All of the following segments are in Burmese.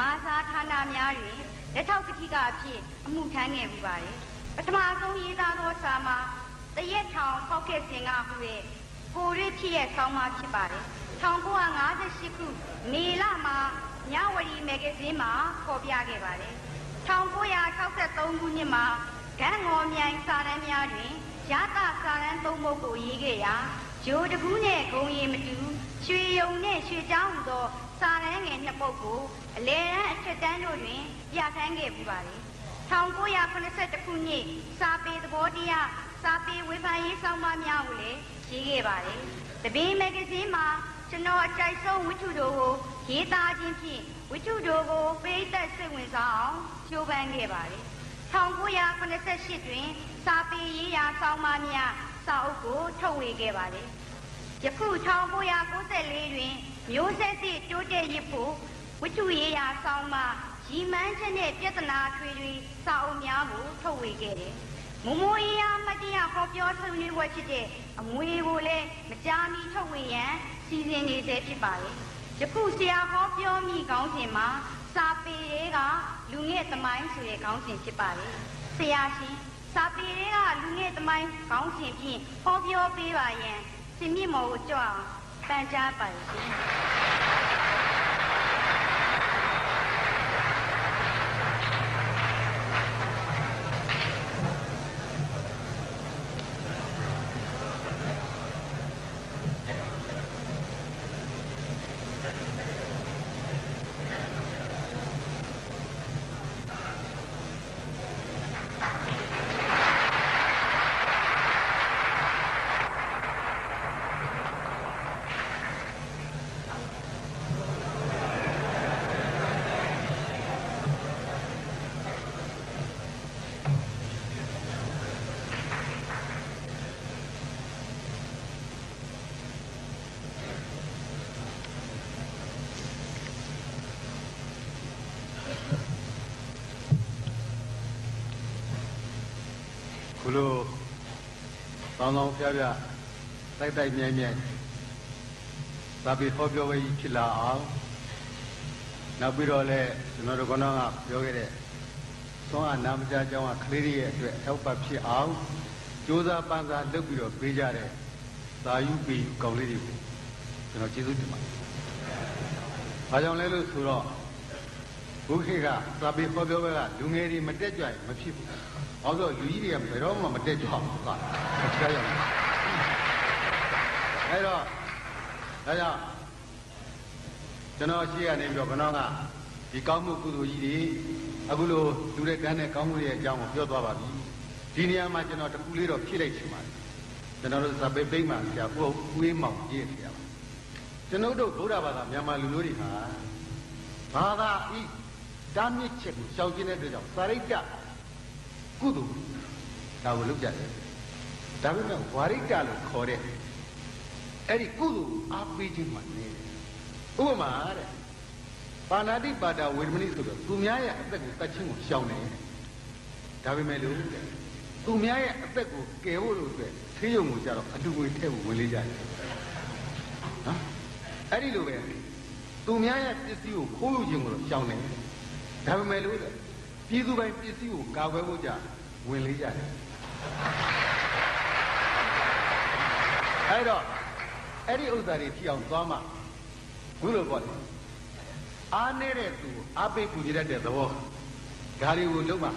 မာစာဌာနများတွင်လက်ထောက်ကတိကအဖြစ်အမှုထမ်းခဲ့ပူပါတယ်ပထမဆုံးရေးသားသောစာမှာတရက်ထောင်ဖောက်ခဲ့စဉ်ကဟူတဲ့ကိုရစ်ဖြစ်ရဲ့ဆောင်းပါဖြစ်ပါတယ်1958ခုမေလမှာညဝရီမဂ္ဂဇင်းမှာဖော်ပြခဲ့ပါတယ်1963ခုနှစ်မှာဂန်းငေါ်မြိုင်စာတမ်းများတွင်ရသစာတမ်းသုံးပုဒ်ကိုရေးခဲ့ရာ ဂျိုတကူးနဲ့ဂုံရီမတူရွှေယုံနဲ့ရွှေချောင်းဟူသောစာတမ်းငယ်နှစ်ပုဒ်ကိုအလဲတန်းအထက်တန်းတို့တွင်ပြဋ္ဌာန်းခဲ့ပူပါလေ1982ခုနှစ်စာပေသဘောတရားစာပေဝေဖန်ရေးဆောင်မများကိုလည်းရေးခဲ့ပါတယ်။တပင်းမဂ္ဂဇင်းမှာကျွန်တော်အကြိုက်ဆုံးဝိထုတို့ကိုရေးသားခြင်းဖြင့်ဝိထုတို့ကိုပိသက်စိတ်ဝင်စားအောင်ကြိုးပမ်းခဲ့ပါတယ်1988တွင်စာပေရေးရာဆောင်မများ စာအုပ်ကိုထုတ်ဝေခဲ့ပါတယ်။ယခု1994တွင်မျိုးဆက်သည့်တိုးတက်ရဖို့ဝိထုရေးရာဆောင်မရီမန်းချက်နဲ့ပြဿနာထွေထွေစာအုပ်များကိုထုတ်ဝေခဲ့တယ်။မမိုးရီယာမတရားဟောပြောဆွေးနွေးပွဲဖြစ်တဲ့အမွေကိုလည်းမကြာမီထုတ်ဝေရန်စီစဉ်နေစေဖြစ်ပါတယ်။ယခုဆရာဟောပြောမိကောင်းစဉ်မှာစာပေတွေကလူငယ်သမိုင်းဆိုတဲ့ခေါင်းစဉ်ဖြစ်ပါတယ်။ဆရာရှင် စာပေတွေကလူငယ်သမိုင်းခေါင်းစဉ်ဖြင့်ဟောပြောပေးပါရန်စင်မြင့်မော်ကိုကြွအောင်ပန်ကြားပါရှင်။ ခုလို တောင်းတောင်းဖျားဖျားတိုက်တိုက်မြဲမြဲသာပြီးဟောပြောဝေးဖြစ်လာအောင်နောက်ပြီးတော့လည်းကျွန်တော်တို့ကနောကပြောခဲ့တဲ့သွန်အားနာမကြအကြောင်းကကလေးတွေရဲ့အတွက် help ဖြစ်အောင်ကြိုးစားပန်းစားလုပ်ပြီးတော့ပေးကြတဲ့သာယူပီယူကောင်းလေးတွေကိုကျွန်တော်ကျေးဇူးတင်ပါတယ်။ဘာကြောင့်လဲလို့ဆိုတော့ဘုခေကသာပြီးဟောပြောဝေးကလူငယ်တွေမတက်ကြွရင်မဖြစ်ဘူး။ ဘာလို့လူကြီးတွေကဘယ်တော့မှမတက်ကြွဘူးကွာ။အချားရအောင်။အဲတော့ဒါကြောင့်ကျွန်တော်ရှိရနေပြီးတော့ခဏကဒီကောင်းမှုကုသိုလ်ကြီးတွေအခုလိုလူတဲ့ကန်းတဲ့ကောင်းမှုတွေအကြောင်းကိုပြောသွားပါပြီ။ဒီနေရာမှာကျွန်တော်တခုလေးတော့ဖြည့်လိုက်ချင်ပါတယ်။ကျွန်တော်တို့ဇပေပိမ့်မှဆရာဦးဦးေးမောင်ကြီးဆရာပါ။ကျွန်တော်တို့ဗုဒ္ဓဘာသာမြန်မာလူမျိုးတွေဟာဘာသာဤတားမြစ်ချက်ကိုရှောင်ကျဉ်တဲ့အတွက်ကြောင့်စာရိတ္တ ကုသိုလ်ဒါကိုလုပ်ကြတယ်ဒါပေမဲ့ဝါရိတ္တလို့ခေါ်တဲ့အဲ့ဒီကုသိုလ်အားပေးခြင်းမှနေတယ်ဥပမာတဲ့ပါဏာတိပါဒဝေဒမဏိဆိုတော့သူများရဲ့အသက်ကိုတတ်ခြင်းကိုရှောင်တယ်ဒါပေမဲ့လို့သူများရဲ့အသက်ကိုကယ်ဖို့လို့အတွက်ဆေးရုံကိုကြတော့အတူငွေထည့်ဖို့ဝင်လေးကြတယ်နော်အဲ့ဒီလိုပဲသူများရဲ့ပစ္စည်းကိုခိုးယူခြင်းကိုတော့ရှောင်တယ်ဒါပေမဲ့လို့ ပြည်သူပိုင်ပစ္စည်းကိုကာကွယ်ဖို့ကြဝင်လေးကြတယ်အဲ့တော့အဲ့ဒီဥစ္စာတွေဖြစ်အောင်သွားမှခုလိုပေါ့လေအားနေတဲ့သူအားပေးပူကြတတ်တဲ့သဘောဒါတွေကိုလုံးမှ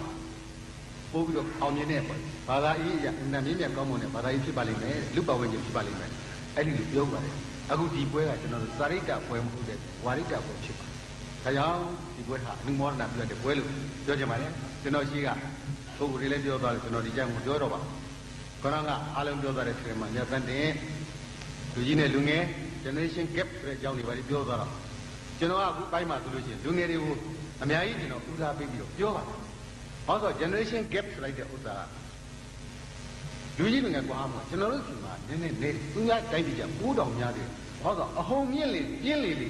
ပို့ပြီးတော့အောင်မြင်တဲ့ပေါ့ဘာသာရေးအရာအနန္တမြင့်မြတ်ကောင်းမွန်တဲ့ဘာသာရေးဖြစ်ပါလိမ့်မယ်လူပဝန်းကျင်ဖြစ်ပါလိမ့်မယ်အဲ့ဒီလိုပြောပါတယ်အခုဒီပွဲကကျွန်တော်တို့သာရိတ္တပွဲမဟုတ်တဲ့ဝါရိတ္တပွဲဖြစ်ပါတယ် ဒါကြောင့်ဒီပွဲဟာအနုမောဒနာပြုတဲ့ပွဲလို့ပြောချင်ပါတယ်ကျွန်တော်ရှိကပုဂ္ဂိုလ်တွေလည်းပြောသွားတယ်ကျွန်တော်ဒီကြောင့်မပြောတော့ပါဘူးခေါင်းကအားလုံးပြောသွားတဲ့ချိန်မှာညသန်တင်လူကြီးနဲ့လူငယ် generation gap ဆိုတဲ့အကြောင်းတွေပါပြောသွားတော့ကျွန်တော်ကအခုပိုင်းမှာဆိုလို့ရှိရင်လူငယ်တွေကိုအများကြီးကျွန်တော်ဦးစားပေးပြီးတော့ပြောပါတယ်။ဘာလို့ဆို generation gap ဆိုလိုက်တဲ့ဥစ္စာလူကြီးလူငယ်ကွာမှာကျွန်တော်တို့ဒီမှာနည်းနည်းနေသူများတိုက်ကြပိုးတောင်များတယ်။ဘာလို့ဆိုအဟုန်မြင့်လေပြင်းလေလေ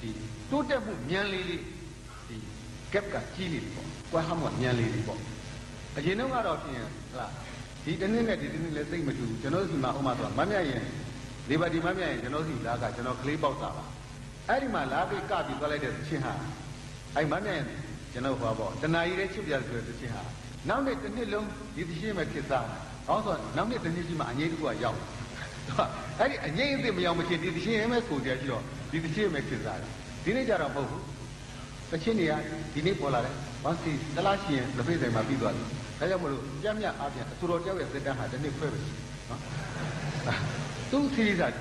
ဒီ တိုးတက်မှုမြန်လေလေဒီ gap ကကြီးလေပေါ့။ကွာဟမှာမြန်လေလေပေါ့။အရင်တော့ကတော့ပြင်ဟလာဒီတစ်နှစ်နဲ့ဒီတစ်နှစ်လည်းသိမ့်မတူဘူးကျွန်တော်တို့ဒီမှာဥမာဆိုမမြရင်ဒီပါဒီမမြရင်ကျွန်တော်စီလာကကျွန်တော်ကလေးပေါက်တာပါအဲ့ဒီမှာလာပြီးကပြီးသွားလိုက်တဲ့ချင်းဟာအဲ့မနဲ့ကျွန်တော်ဟောပေါ့တဏှာကြီးတဲ့ချစ်ပြဆိုတဲ့တခြင်းဟာနောက်နေ့တစ်နှစ်လုံးဒီတခြင်းပဲဖြစ်စားတယ်ဟောဆိုနောက်နေ့တစ်နှစ်ကြီးမှအငြိမ့်တစ်ခုကရောက်အဲ့ဒီအငြိမ့်အစ်မရောက်မချင်းဒီတခြင်းပဲကိုကြရှိတော့ဒီတခြင်းပဲဖြစ်စားတယ် ဒီနေ့ကျတော့မဟုတ်ဘူးတခြင်းတွေကဒီနေ့ပေါ်လာတယ်ဘာစီတလားရှိရင်လက်ဖေးဆိုင်မှာပြီးသွားတယ်ဒါကြောင့်မလို့ကြမ်းမြအပြင်အသူတော်တယောက်ရဲ့စက်တန်းဟာတစ်နှစ်ခွဲပဲနော်သူစီးစား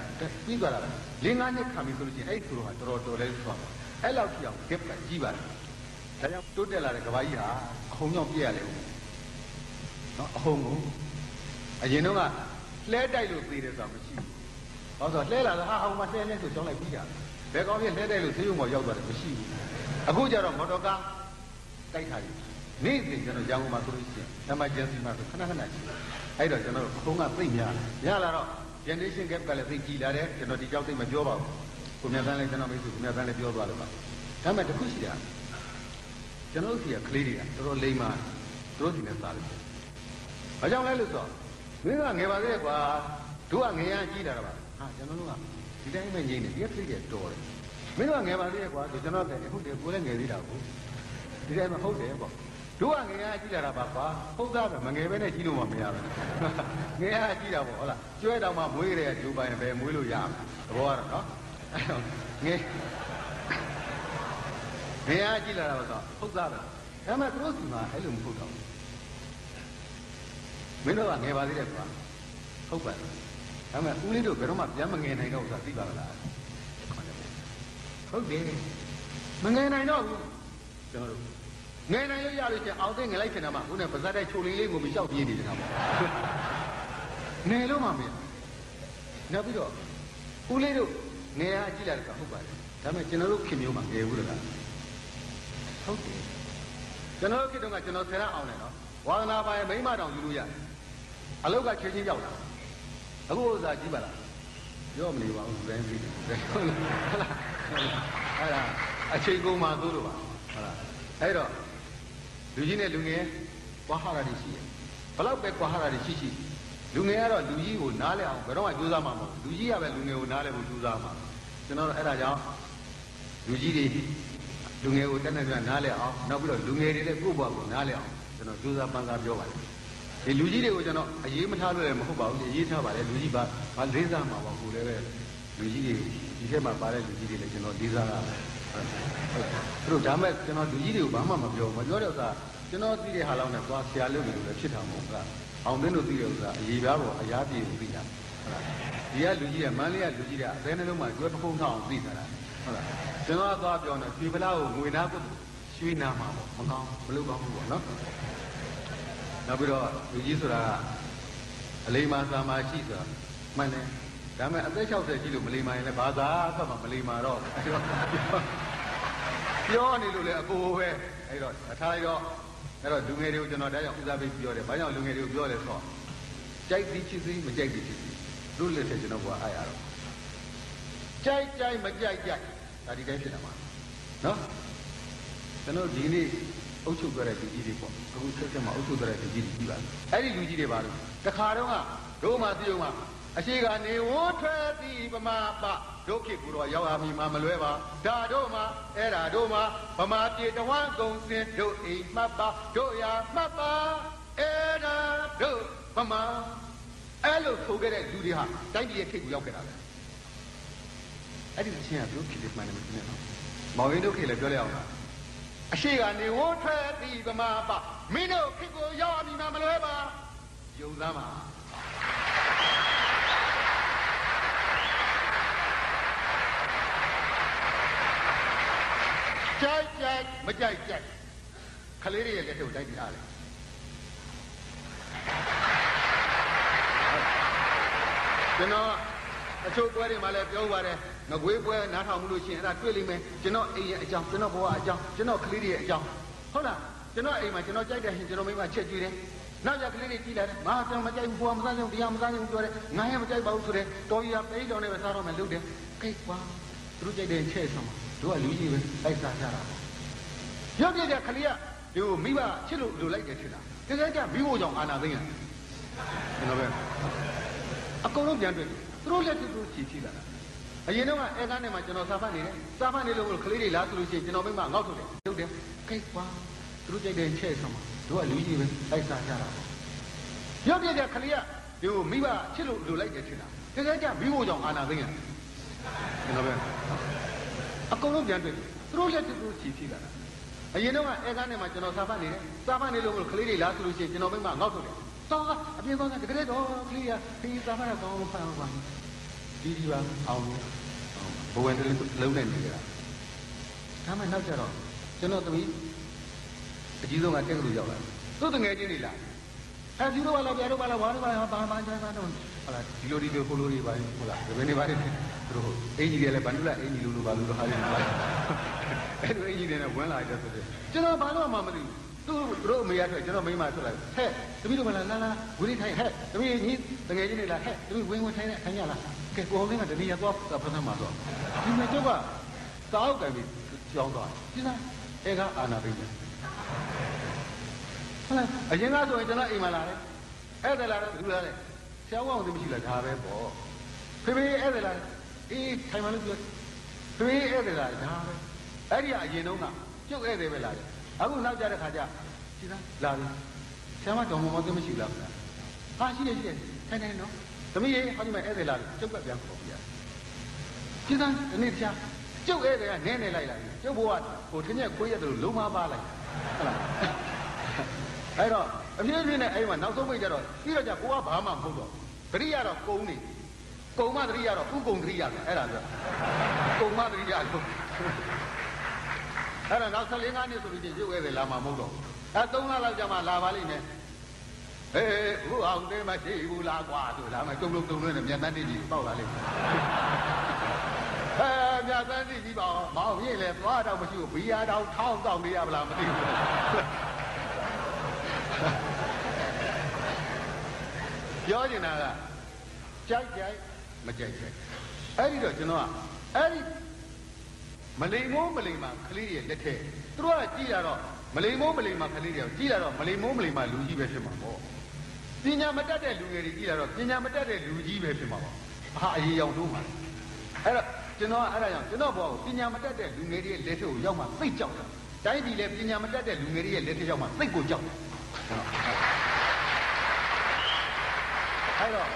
ပြီးသွားတာလင်းငါးနှစ်ခံပြီဆိုလို့ရှိရင်အဲ့ဒီသူတော်ဟာတော်တော်တော်လေးဆိုတော့အဲ့လောက်ကြည့်အောင် gap ကကြီးပါတယ်ဒါကြောင့်တိုးတက်လာတဲ့ကဘာကြီးဟာအဟုန်ကြောင့်ပြည့်ရလေဦးနော်အဟုန်ကိုအရင်တော့ကလှဲတိုက်လို့သေးတယ်ဆိုတာမရှိဘူး။ဘာလို့ဆိုလှဲလာတာဟာအောင်မလှဲလဲဆိုကြောင်းလိုက်ပြီးကြတယ်။ ဘယ်ကောင်းပြလှဲတိုက်လို့သေုံပေါ်ရောက်သွားတယ်မရှိဘူး။အခုကျတော့မော်တော်ကားတိုက်ထားပြီ။နေ့စဉ်ကျွန်တော်ရန်ကုန်မှာဆိုလို့ရှိရင် emergency မှာဆိုခဏခဏကြည့်။အဲ့တော့ကျွန်တော်အုံးကသိမ့်များ။ရလာတော့ generation gap ကလည်းသိကြည်လာတယ်ကျွန်တော်ဒီကြောက်သိမ့်မပြောပါဘူး။ကိုမြတ်သန်းလည်းကျွန်တော်မိတ်ဆွေကိုမြတ်သန်းလည်းပြောသွားလို့ပါ။ဒါပေမဲ့တစ်ခုရှိတာကျွန်တော်တို့စီကကလေးတွေကတော်တော်လိမ့်မာသူတို့စီနဲ့စားလို့။ဘာကြောင့်လဲလို့ဆိုတော့မင်းကငယ်ပါသေးတယ်ကွာတို့ကငယ်ရကြီးလာတာပါဟာကျွန်တော်တို့က ဒီတိုင်းပဲငြိမ့်နေဒီကလေးတွေတော်တယ်မင်းတို့ကငယ်ပါသေးတယ်ကွာဆိုကျွန်တော်လည်းဟုတ်တယ်ကိုလည်းငယ်သေးတာကိုဒီတိုင်းမှဟုတ်တယ်ပေါ့တို့ကငယ်ရကြီးလာတာပါကွာဟုတ်သားပဲမငယ်ပဲနဲ့ကြီးလို့မှမရဘူးငယ်ရကြီးတာပေါ့ဟုတ်လားကျွဲတောင်မှမွေးကြတဲ့ဂျိုးပိုင်ပဲမွေးလို့ရမှာသဘောကတော့နော်အဲ့တော့ငယ်ငယ်ရကြီးလာတာပါဆိုဟုတ်သားပဲဒါပေမဲ့သူတို့စီမှာအဲ့လိုမဟုတ်တော့ဘူးမင်းတို့ကငယ်ပါသေးတယ်ကွာဟုတ်ပါလား ဒါပေမဲ့ဦးလေးတို့ဘယ်တော့မှပြန်မငယ်နိုင်တော့ဘူးဆိုတာသိပါလားဟုတ်တယ်မငယ်နိုင်တော့ဘူးကျွန်တော်တို့ငယ်နိုင်လို့ရလို့ချင်းအောင်သိငယ်လိုက်ချင်တာမှခုနဲ့ပါဇက်တိုက်ချိုလင်းလေးကိုမလျှောက်ပြေးနေတယ်ကွာငယ်လို့မှမရနောက်ပြီးတော့ဦးလေးတို့ငယ်ရကြည့်လိုက်တော့ဟုတ်ပါတယ်ဒါပေမဲ့ကျွန်တော်တို့ခင်မျိုးမှငယ်ဘူးလားဟုတ်တယ်ကျွန်တော်တို့ခေတ္တကကျွန်တော်ဆယ်ရအောင်တယ်နော်ဝါသနာပိုင်းမိမတောင်ယူလို့ရတယ်အလုတ်ကချင်းချင်းရောက်လာ အခုဥစ္စာကြည့်ပါလားပြောမနေပါဘူးတိုင်းပြီးဟုတ်လားအဲ့ဒါအချိန်ကုန်မှသို့လို့ပါဟုတ်လားအဲ့တော့လူကြီးနဲ့လူငယ်ကွာဟာရတွေရှိတယ်ဘလောက်ပဲကွာဟာရတွေရှိရှိလူငယ်ကတော့လူကြီးကိုနားလဲအောင်ဘယ်တော့မှကြိုးစားမှာမဟုတ်လူကြီးကပဲလူငယ်ကိုနားလဲဖို့ကြိုးစားမှာကျွန်တော်အဲ့ဒါကြောင့်လူကြီးတွေလူငယ်ကိုတက်နေပြနားလဲအောင်နောက်ပြီးတော့လူငယ်တွေလည်းကိုယ့်ဘဝကိုနားလဲအောင်ကျွန်တော်ကြိုးစားပန်းစားပြောပါတယ် ဒီလူကြီးတွေကိုကျွန်တော်အရေးမထားလို့လည်းမဟုတ်ပါဘူးအရေးထားပါတယ်လူကြီးပါဘာလေးစားမှာပါကိုလည်းပဲလူကြီးတွေဒီထက်မှပါတဲ့လူကြီးတွေလည်းကျွန်တော်လေးစားတာသူတို့ဒါမဲ့ကျွန်တော်လူကြီးတွေကိုဘာမှမပြောမပြောတဲ့ဥစ္စာကျွန်တော်သိတဲ့ဟာလောက်နဲ့သွားဆရာလုပ်နေလို့လည်းဖြစ်တာမဟုတ်ဘူးအောင်သိလို့သိတဲ့ဥစ္စာအရေးပြားပေါ်အရာပြေကိုသိတာဟုတ်လားဒီကလူကြီးကမန်းလေးကလူကြီးကအသေးနှလုံးမှာကျွတ်ပခုံးထောင်သိတာလားဟုတ်လားကျွန်တော်ကသွားပြောနေရွှေပလားကိုငွေနာပုတ်ရွှေနာမှာပေါ့မကောင်းမလုပ်ကောင်းဘူးပေါ့နော် နောက်ပြီးတော့လူကြီးဆိုတာကအလိမ္မာစာမရှိဆိုတာမှန်တယ်ဒါပေမဲ့အသက်60ကြီးလို့မလိမ္မာရင်လည်းဘာသာအသက်မှမလိမ္မာတော့ပြောနေလို့လည်းအကိုပဲအဲ့တော့အထားလိုက်တော့အဲ့တော့လူငယ်တွေကိုကျွန်တော်တရားဥစားပေးပြောတယ်ဘာကြောင့်လူငယ်တွေကိုပြောလဲဆိုတော့ကြိုက်သည်ချစ်သည်မကြိုက်သည်ချစ်သည်တို့လက်ထက်ကျွန်တော်ကအားရတော့ကြိုက်ကြိုက်မကြိုက်ကြိုက်ဒါဒီတိုင်းဖြစ်တာမှာနော်ကျွန်တော်ဒီနေ့ အုပ်ချုပ်ကြတဲ့လူကြီးတွေပေါ့အခုဆက်ဆက်မှာအုပ်ချုပ်ကြတဲ့လူကြီးတွေကြီးပါအဲ့ဒီလူကြီးတွေပါလို့တခါတော့ကတို့မှသိုံမှအရှိကနေဝိုးထွက်သည်ပမာပဒုက္ခကိုတော့ရောက်အာမီမှာမလွဲပါဒါတို့မှအဲ့ဒါတို့မှဗမာပြေတဝမ်းကုံစင်တို့အိမ်မှတ်ပါတို့ရာမှတ်ပါအဲ့ဒါတို့ဗမာအဲ့လိုဆိုခဲ့တဲ့လူတွေဟာတိုင်းပြည်ရဲ့ထိပ်ကိုရောက်ခဲ့တာပဲအဲ့ဒီချင်းကတို့ခေတ်မှန်တယ်မသိနဲ့နော်မောင်ရင်းတို့ခေတ်လည်းပြောလိုက်အောင်လား အရှိကနေဝိုးထွက်သည်ဗမာပမင်းတို့ခေတ်ကိုရောက်အာမီမှာမလွဲပါယုံသားမှာကြိုက်ကြိုက်မကြိုက်ကြိုက်ခလေးတွေရဲ့လက်ထက်ကိုတိုက်ပြီးအားလေကျွန်တော်အချို့ပွဲတွေမှာလည်းပြောပါတယ် ငကွေးပွဲနားထောင်မှုလို့ရှိရင်အဲ့ဒါတွေ့လိမ့်မယ်ကျွန်တော်အိမ်ရဲ့အကြောင်းကျွန်တော်ဘဝအကြောင်းကျွန်တော်ကလေးတွေရဲ့အကြောင်းဟုတ်လားကျွန်တော်အိမ်မှာကျွန်တော်ကြိုက်တဲ့ရှင်ကျွန်တော်မိမချက်ကြည့်တယ်နောက်ရကလေးတွေကြည့်လာတယ်မဟာကျွန်တော်မကြိုက်ဘူးဘုရားမစားချင်ဘူးတရားမစားချင်ဘူးပြောတယ်ငါရဲ့မကြိုက်ပါဘူးဆိုတယ်တော်ကြီးကပိတ်တော်နဲ့ပဲစားတော့မယ်လုပ်တယ်ကိတ်ကွာသူတို့ကြိုက်တဲ့ချက်ဆောင်တို့ကလူကြီးပဲလိုက်စားကြတာပေါ့ရုပ်ပြတဲ့ခလေးကဒီကိုမိဘချစ်လို့လိုလိုက်တယ်ထင်တာတကယ်ကြမိဖို့ကြောင့်အာနာသိန်းလားကျွန်တော်ပဲအကုန်လုံးပြန်တွေ့သူတို့လက်သူတို့ချီချီလာတာ အရင်တော့ကအဲကားနဲ့မှကျွန်တော်စာဖတ်နေတယ်စာဖတ်နေလို့ကလေးတွေလားဆိုလို့ရှိရင်ကျွန်တော်မိမငေါက်ထုတ်တယ်ထုတ်တယ်ခိတ်ကွာသူတို့ကြိုက်တဲ့ချဲ့ဆောင်မှာတို့ကလူကြီးပဲလိုက်စားကြတာရုပ်ပြတဲ့ကလေးကဒီမိဘချစ်လို့လူလိုက်တယ်ထင်တာတကယ်ကြမိဖို့ကြောင့်အာနာသိညာကျွန်တော်ပဲအကုန်လုံးပြန်တွေ့သူတို့လက်တူတူချီဖြစ်လာတာအရင်တော့ကအဲကားနဲ့မှကျွန်တော်စာဖတ်နေတယ်စာဖတ်နေလို့ကလေးတွေလားဆိုလို့ရှိရင်ကျွန်တော်မိမငေါက်ထုတ်တယ်တော့အပြင်ကောင်းကတကယ်တော့ကလေးကခရီးစာဖတ်တော့ကောင်းဖတ်အောင်ပါ ဒီဒီပါအောင်ဘဝတည်းလုံးနဲ့နေကြတာဒါမှနောက်ကြတော့ကျွန်တော်သမီးအကြီးဆုံးကတက်ကလူရောက်လာသူ့တငယ်ချင်းတွေလာအဲဒီလိုပါလားပြတော့ပါလားဘာလို့ပါလားဘာမှမကြမ်းပါတော့ဟုတ်လားဒီလိုဒီလိုခိုးလို့တွေပါဟုတ်လားဒီဘယ်နေပါလဲသူတို့အင်ကြီးတွေလည်းဗန္ဓုလအင်ကြီးလိုလိုပါလို့ဟာနေပါအဲ့လိုအင်ကြီးတွေနဲ့ဝင်လာတဲ့ဆိုတော့ကျွန်တော်ဘာလို့မှမသိဘူးသူတို့အမေရထွက်ကျွန်တော်မိန်းမထွက်လာဟဲ့သမီးတို့မလားလာလာဝိရိထိုင်ဟဲ့သမီးညီတငယ်ချင်းတွေလာဟဲ့သမီးဝင်ဝင်ထိုင်နေထိုင်ရလား ကဲကိုအောင်လင်းကတတိယသွားဖသမ်းမှာတော့ဒီမဲ့ကျုပ်ကတောက်ကန်ပြီးကြောင်းသွားဒီလားအဲကအာနာပိနေဟုတ်လားအရင်ကဆိုရင်ကျွန်တော်အိမ်မှာလာတယ်အဲ့ဒါလာတော့ဘူးလားလေဆရာဝန်ကမရှိလားဒါပဲပေါ့ဖေဖေအဲ့ဒါလာအေးထိုင်မှလို့ပြောဖေဖေအဲ့ဒါလာဒါပဲအဲ့ဒီကအရင်တုန်းကကျုပ်အဲ့ဒါပဲလာတယ်အခုနောက်ကြတဲ့ခါကျဒီလားလာပြီဆရာမတော်မမောသိမရှိလားဗျာဟာရှိတယ်ရှိတယ်ထိုင်နေနော် သမီးရေဟောဒီမှာဧည့်သည်လာပြီကျုပ်ကပြန်ခေါ်ပြရကျင်းသားဒီနေ့တခြားကျုပ်ဧည့်သည်ကနဲနေလိုက်လာပြီကျုပ်ဘိုးကဟိုထင်းရက်ခွေးရက်တို့လုံးမပါလိုက်ဟုတ်လားအဲ့တော့အပြည့်အပြည့်နဲ့အဲ့မှာနောက်ဆုံးပိတ်ကြတော့ပြီးတော့じゃကိုကဘာမှမဟုတ်တော့တတိယတော့ကုံနေကုံမတတိယတော့ဥကုံတတိယပဲအဲ့ဒါဆိုကုံမတတိယလို့အဲ့တော့နောက်14ငါးနှစ်ဆိုလို့ချင်းရုပ်ဧည့်သည်လာမှာမဟုတ်တော့အဲ3လလောက်ကြာမှလာပါလိမ့်မယ် ဟေးဘုအောင်တဲမရှိဘူးလားကွာဆိုလာမယ်တုံလုံးတုံလုံးနဲ့မြန်တန်းတိကြီးပေါက်လာလိမ့်မယ်အဲမြန်တန်းတိကြီးပေါ့မောင်ရင်လေသွားတော့မရှိဘူးဘီယာတောင်ထောင်းတောင်းနေရမလားမသိဘူးပြောနေတာကကြိုက်ကြိုက်မကြိုက်ကြိုက်အဲ့ဒီတော့ကျွန်တော်ကအဲ့ဒီမလိမ်မိုးမလိမ်မှာကလေးတွေလက်ထက်သူတို့ကကြည့်ရတော့မလိမ်မိုးမလိမ်မှာကလေးတွေကြည့်ရတော့မလိမ်မိုးမလိမ်မှာလူကြီးပဲဖြစ်မှာပေါ့ ပညာမတတ်တဲ့လူငယ်တွေကြည့်ရတော့ပညာမတတ်တဲ့လူကြီးပဲဖြစ်မှာပေါ့ဟာအရေးရောက်တော့မှာအဲ့တော့ကျွန်တော်ကအဲ့ဒါကြောင့်ကျွန်တော်ဘောကိုပညာမတတ်တဲ့လူငယ်တွေရဲ့လက်ထက်ကိုရောက်မှသိကြောက်တယ်တိုင်းပြည်လည်းပညာမတတ်တဲ့လူငယ်တွေရဲ့လက်ထက်ရောက်မှသိကိုကြောက်တယ်အဲ့တော့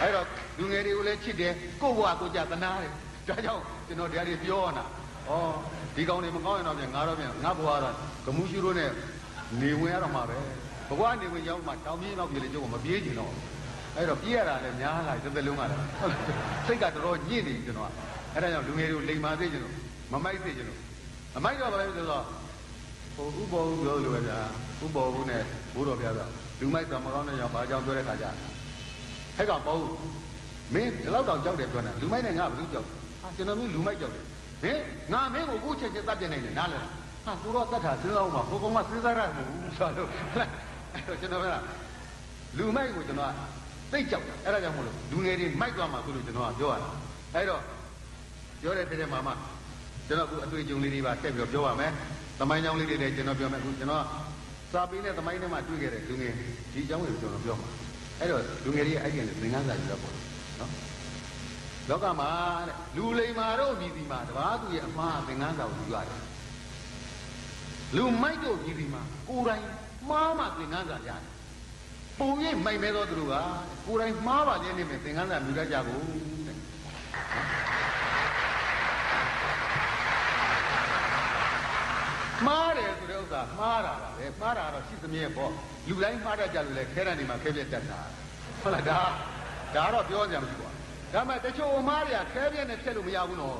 အဲ့တော့လူငယ်တွေကိုလည်းချစ်တယ်ကိုယ့်ဘဝကိုကြသနာတယ်ဒါကြောင့်ကျွန်တော်တရားတွေပြောရတာဩဒီကောင်တွေမကောင်းရင်တော့ပြန်ငါတော့ပြန်ငါဘဝတော့ဂမှုရှိတို့နဲ့နေဝင်ရတော့မှာပဲ ဘဝနေဝင်ရောက်မှတောင်ပြေးတော့ပြေးလေကျုပ်ကမပြေးချင်တော့အဲ့တော့ပြေးရတာလည်းများလာတစ်သက်လုံးကလည်းစိတ်ကတော်တော်ညစ်နေကျွန်တော်အဲ့ဒါကြောင့်လူငယ်တွေကိုလိမ်မာသေးချင်လို့မမိုက်သေးချင်လို့မမိုက်တော့ဘာလဲဆိုတော့ဟိုဥပေါ်ဦးပြောလို့ပဲဗျာဥပေါ်ဦးနဲ့ဘိုးတော်ပြတာလူမိုက်တော်မကောင်းတဲ့ကြောင့်ဘာကြောင့်ပြောတဲ့ခါကျဟဲ့ကောင်ပေါ့မင်းဒီလောက်တောင်ကြောက်တယ်ပြောနေလူမိုက်နဲ့ငါဘယ်လိုကြောက်ဟာကျွန်တော်မျိုးလူမိုက်ကြောက်တယ်ဟင်ငါမင်းကိုအခုချက်ချက်တတ်ပြနေတယ်နားလဲဟာသူတော့တတ်တာစဉ်းစားအောင်ပါဘိုးကောင်ကစဉ်းစားရမှာဘူးဆိုတော့ အဲ့တော့ကျွန်တော်ကလူမိုက်ကိုကျွန်တော်သိကြောက်တယ်အဲ့ဒါကြောင့်မလို့လူငယ်တွေမိုက်သွားမှာဆိုလို့ကျွန်တော်ကပြောရတာအဲ့တော့ပြောတဲ့တဲ့မှာမှကျွန်တော်အခုအတွေ့အကြုံလေးတွေပါတက်ပြီးတော့ပြောပါမယ်သမိုင်းကြောင်းလေးတွေလည်းကျွန်တော်ပြောမယ်အခုကျွန်တော်စာပေနဲ့သမိုင်းထဲမှာတွေ့ခဲ့တဲ့လူငယ်ဒီအကြောင်းကိုကျွန်တော်ပြောမှာအဲ့တော့လူငယ်တွေအဲ့ဒီကနေသင်ခန်းစာယူတော့ပေါ့နော်လောကမှာတဲ့လူလိမ္မာတို့ပြည်စီမှာတပါးသူရဲ့အမှားသင်ခန်းစာကိုယူရတယ်လူမိုက်တို့ပြည်စီမှာကိုယ်တိုင် မှားမှသင်ခန်းစာရတယ်ပုံရိပ်မိုက်မဲသောသူတို့ကကိုယ်တိုင်မှားပါလေနေမယ်သင်ခန်းစာမြူတတ်ကြဖို့တဲ့မှားတယ်ဆိုတဲ့ဥစ္စာမှားတာပါပဲမှားတာတော့ရှိသမျှပေါ့လူတိုင်းမှားတတ်ကြလို့လေခဲရန်ဒီမှာခဲပြက်တတ်တာဟုတ်လားဒါဒါတော့ပြောကြမှာမရှိပါဘူးဒါမှတချို့အမားတွေကခဲပြက်နဲ့ဖြတ်လို့မရဘူးနော်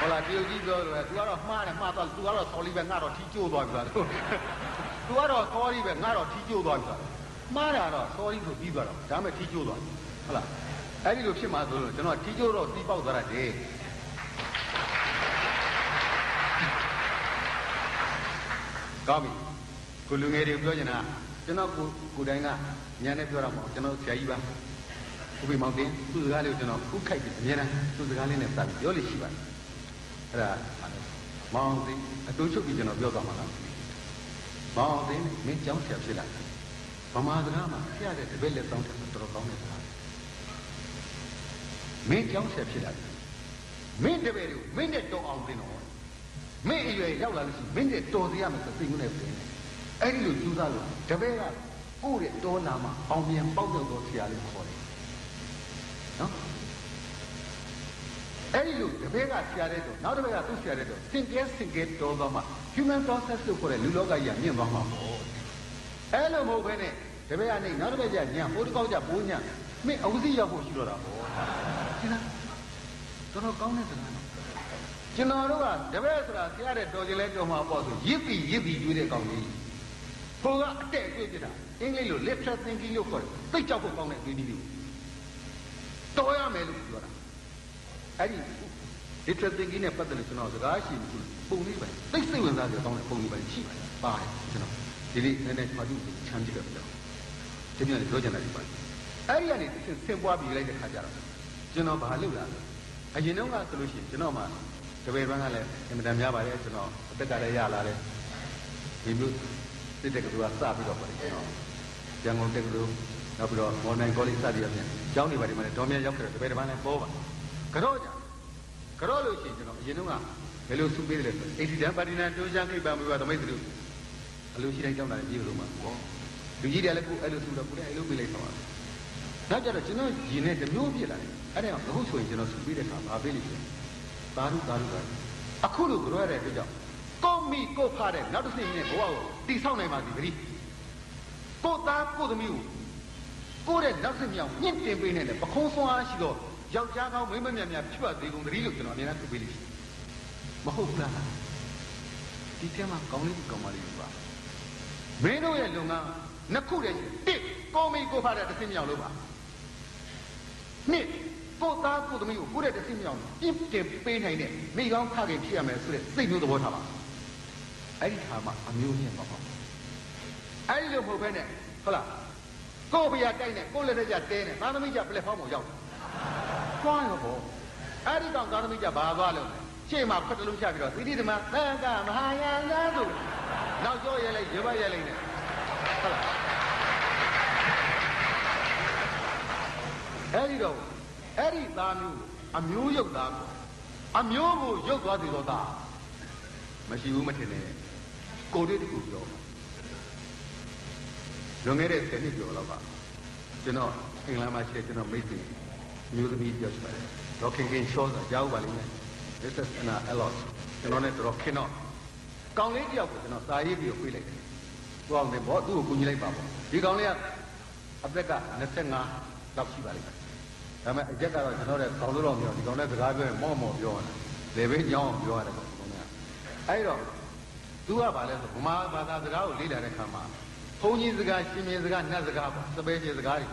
ဟောလာတရုတ်ကြီးပြောလို့သူကတော့မှားတယ်မှားတော့သူကတော့ sorry ပဲငါတော့ထီးကျိုးသွားပြီလားသူကတော့ sorry ပဲငါတော့ထီးကျိုးသွားပြီလားမှားတာတော့ sorry ဆိုပြီးသွားတော့ဒါမှထီးကျိုးသွားပြီဟုတ်လားအဲ့ဒီလိုဖြစ်မှာဆိုလို့ကျွန်တော်ထီးကျိုးတော့တီးပေါက်သွားတယ်ကောင်းပြီကိုလူငယ်တွေပြောချင်တာကျွန်တော်ကိုကိုတိုင်းကညာနဲ့ပြောတာမဟုတ်ကျွန်တော်ဆရာကြီးပါဥပိမောင်တင်သူ့စကားလေးကိုကျွန်တော်ဥခိုက်ပြီးအများအားသူ့စကားလေးနဲ့စပြီးပြောလို့ရှိပါတယ် အဲ့ဒါမောင်တင်အတူချုပ်ပြီးကျွန်တော်ပြောသွားမှာလားမောင်တင်မင်းကြောင်းဆရာဖြစ်လာတယ်ဗမာစကားမှာဆရာတဲ့တပည့်လက်ဆောင်တဲ့တော်တော်ကောင်းတဲ့စကားမင်းကြောင်းဆက်ဖြစ်လာတယ်မင်းတပည့်တွေကိုမင်းနဲ့တော်အောင်တင်တော့မင်းအရွယ်ရောက်လာလို့ရှိရင်မင်းနဲ့တော်စီရမယ်ဆိုစိတ်ကူးနဲ့ပြင်တယ်အဲ့ဒီလိုကြိုးစားလို့တပည့်ကကိုယ့်ရဲ့တော်နာမှာအောင်မြင်ပေါက်ပြောက်တော်ဆရာလေးခေါ်တယ်နော် အဲ့ဒီလိုတပည့်ကဆရာတဲ့တော့နောက်တပည့်ကသူ့ဆရာတဲ့တော့စင်ကဲစင်ကဲတော်သွားမှ human process လို့ခေါ်တဲ့လူလောကကြီးကမြင့်သွားမှာပေါ့အဲ့လိုမဟုတ်ဘဲနဲ့တပည့်ကနေနောက်တပည့်ကျညံပိုးတစ်ကောက်ကျပိုးညံမင်းအဝစီရောက်ဖို့ရှိတော့တာပေါ့ရှင်းလားတော်တော်ကောင်းတဲ့စကားနော်ကျွန်တော်တို့ကတပည့်ဆိုတာဆရာတဲ့တော်ကြလဲတော်မှာပေါ့ဆိုရစ်ပြီးရစ်ပြီးကျွေးတဲ့ကောင်ကြီးဟိုကအတဲ့ကျွေးပြတာအင်္ဂလိပ်လို literal thinking လို့ခေါ်တယ်သိကြောက်ဖို့ကောင်းတဲ့ကျွေးနည်းလေးတော်ရမယ်လို့ပြောတာ အဲ့ဒီ literal thinking နဲ့ပတ်သက်လို့ကျွန်တော်စကားရှိမှုပုံလေးပဲသိစိတ်ဝင်စားကြကောင်းတဲ့ပုံလေးပဲရှိပါတယ်ပါတယ်ကျွန်တော်ဒီနေ့နည်းနည်းမှတ်ပြီးချမ်းကြည့်တော့ပြောဒီမျိုးပြောချင်တာဒီပါအဲ့ဒီကနေသင်ဆင်ပွားပြီးလိုက်တဲ့ခါကျတော့ကျွန်တော်ဘာလုပ်လာလဲအရင်တော့ကဆိုလို့ရှိရင်ကျွန်တော်မှတပည့်ဘန်းကလည်းအင်မတန်များပါတယ်ကျွန်တော်အသက်ကလည်းရလာတယ်ဒီမျိုးစစ်တဲ့ကတူကစပြီးတော့ပါတယ်ကျွန်တော်ရန်ကုန်တက္ကသိုလ်နောက်ပြီးတော့မော်နိုင်ကောလိပ်စသည်အပြင်ကျောင်းနေပါတယ်မှာလည်းဒေါ်မြတ်ရောက်ခဲ့တယ်တပည့်တစ်ပန်းလည်းပေါ်ပါ ကြော့ကြကြော့လို့ရှိရင်ကျွန်တော်အရင်တော့ကဘယ်လိုစုပေးတယ်လဲဆိုအိဒီတန်ပါတီနန်တိုးချမ်းခိပ္ပံဝိပါသမိတ်သူအလိုရှိတိုင်းကြောင်းတာလည်းပြည်လို့မှာပေါ့လူကြီးတယ်လည်းကိုအဲ့လိုစုတော့ကိုလည်းအဲ့လိုပေးလိုက်တော့နောက်ကြတော့ကျွန်တော်ရင်နဲ့တမျိုးပြစ်လာတယ်အဲ့ဒါအခုဆိုရင်ကျွန်တော်စုပေးတဲ့အခါမပေးလိမ့်မယ်သာဓုသာဓုသာအခုလိုကြောရတဲ့အတွက်ကြောင့်ကိုမိကိုဖားတဲ့နောက်တစ်ဆင့်နဲ့ဘဝကိုတိဆောက်နိုင်ပါသည်ခရီးကိုသားကိုသမီးကိုကိုတဲ့နောက်ဆင့်မြောင်ညှင့်တင်ပေးနေတဲ့ပခုံးဆွမ်းအားရှိတော့ ယောက်ျားကောင်းမိန်းမမြတ်များဖြစ်ပါသေးကုန်သတိလို့ကျွန်တော်အများကြီးပေးလိမ့်မဟုတ်ဘူးလားဒီထဲမှာကောင်းလေးကောင်းပါလိမ့်ပါမင်းတို့ရဲ့လုပ်ငန်းနှစ်ခုတည်းတစ်ကောင်းမီကိုဖားတဲ့တစ်ဆင့်မြောင်လို့ပါနှစ်ကိုသားကိုသမီးကိုကိုတဲ့တစ်ဆင့်မြောင်ပြင့်တင်ပေးနိုင်တဲ့မိကောင်းဖခင်ဖြစ်ရမယ်ဆိုတဲ့စိတ်မျိုးသဘောထားပါအဲ့ဒီခါမှာအမျိုးမြင့်ပါပေါ့အဲ့ဒီလိုမဟုတ်ဘဲနဲ့ဟုတ်လားကိုဘုရားတိုက်နေကိုလက်ထက်ကျတဲနေသားသမီးကျပလက်ဖောင်းပေါ်ရောက် သွားရောပေါ့အဲ့ဒီကောင်သားသမီးကျဘာသွားလို့လဲရှေ့မှာဖတ်တလုံးချပြီးတော့သီတိဓမ္မသံဃာမဟာယာနဆိုနောက်ကျောရဲလိုက်ရပတ်ရဲလိုက်နေဟုတ်လားအဲ့ဒီတော့အဲ့ဒီသားမျိုးအမျိုးရုပ်သားကိုအမျိုးကိုရုပ်သွားသည်တော့သားမရှိဘူးမထင်နဲ့ကိုလေးတကူပြောလွန်ခဲ့တဲ့10နှစ်ကျော်လောက်ကကျွန်တော်အင်္ဂလန်မှာရှိတဲ့ကျွန်တော်မိတ်ဆွေ မျိုးသမီးပြောချင်ပါတယ်ဒေါက်ခင်ခင်ရှော့ဆိုကြားဥပါလိမ့်မယ် this is an allot ကျွန်တော်နဲ့တော်ခင်တော့ကောင်းလေးတယောက်ကိုကျွန်တော်စာရေးပြီးပြေးလိုက်တယ်သူအောင်တယ်ဗောသူ့ကိုကူညီလိုက်ပါဗောဒီကောင်းလေးကအသက်က25လောက်ရှိပါလိမ့်မယ်ဒါပေမဲ့အရက်ကတော့ကျွန်တော်တဲ့ကောင်းလို့တော့မပြောဒီကောင်းတဲ့စကားပြောရင်မော့မော့ပြောရတယ်လေဘေးကြောင်းပြောရတယ်ကောင်းကအဲ့တော့သူကဘာလဲဆိုဗမာဘာသာစကားကိုလေ့လာတဲ့ခါမှာဘုန်းကြီးစကားရှင်မြေစကားနတ်စကားပေါ့စပယ်ကျေစကားတွေ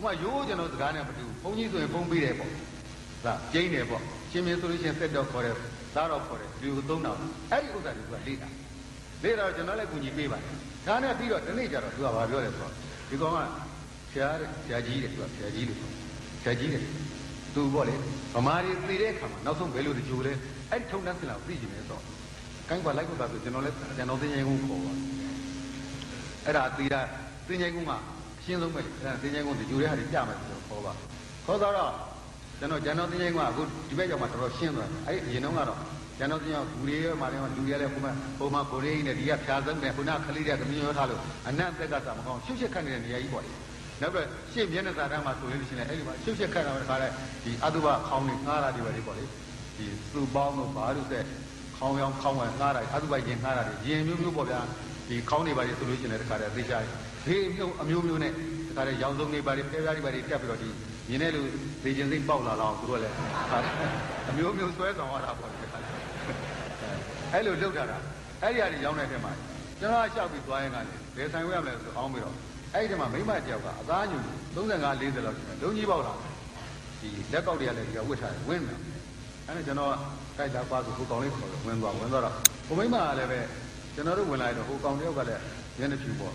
ဥမာရိုးကျွန်တော်စကားနဲ့မတူဘုန်းကြီးဆိုရင်ဘုန်းပေးတယ်ပေါ့ဒါကျင်းတယ်ပေါ့ရှင်မြေဆိုလို့ရှိရင်ဆက်တော့ခေါ်တယ်သားတော့ခေါ်တယ်လူသုံးတော်အဲ့ဒီဥစ္စာတွေကလေ့လာလေ့လာတော့ကျွန်တော်လည်းကူညီပေးပါတယ်ဒါနဲ့ပြီးတော့ဒီနေ့ကျတော့သူကဘာပြောလဲဆိုတော့ဒီကောင်ကဆရာတဲ့ဆရာကြီးတဲ့သူကဆရာကြီးလို့ဆရာကြီးတဲ့သူပေါ့လေဗမာတွေသိတဲ့အခါမှာနောက်ဆုံးဘယ်လိုတကြိုလဲအဲ့ဒီထုံတန်းစင်လာကိုသိကြည့်နေတော့ကိုင်းကွာလိုက်ကွာဆိုကျွန်တော်လည်းကျွန်တော်သိရင်ကိုခေါ်ပါအဲ့ဒါသိတာသိရင်ကုန်းကအ ရှင်းဆုံးပဲလေအဲ့ဒါသိရင်ကုန်းတကြိုတဲ့ဟာတွေပြမယ်ဆိုတော့ခေါ်ပါခေါ်တော့ကျွန်တော်ကျွန်တော်သိရင်ကုန်းကအခုဒီဘက်ရောက်မှတော်တော်ရှင်းသွားတယ်အဲ့ဒီအရင်တုန်းကတော့ကျွန်တော်သိရင်ဘူရီရဲ့မာလည်းလူရဲလည်းဟိုမှာဟိုမှာဘူရီနဲ့ဒီကဖြာစမ်းနဲ့ခုနခလေးတဲ့သမီးရောထားလို့အနတ်သက်ကစားမကောင်းရှုပ်ရှက်ခတ်နေတဲ့နေရာကြီးပေါ့လေနောက်ပြီးရှေ့မျက်နှာစာတန်းမှာဆိုလို့ရှိရင်အဲ့ဒီမှာရှုပ်ရှက်ခတ်တာပဲခါတဲ့ဒီအတုပခေါင်းတွေငှားတာတွေပဲလေပေါ့လေဒီသူ့ပေါင်းတို့ဘာလို့တဲ့ခေါင်းရောင်းခေါင်းဝယ်ငှားတာအတုပရင်ငှားတာတွေရင်မျိုးမျိုးပေါ့ဗျာဒီခေါင်းတွေပါလေဆိုလို့ရှိရင်တခါတည်းသိချာ ဒီမျိုးအမျိုးမျိုးနဲ့တခါတည်းရောင်စုံတွေပါလေဖဲပြားတွေပါလေတက်ပြီးတော့ဒီမြင်တဲ့လူသိချင်းစိတ်ပေါက်လာတော့သူတို့လည်းအမျိုးမျိုးဆွဲဆောင်ရတာပေါ့လေအဲ့လိုလုပ်တာတာအဲ့ဒီဟာတွေရောင်းတဲ့ထဲမှာကျွန်တော်ကရှောက်ပြီးသွားရင်ကလည်းဘယ်ဆိုင်ဝဲရမလဲဆိုအောင်းပြီးတော့အဲ့ဒီမှာမိမတယောက်ကအသားညူ35 40လောက်ရှိတယ်လုံကြီးပေါက်လာဒီလက်ကောက်တွေကလည်းဒီကဝစ်ထားတယ်ဝင်းတယ်အဲ့ဒါကျွန်တော်ကြိုက်တာပါဆိုဟိုကောင်လေးခေါ်တော့ဝင်သွားဝင်သွားတော့ဟိုမိမကလည်းပဲကျွန်တော်တို့ဝင်လာတော့ဟိုကောင်တယောက်ကလည်းရင်းနှဖြူပေါ့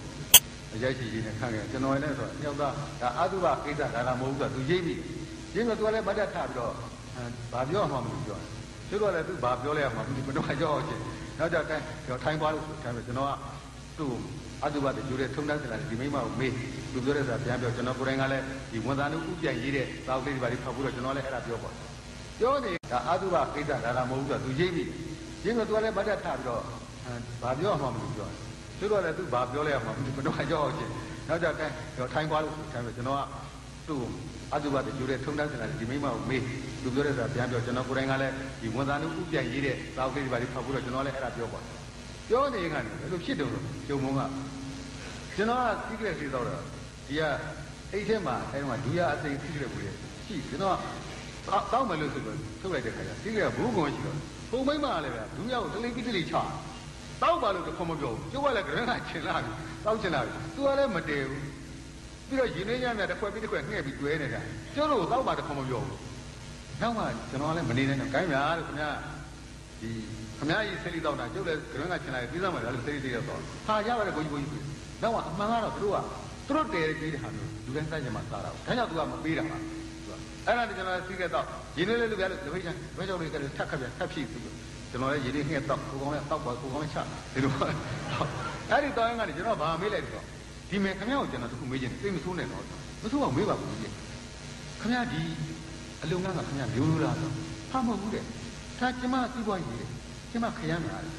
အရိုက်ချီကြီးနဲ့ခန့်ခဲ့ကျွန်တော်လည်းဆိုတော့ယောက်သားဒါအတုပကိစ္စဒါကမဟုတ်ဘူးဆိုသူရိပ်ပြီရိပ်တော့သူကလည်းမတ်တက်ထပြီးတော့ဘာပြောမှမလို့ပြောတယ်သူတို့ကလည်းသူဘာပြောလဲမှမသိဘူးဘယ်တော့မှကြောက်အောင်ချင်းနောက်ကြတိုင်းထိုင်သွားလို့ဆိုထိုင်ပြီကျွန်တော်ကသူ့အတုပတကျိုးတဲ့ထုံတန်းစလာဒီမိမကိုမေးသူပြောတဲ့စာပြန်ပြောကျွန်တော်ကိုယ်တိုင်ကလည်းဒီဝန်သားတို့ဥပြန်ရေးတဲ့သာဝတိတွေပါပြီးဖတ်ပြီးတော့ကျွန်တော်လည်းအဲ့ဒါပြောပါပြောနေတာအတုပကိစ္စဒါလာမဟုတ်ဘူးဆိုသူရေးပြီးရင်းကသူကလည်းဗတ်တက်ထပြီးတော့ဘာပြောမှမလို့ပြော သူတို့လည်းသူဘာပြောလဲမှမသိဘူးတော့ကြောက်ချင်းနောက်ကြတဲ့တော့ထိုင်သွားလို့ထိုင်ပြီးကျွန်တော်ကသူ့အတုပတကျိုးတဲ့ထုံတန်းစလာဒီမိမကိုမေးသူပြောတဲ့စာပြန်ပြောကျွန်တော်ကိုယ်တိုင်ကလည်းဒီဝန်သားတို့ဥပြန်ရေးတဲ့သာဝတိတွေပါပြီးဖတ်ပြီးတော့ကျွန်တော်လည်းအဲ့ဒါပြောပါပြောနေကနေဘယ်လိုဖြစ်တယ်လို့ဂျုံမုံကကျွန်တော်က secret လေးတော့ဒီကအိတ်ထဲမှာအဲမှာဒူရအစိမ် secret ဘူးလေရှိကျွန်တော်တောက်မယ်လို့ဆိုတော့ထုတ်လိုက်တဲ့ခါကျ secret ဘူးကွန်ရှိတော့ပုံမိမ့်မလည်းပဲဒူရကိုတလိပိတလိချ တောက်ပါလို့တော့ခေါ်မပြောဘူးကျုပ်ကလည်းကရမ်းကချင်လာပြီတောက်ချင်လာပြီသူကလည်းမတည်ဘူးပြီးတော့ရင်းနှီးညံ့မြတ်တစ်ခွက်ပြီးတစ်ခွက်ငှဲ့ပြီးတွဲနေတာကျုပ်တို့တောက်ပါတော့ခေါ်မပြောဘူးနောက်မှကျွန်တော်လည်းမနေနဲ့တော့ဂိုင်းများလို့ခင်ဗျာဒီခမကြီးစိတ်လေးတောက်တာကျုပ်လည်းကရမ်းကချင်လာပြီပြီးသားမှလည်းစိတ်လေးတည်းတော့ဟာရပါတယ်ကိုကြီးကိုကြီးတော့အမှန်ကတော့သူတို့ကသူတို့တည်ကြည့်တဲ့ဟာမျိုးလူတိုင်းစိုက်ကြမှာစားတာဒါကြောင့်သူကမပေးတာပါအဲ့ဒါတကျွန်တော်စီးခဲ့တော့ရင်းနှီးလေးလူပြလို့တပိတ်ချမ်းဘယ်ကြောင့်လေးကလေးထပ်ခပ်ပြထပ်ဖြည့်သူ ကျွန်တော်လည်းရင်းနှီးငှက်တော့ကိုကောင်းလည်းတောက်ပါကိုကောင်းလည်းချဒီလိုအဲ့ဒီတောင်းကနေကျွန်တော်ဗာမေးလိုက်တော့ဒီမဲ့ခမရကိုကျွန်တော်တခုမေးချင်တယ်သိမဆိုးနဲ့တော့မဆိုးအောင်မေးပါဘူးကြီးခမရဒီအလုံငန်းကခမရမျိုးလို့လားဆိုဟာမဟုတ်ဘူးတဲ့ဒါကျမစီးပွားရေးတယ်ကျမခရမ်းများတယ်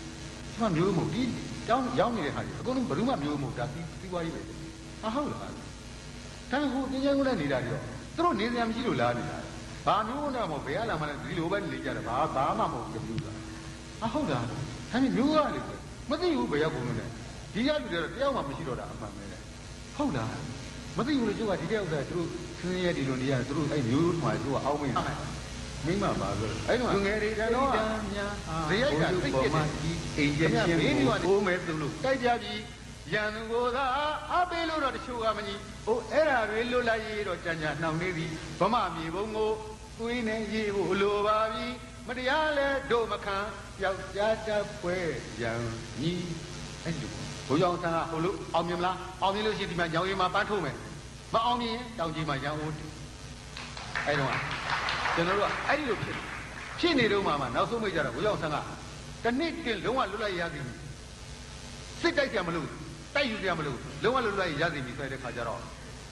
ကျမမျိုးမဟုတ်ဒီတောင်းရောက်နေတဲ့ခါကြီးအကုန်လုံးဘယ်သူမှမျိုးမဟုတ်ဒါစီးပွားရေးပဲအဟုတ်လားဒါပေမဲ့ဟိုတင်းကျန်းကုန်းနဲ့နေတာပြီးတော့သူတို့နေစရာမရှိလို့လားနေတာဘာမျိုးနဲ့မဟုတ်ဘယ်ရလာမှလည်းဒီလိုပဲနေကြတယ်ဘာဘာမှမဟုတ်ဘူးဘူးလား အဟုတ်လားဒါပေမဲ့မျိုးရလေမသိဘူးဘယ်ရောက်ကုန်လို့လဲဒီရလူတွေတော့တယောက်မှမရှိတော့တာအမှန်ပဲလေဟုတ်လားမသိဘူးလေကျုပ်ကဒီတဲ့ဥစ္စာသူတို့ဆင်းရဲဒီလိုနေရတယ်သူတို့အဲ့မျိုးထွားသူကအောင်းမင်းမိမပါဆိုအဲ့တော့ငယ်တွေတော့ဇေယိုက်ကသိကျတယ်အိမ်ကျချင်းကိုဘိုးမဲသူလို့တိုက်ကြပြီရန်သူကိုသာအပေးလို့တော့တချို့ကမကြီးဟိုအဲ့ဒါတွေလွတ်လိုက်ရေးတော့ကြံကြနှောင်နေသည်ဗမာမြေဘုံကိုသွေးနဲ့ရေးဖို့လိုပါပြီ မတရားလဲတို့မခံယောက်ျားတပ်ပွဲရန်ကြီးအဲ့ဒီဘုံရောက်ဆန်းကဟိုလို့အောင်မြင်မလားအောင်မြင်လို့ရှိရင်ဒီမှာညောင်ရင်မှာပန်းထုတ်မယ်မအောင်မြင်တောင်ကြီးမှာရန်ဦးအဲ့တော့ကျွန်တော်တို့ကအဲ့ဒီလိုဖြစ်ဖြစ်နေတော့မှနောက်ဆုံးမိကြတာဘုံရောက်ဆန်းကတနစ်တင်လုံးဝလွတ်လိုက်ရသည်စစ်တိုက်ကြမလို့တိုက်ယူကြမလို့လုံးဝလွတ်လိုက်ရသည်ပြီဆိုတဲ့ခါကျတော့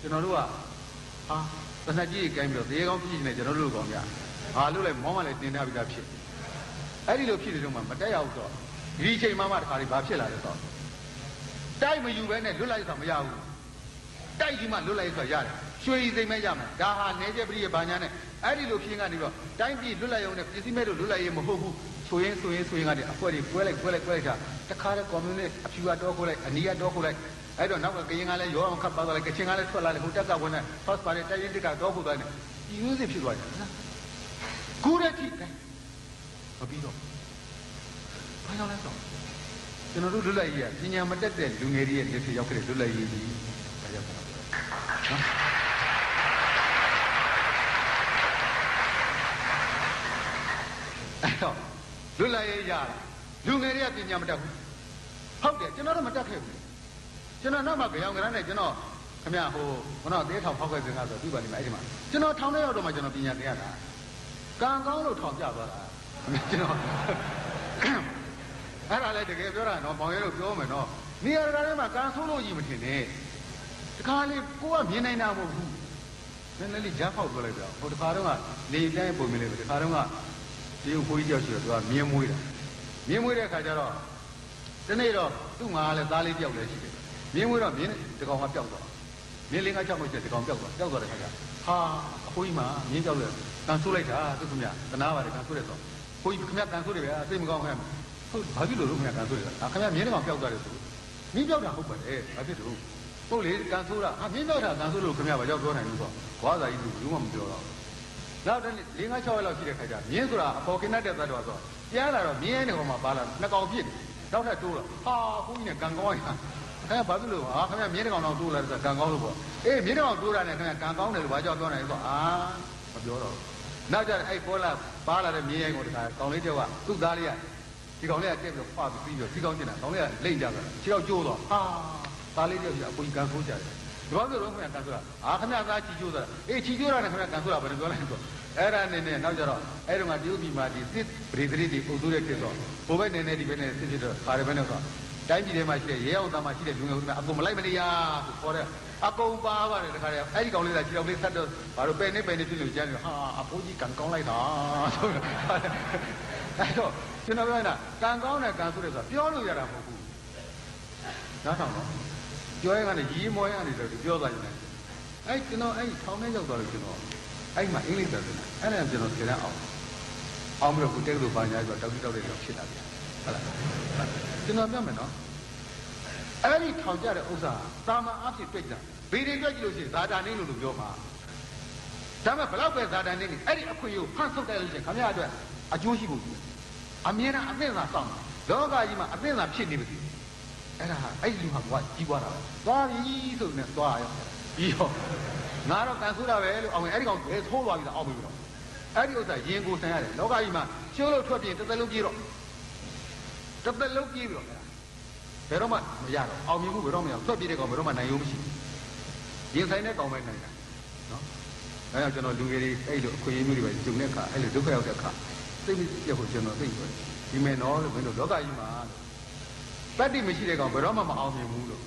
ကျွန်တော်တို့ကဟာတနက်ကြီးကိုင်းပြီးတော့သေကောင်းဖြစ်နေကျွန်တော်တို့ကောင်းကြ ဟာလို့လိုက်မောင်းမလည်းတင်ထားပြီးသားဖြစ်အဲ့ဒီလိုဖြစ်နေတော့မှမတက်ရဘူးတော့ဒီချိန်မှမှတခါလေးဘာဖြစ်လာလဲဆိုတော့တိုက်မယူဘဲနဲ့လွတ်လိုက်ဆိုတာမရဘူးတိုက်ကြီးမှလွတ်လိုက်ဆိုတာရတယ်ရွှေရီစိမ်မဲ့ရမယ်ဒါဟာနေကျပရိယဘာညာနဲ့အဲ့ဒီလိုဖြစ်ကနေပြီးတော့တိုင်းပြည်လွတ်လိုက်ရုံနဲ့ပစ္စည်းမဲ့လို့လွတ်လိုက်ရင်မဟုတ်ဘူးဆိုရင်ဆိုရင်ဆိုရင်ကနေအဖွဲတွေကွဲလိုက်ကွဲလိုက်ကွဲလိုက်တာတခါတည်းကွန်မြူနစ်အဖြူကတော့ခိုးလိုက်အနီးကတော့ခိုးလိုက်အဲ့တော့နောက်ကကရင်ကလည်းရောအောင်ခတ်ပါသွားလိုက်ကချင်ကလည်းထွက်လာတယ်ဟိုတက်ကဝင်တဲ့ first party တိုက်ရင်တက်ကတော့ခိုးသွားတယ်ဒီမျိုးစစ်ဖြစ်သွားတယ်နော် ကူရက်တိကဲမပြီးတော့ဘာကြောင့်လဲဆိုတော့ကျွန်တော်တို့လွတ်လပ်ရေးကပညာမတက်တဲ့လူငယ်တွေရဲ့လက်ထက်ရောက်ခဲ့တဲ့လွတ်လပ်ရေးကြီးဒါကြောင့်နော်အဲ့တော့လွတ်လပ်ရေးရလူငယ်တွေကပညာမတတ်ဘူးဟုတ်တယ်ကျွန်တော်တို့မတတ်ခဲ့ဘူးကျွန်တော်နောက်မှကြောင်ကရမ်းနဲ့ကျွန်တော်ခမဟိုဘုနောသေးထောင်ဖောက်ခဲ့စဉ်ကဆိုပြီးပါလိမ့်မယ်အဲ့ဒီမှာကျွန်တော်ထောင်ထဲရောက်တော့မှကျွန်တော်ပညာသင်ရတာ ကံကောင်းလို့ထောင်ပြသွားတာကျွန်တော်အဲ့ဒါလည်းတကယ်ပြောတာနော်မောင်ရဲတို့ပြောမယ်နော်နေရာတကာထဲမှာကံဆိုးလို့ကြီးမထင်နဲ့တခါလေကိုကမြင်နိုင်တာမဟုတ်ဘူးနည်းနည်းလေးဂျားဖောက်ပြောလိုက်ပြဟိုတခါတော့ကနေတိုင်းပုံမြင်လိုက်ပဲတခါတော့ကဒီကိုကိုကြီးကြောက်ရှိတော့သူကမြင်းမွေးတာမြင်းမွေးတဲ့ခါကျတော့ဒီနေ့တော့သူ့မှာလည်းသားလေးတယောက်လည်းရှိတယ်မြင်းမွေးတော့မြင်းတကောင်ကပျောက်သွားမြင်းလေးကကြောက်လို့ကျတကောင်ပျောက်သွားပျောက်သွားတဲ့ခါကျဟာအဖိုးကြီးမှာမြင်းကြောက်လဲ ကန်ဆိုးလိုက်တာသူခင်ဗျတနာပါတယ်ကန်ဆိုးတယ်ဆိုဖိုးကြီးခင်ဗျကန်ဆိုးတယ်ဗျာစိတ်မကောင်းခင်ဟုတ်ဘာဖြစ်လို့လို့ခင်ဗျကန်ဆိုးတယ်အာခင်ဗျမြင်းတကောင်ပျောက်သွားတယ်ဆိုမြင်းပျောက်တာဟုတ်ပါတယ်ဘာဖြစ်လို့ဟုတ်လေကန်ဆိုးတာဟာမြင်းပျောက်တာကန်ဆိုးလို့ခင်ဗျဘာကြောက်ပြောနိုင်လို့ဆိုဘွားစာကြီးကဘူးမှမပြောတော့နောက်တည်း၄၅၆ရက်လောက်ရှိတဲ့ခါကျမြင်းဆိုတာအပေါ်ကိနတ်တဲ့သတ္တဝါဆိုပြန်လာတော့မြင်းတဲ့ကောင်မှပါလာနှစ်ကောင်ပြည့်နောက်ထပ်တိုးတော့ဟာကိုကြီးနဲ့ကံကောင်းရခင်ဗျဘာဖြစ်လို့ဟာခင်ဗျမြင်းတကောင်တော့တိုးလာတယ်ဆိုတာကံကောင်းလို့ပေါ့အေးမြင်းတကောင်တိုးတာနဲ့ခင်ဗျကံကောင်းတယ်လို့ဘာကြောက်ပြောနိုင်လဲဆိုအာ မပြောတော့နောက်ကြအဲ့ပေါ်လာပါလာတဲ့မြင်းရိုင်းကိုတခါကောင်လေးတယောက်ကသူ့သားလေးကဒီကောင်လေးကတက်ပြီးတော့ဖာပြီးပြီးတော့ဒီကောင်ကျင်တာကောင်လေးကလိမ့်ကြတာခြေတော့ကျိုးတော့ဟာသားလေးတယောက်ကြီးအပူကြီးကံဆိုးကြတယ်ဒီဘာလို့တော့ခင်ဗျကံဆိုတာအာခင်ဗျသားချီကျိုးတာအေးချီကျိုးတာနဲ့ခင်ဗျကံဆိုတာဘယ်လိုပြောလိုက်ဆိုအဲ့ဒါနေနဲ့နောက်ကြတော့အဲ့တော့ကတရုတ်ပြည်မှာဒီစစ်ပရိသတိတွေပုံစိုးတဲ့ဖြစ်တော့ဘိုးဘက်နေနေဒီဘက်နေစစ်ဖြစ်တော့ခါရဘက်နဲ့ဆိုတိုင်းပြည်ထဲမှာရှိတဲ့ရဲအောင်သားမှာရှိတဲ့လူငယ်ဦးတွေအကုန်မလိုက်မနေရဆိုခေါ်တယ် အကုန်ပါပါတယ်တခါတည်းအဲ့ဒီကောင်လေးကခြေတော်လေးဆက်တော့ဘာလို့ပဲနေပဲနေဖြစ်လို့ကြမ်းတယ်ဟာအဖိုးကြီးကံကောင်းလိုက်တာဆိုတော့အဲ့တော့ကျွန်တော်ပြောနေတာကံကောင်းတယ်ကံဆိုတယ်ဆိုတာပြောလို့ရတာမဟုတ်ဘူးနားထောင်တော့ပြောရင်ကနေရီးမွဲကနေတော့ပြောသွားရင်လည်းအဲ့ကျွန်တော်အဲ့ထောင်ထဲရောက်သွားလို့ကျွန်တော်အဲ့မှာအင်္ဂလိပ်စာပြန်အဲ့ဒါကျွန်တော်ခြေလက်အောင်အောင်ပြီးတော့ကိုတက်လို့ပါညာဆိုတော့တောက်တိတောက်တဲ့တော့ဖြစ်လာပြန်ဟုတ်လားကျွန်တော်ပြောမယ်နော်အဲ့ဒီထောင်ကြတဲ့ဥစ္စာတာမန်အဖြစ်တွေ့ကြ ဘေးတွေတွေ့ကြည့်လို့ရှိရင်ဇာတာနေလို့လို့ပြောမှာဒါပေမဲ့ဘလောက်ပဲဇာတာနေနေအဲ့ဒီအခွင့်အရေးကိုဖန်ဆုပ်တယ်လို့ရှိရင်ခင်ဗျားအတွက်အကျိုးရှိဖို့ရှိတယ်အမြဲတမ်းအသင့်သာစောင့်လောကကြီးမှာအသင့်သာဖြစ်နေပါစေအဲ့ဒါဟာအဲ့ဒီလူဟာကွာကြီးပွားတာပဲသွားပြီဆိုနေသွားရောပြီးတော့ငါတော့ကန်ဆူတာပဲလို့အောင်ရင်အဲ့ဒီကောင်ဘယ်သိုးသွားပြီလားအောက်ပြီတော့အဲ့ဒီဥစ္စာရင်ကိုဆန်ရတယ်လောကကြီးမှာကျိုးလို့ထွက်ပြေးတစ်သက်လုံးပြေးတော့တစ်သက်လုံးပြေးပြီးတော့ဘယ်တော့မှမရတော့အောင်မြင်မှုဘယ်တော့မှမရထွက်ပြေးတဲ့ကောင်ဘယ်တော့မှနိုင်ရုံမရှိဘူး ရင်ဆိုင်တဲ့ကောင်ပဲနိုင်တာနော်အဲကြောင့်ကျွန်တော်လူငယ်တွေအဲ့လိုအခွင့်အရေးမျိုးတွေပဲဂျုံတဲ့အခါအဲ့လိုဒုက္ခရောက်တဲ့အခါသိမိရဖို့ကျွန်တော်သိတယ်ဒီမယ်နော်လို့မင်းတို့လောကကြီးမှာတတ္တိမရှိတဲ့ကောင်ဘယ်တော့မှမအောင်မြင်ဘူးလို့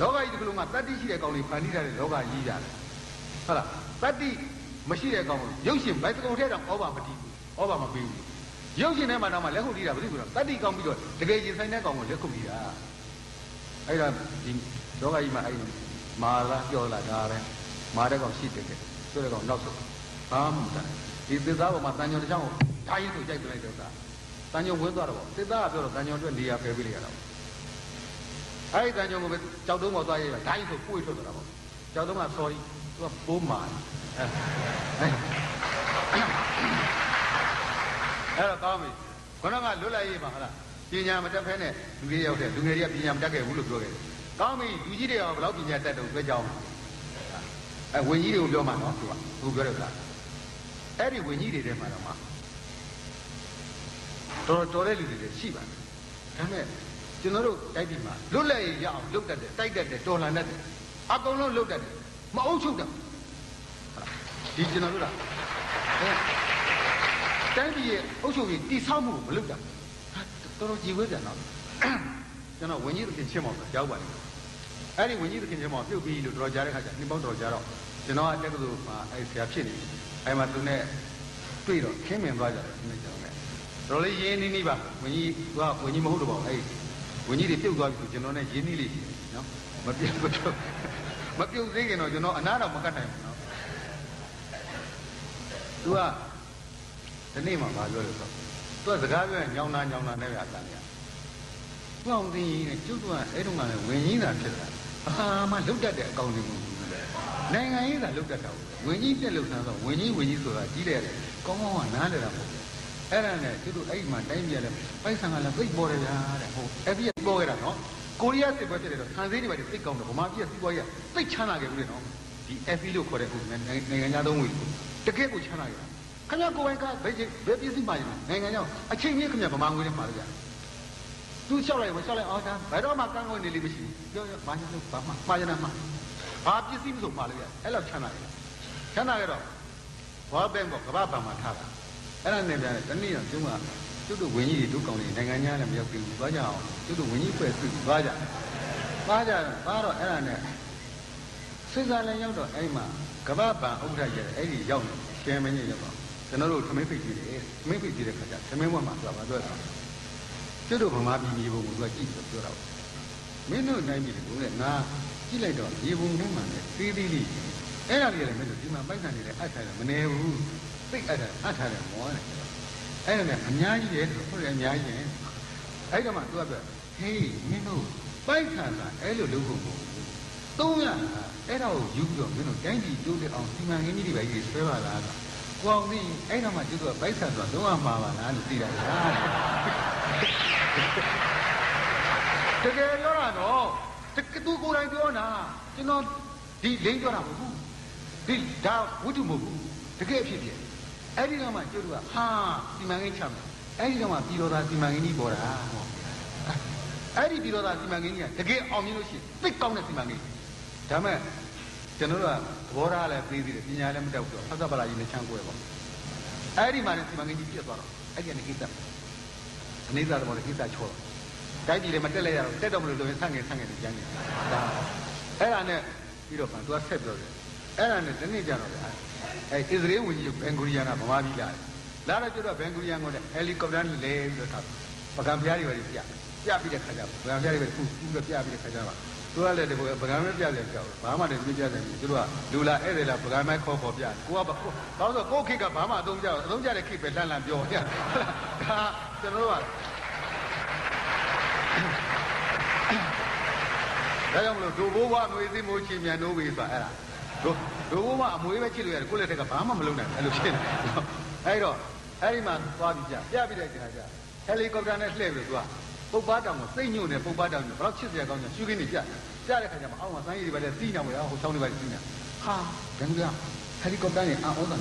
လောကကြီးဒီကလုံးကတတ္တိရှိတဲ့ကောင်တွေဖန်တီးထားတဲ့လောကကြီးရတယ်ဟုတ်လားတတ္တိမရှိတဲ့ကောင်ရုပ်ရှင်ဘိုက်စကုံထဲတောင်ဩဘာမတီးဘူးဩဘာမပေးဘူးရုပ်ရှင်ထဲမှာတော့မှလက်ခုပ်တီးတာဘာလို့လဲတတ္တိကောင်းပြီးတော့တကယ်ရင်ဆိုင်တဲ့ကောင်ကိုလက်ခုပ်တီးတာအဲ့ဒါဒီလောကကြီးမှာအဲ့ မာလာပြောလာဒါပဲမာတဲ့ကောင်ရှိတယ်ကဲဆိုတဲ့ကောင်နောက်ဆုံးဘာမှမတန်ဒီသစ္စာပေါ်မှာတန်ညွန်တစ်ချောင်းကိုဓာကြီးဆိုကြိုက်ပြလိုက်တဲ့ဥစ္စာတန်ညွန်ဝင်းသွားတော့သစ္စာကပြောတော့တန်ညွန်အတွက်နေရာဖယ်ပေးလိုက်ရတာပေါ့အဲ့ဒီတန်ညွန်ကိုပဲကြောက်တုံးပေါ်သွားရေးပါဓာကြီးဆိုပွေထွက်သွားတာပေါ့ကြောက်တုံးက sorry သူကပိုးမာအဲအဲ့တော့ကောင်းပြီခုနကလွတ်လိုက်ရေးပါဟုတ်လားပညာမတက်ဖဲနဲ့လူကြီးရောက်တဲ့လူငယ်တွေကပညာမတက်ခဲ့ဘူးလို့ပြောခဲ့တယ် ကောင်းပြီလူကြီးတွေကဘယ်လောက်ပညာတက်တော့တွေ့ကြအောင်အဲဝင်းကြီးတွေကိုပြောမှနော်သူကသူပြောတယ်ကလားအဲ့ဒီဝင်းကြီးတွေထဲမှာတော့မှတော်တော်တဲ့လူတွေရှိပါတယ်ဒါပေမဲ့ကျွန်တော်တို့တိုက်ပြည်မှာလွတ်လပ်ရေးရအောင်လုပ်တတ်တယ်တိုက်တတ်တယ်တော်လှန်တတ်တယ်အကုန်လုံးလုပ်တတ်တယ်မအုပ်ချုပ်တယ်ဒီကျွန်တော်တို့ကအဲတိုင်းပြည်ရဲ့အုပ်ချုပ်ရေးတိဆောက်မှုမလုပ်တာတော်တော်ကြည်ဝဲပြန်တော့ကျွန်တော်ဝင်းကြီးသခင်ချင်းမောင်ရောက်ပါလိမ့်မယ် အဲ့ဒီဝင်းကြီးသခင်ချင်းမောင်ပြုတ်ပြီးလို့တော်ကြားတဲ့ခါကျနှင်းပေါင်းတော်ကြားတော့ကျွန်တော်ကတက်ကတူမှာအဲ့ဆရာဖြစ်နေအဲ့မှာသူနဲ့တွေ့တော့ခင်းမြင်သွားကြတယ်ဒီနေ့ကျွန်တော်လည်းတော်လေးရင်းနှီးနှီးပါဝင်းကြီးကဝင်းကြီးမဟုတ်တော့ပါဘူးအဲ့ဝင်းကြီးတွေပြုတ်သွားပြီဆိုကျွန်တော်နဲ့ရင်းနှီးလေးရှိတယ်နော်မပြုတ်မပြုတ်မပြုတ်သေးခင်တော့ကျွန်တော်အနာတော့မကတ်နိုင်ဘူးနော်သူကဒီနေ့မှမပြောလို့ဆိုသူကစကားပြောရင်ညောင်းနာညောင်းနာနဲ့ပြတာတယ်။သူအောင်သိရင်ကျုပ်တို့ကအဲ့တုန်းကလည်းဝင်ကြီးတာဖြစ်တာ။ အာမလုတ်တတ်တဲ့အကောင့်တွေမဟုတ်ဘူး။နိုင်ငံရေးသာလုတ်တတ်တာ။ဝင်ကြီးတက်လို့ဆန်းတော့ဝင်ကြီးဝင်ကြီးဆိုတာကြီးတယ်။ကောင်းကောင်းကနားလည်တာမဟုတ်ဘူး။အဲ့ဒါနဲ့ကျုပ်တို့အဲ့မှာတိုင်းပြည်လည်းပိုက်ဆံကလည်းသိပ်ပေါ်တယ်ဗျာတဲ့။ဟုတ်။အဲ့ဒီကပေါ်ခဲ့တာနော်။ကိုရီးယားစစ်ပွဲဖြစ်တယ်တော့ဆန်သေးတွေပဲသိပ်ကောင်းတယ်ဗမာပြည်ကစီးပွားရေးသိပ်ချမ်းသာခဲ့ပြီလေနော်။ဒီ FE လို့ခေါ်တဲ့ဟိုနိုင်ငံခြားသုံးငွေတကယ်ကိုချမ်းသာခဲ့တာ။ခင်ဗျာကိုယ်ပိုင်ကဘယ်ဘယ်ပစ္စည်းမှရင်နိုင်ငံကြောင့်အချိန်ကြီးခင်ဗျာဗမာငွေနဲ့မှာလို့ရ သူလျှောက်လိုက်မလျှောက်လိုက်အောင်ဆန်းဘယ်တော့မှကန်းဝင်နေလိမ့်မရှိဘူးပြောပြောဘာညာလို့ဘာမှမှားရနာမှာဘာပစ္စည်းမဆိုမှာလို့ရအဲ့လောက်ချမ်းသာတယ်ချမ်းသာကြတော့ဘောဘက်ပေါ့ကမ္ဘာပံမှာထားတာအဲ့ဒါနဲ့ပြန်တနည်းတော့ကျုံးကကျွတ်တို့ဝင်းကြီးတွေတို့ကောင်းနေနိုင်ငံခြားလည်းမရောက်ဘူးဘာကြအောင်ကျွတ်တို့ဝင်းကြီးဖွဲ့စုဘာကြဘာကြဘာတော့အဲ့ဒါနဲ့စိတ်စားလည်းရောက်တော့အဲ့မှာကမ္ဘာပံဥပဒေရဲ့အဲ့ဒီရောက်နေရှယ်မင်းကြီးရောက်တော့ကျွန်တော်တို့သမင်းဖိတ်ကြည့်တယ်သမင်းဖိတ်ကြည့်တဲ့ခါကျသမင်းဘွားမှာဆိုတာဘာပြောတာ ကျွတ်တို့ဗမာပြည်မြေပုံကိုသူကကြည့်ပြီးပြောတာပေါ့မင်းတို့နိုင်ပြီလေကိုယ်ကငါကြည့်လိုက်တော့မြေပုံထဲမှာလည်းသေးသေးလေးအဲ့ဒါလေးလည်းမင်းတို့ဒီမှာပိုက်ဆံနေတယ်အပ်ထားတယ်မနေဘူးသိအပ်တယ်အပ်ထားတယ်မောတယ်အဲ့ဒါနဲ့အများကြီးတယ်ဟုတ်တယ်အများကြီးတယ်အဲ့တော့မှသူကပြောဟေးမင်းတို့ပိုက်ဆံကအဲ့လိုလုပ်ဖို့မဟုတ်ဘူးသုံးရအဲ့ဒါကိုယူပြီးတော့မင်းတို့တိုင်းပြည်တိုးတက်အောင်စီမံကိန်းကြီးတွေပဲကြီးဆွဲပါလား ကိုအောင်သိအဲ့တော့မှကျွတ်တော့ဗိုက်ဆန်ဆိုတာလုံးဝမှားပါလားလို့သိတာလားတကယ်ပြောတာတော့တကယ်သူကိုယ်တိုင်ပြောတာကျွန်တော်ဒီလိမ့်ပြောတာမဟုတ်ဘူးဒီဒါဝိတုမဟုတ်ဘူးတကယ်ဖြစ်ဖြစ်အဲ့ဒီတော့မှကျွတ်ကဟာစီမံကိန်းချမယ်အဲ့ဒီတော့မှပြည်တော်သားစီမံကိန်းကြီးပေါ်တာအဲ့ဒီပြည်တော်သားစီမံကိန်းကြီးကတကယ်အောင်မြင်လို့ရှိရင်သိကောင်းတဲ့စီမံကိန်းဒါမဲ့ ကျွန်တော်တို့ကသဘောထားလည်းပေးသေးတယ်ပညာလည်းမတက်ဘူးတော့ဖတ်သပလာကြီးနဲ့ချမ်းကွဲပေါ့အဲ့ဒီမှာလည်းစီမံကိန်းကြီးပြတ်သွားတော့အဲ့ဒီကနေကိစ္စအနေသာတော့ကိစ္စချောတိုင်းပြည်လည်းမတက်လိုက်ရတော့တက်တော့မလို့ဆိုရင်ဆန့်ငယ်ဆန့်ငယ်နေကြတယ်ဒါအဲ့ဒါနဲ့ပြီးတော့ဗန်သူကဆက်ပြောတယ်အဲ့ဒါနဲ့ဒီနေ့ကျတော့လေအဲအစ္စရေးဝန်ကြီးဘန်ဂူရီယန်ကဗမာပြည်လာတယ်လာတော့ကျတော့ဘန်ဂူရီယန်ကိုလည်းဟယ်လီကော်ပတာနဲ့လဲပြီးတော့ထားပကံဖျားတွေပဲပြပြပြီးတဲ့ခါကျပကံဖျားတွေပဲပူပူပြီးပြပြီးတဲ့ခါကျတော့ သူကလည်းဒီပကံမဲပြတယ်ကြောက်ဘာမှလည်းပြပြတယ်သူတို့ကလူလာဧည့်သည်လာပကံမဲခေါ်ခေါ်ပြကိုကဘာလို့ဆိုကိုခိကဘာမှအသုံးကြအသုံးကြတဲ့ခိပဲလှမ်းလှမ်းပြောကြဒါကျွန်တော်တို့ကဒါကြောင့်မလို့ဒိုဘိုးဘွားမွေးသိမိုးချီမြန်နိုးပြီဆိုတာအဲ့ဒါဒိုဒိုဘိုးဘွားအမွေးပဲချစ်လို့ရတယ်ကိုယ့်လက်ထက်ကဘာမှမလုပ်နိုင်ဘူးအဲ့လိုဖြစ်နေအဲ့တော့အဲ့ဒီမှာသွားပြီးကြပြပြီးတဲ့ခါကျဟယ်လီကော်ပတာနဲ့လှည့်ပြီးတော့သူက ပုပ်ပါတောင်ကိုစိတ်ညွန့်နေပုပ်ပါတောင်ကိုဘယ်တော့ချစ်စရာကောင်းလဲရှုခင်းနေပြပြတဲ့ခါကျမှအောက်မှာဆိုင်းရည်တွေပဲစီးနေမှာဟိုချောင်းတွေပဲစီးနေဟာဘယ်လိုလဲဟယ်လီကော်ပတာနဲ့အော်အော်ဟာ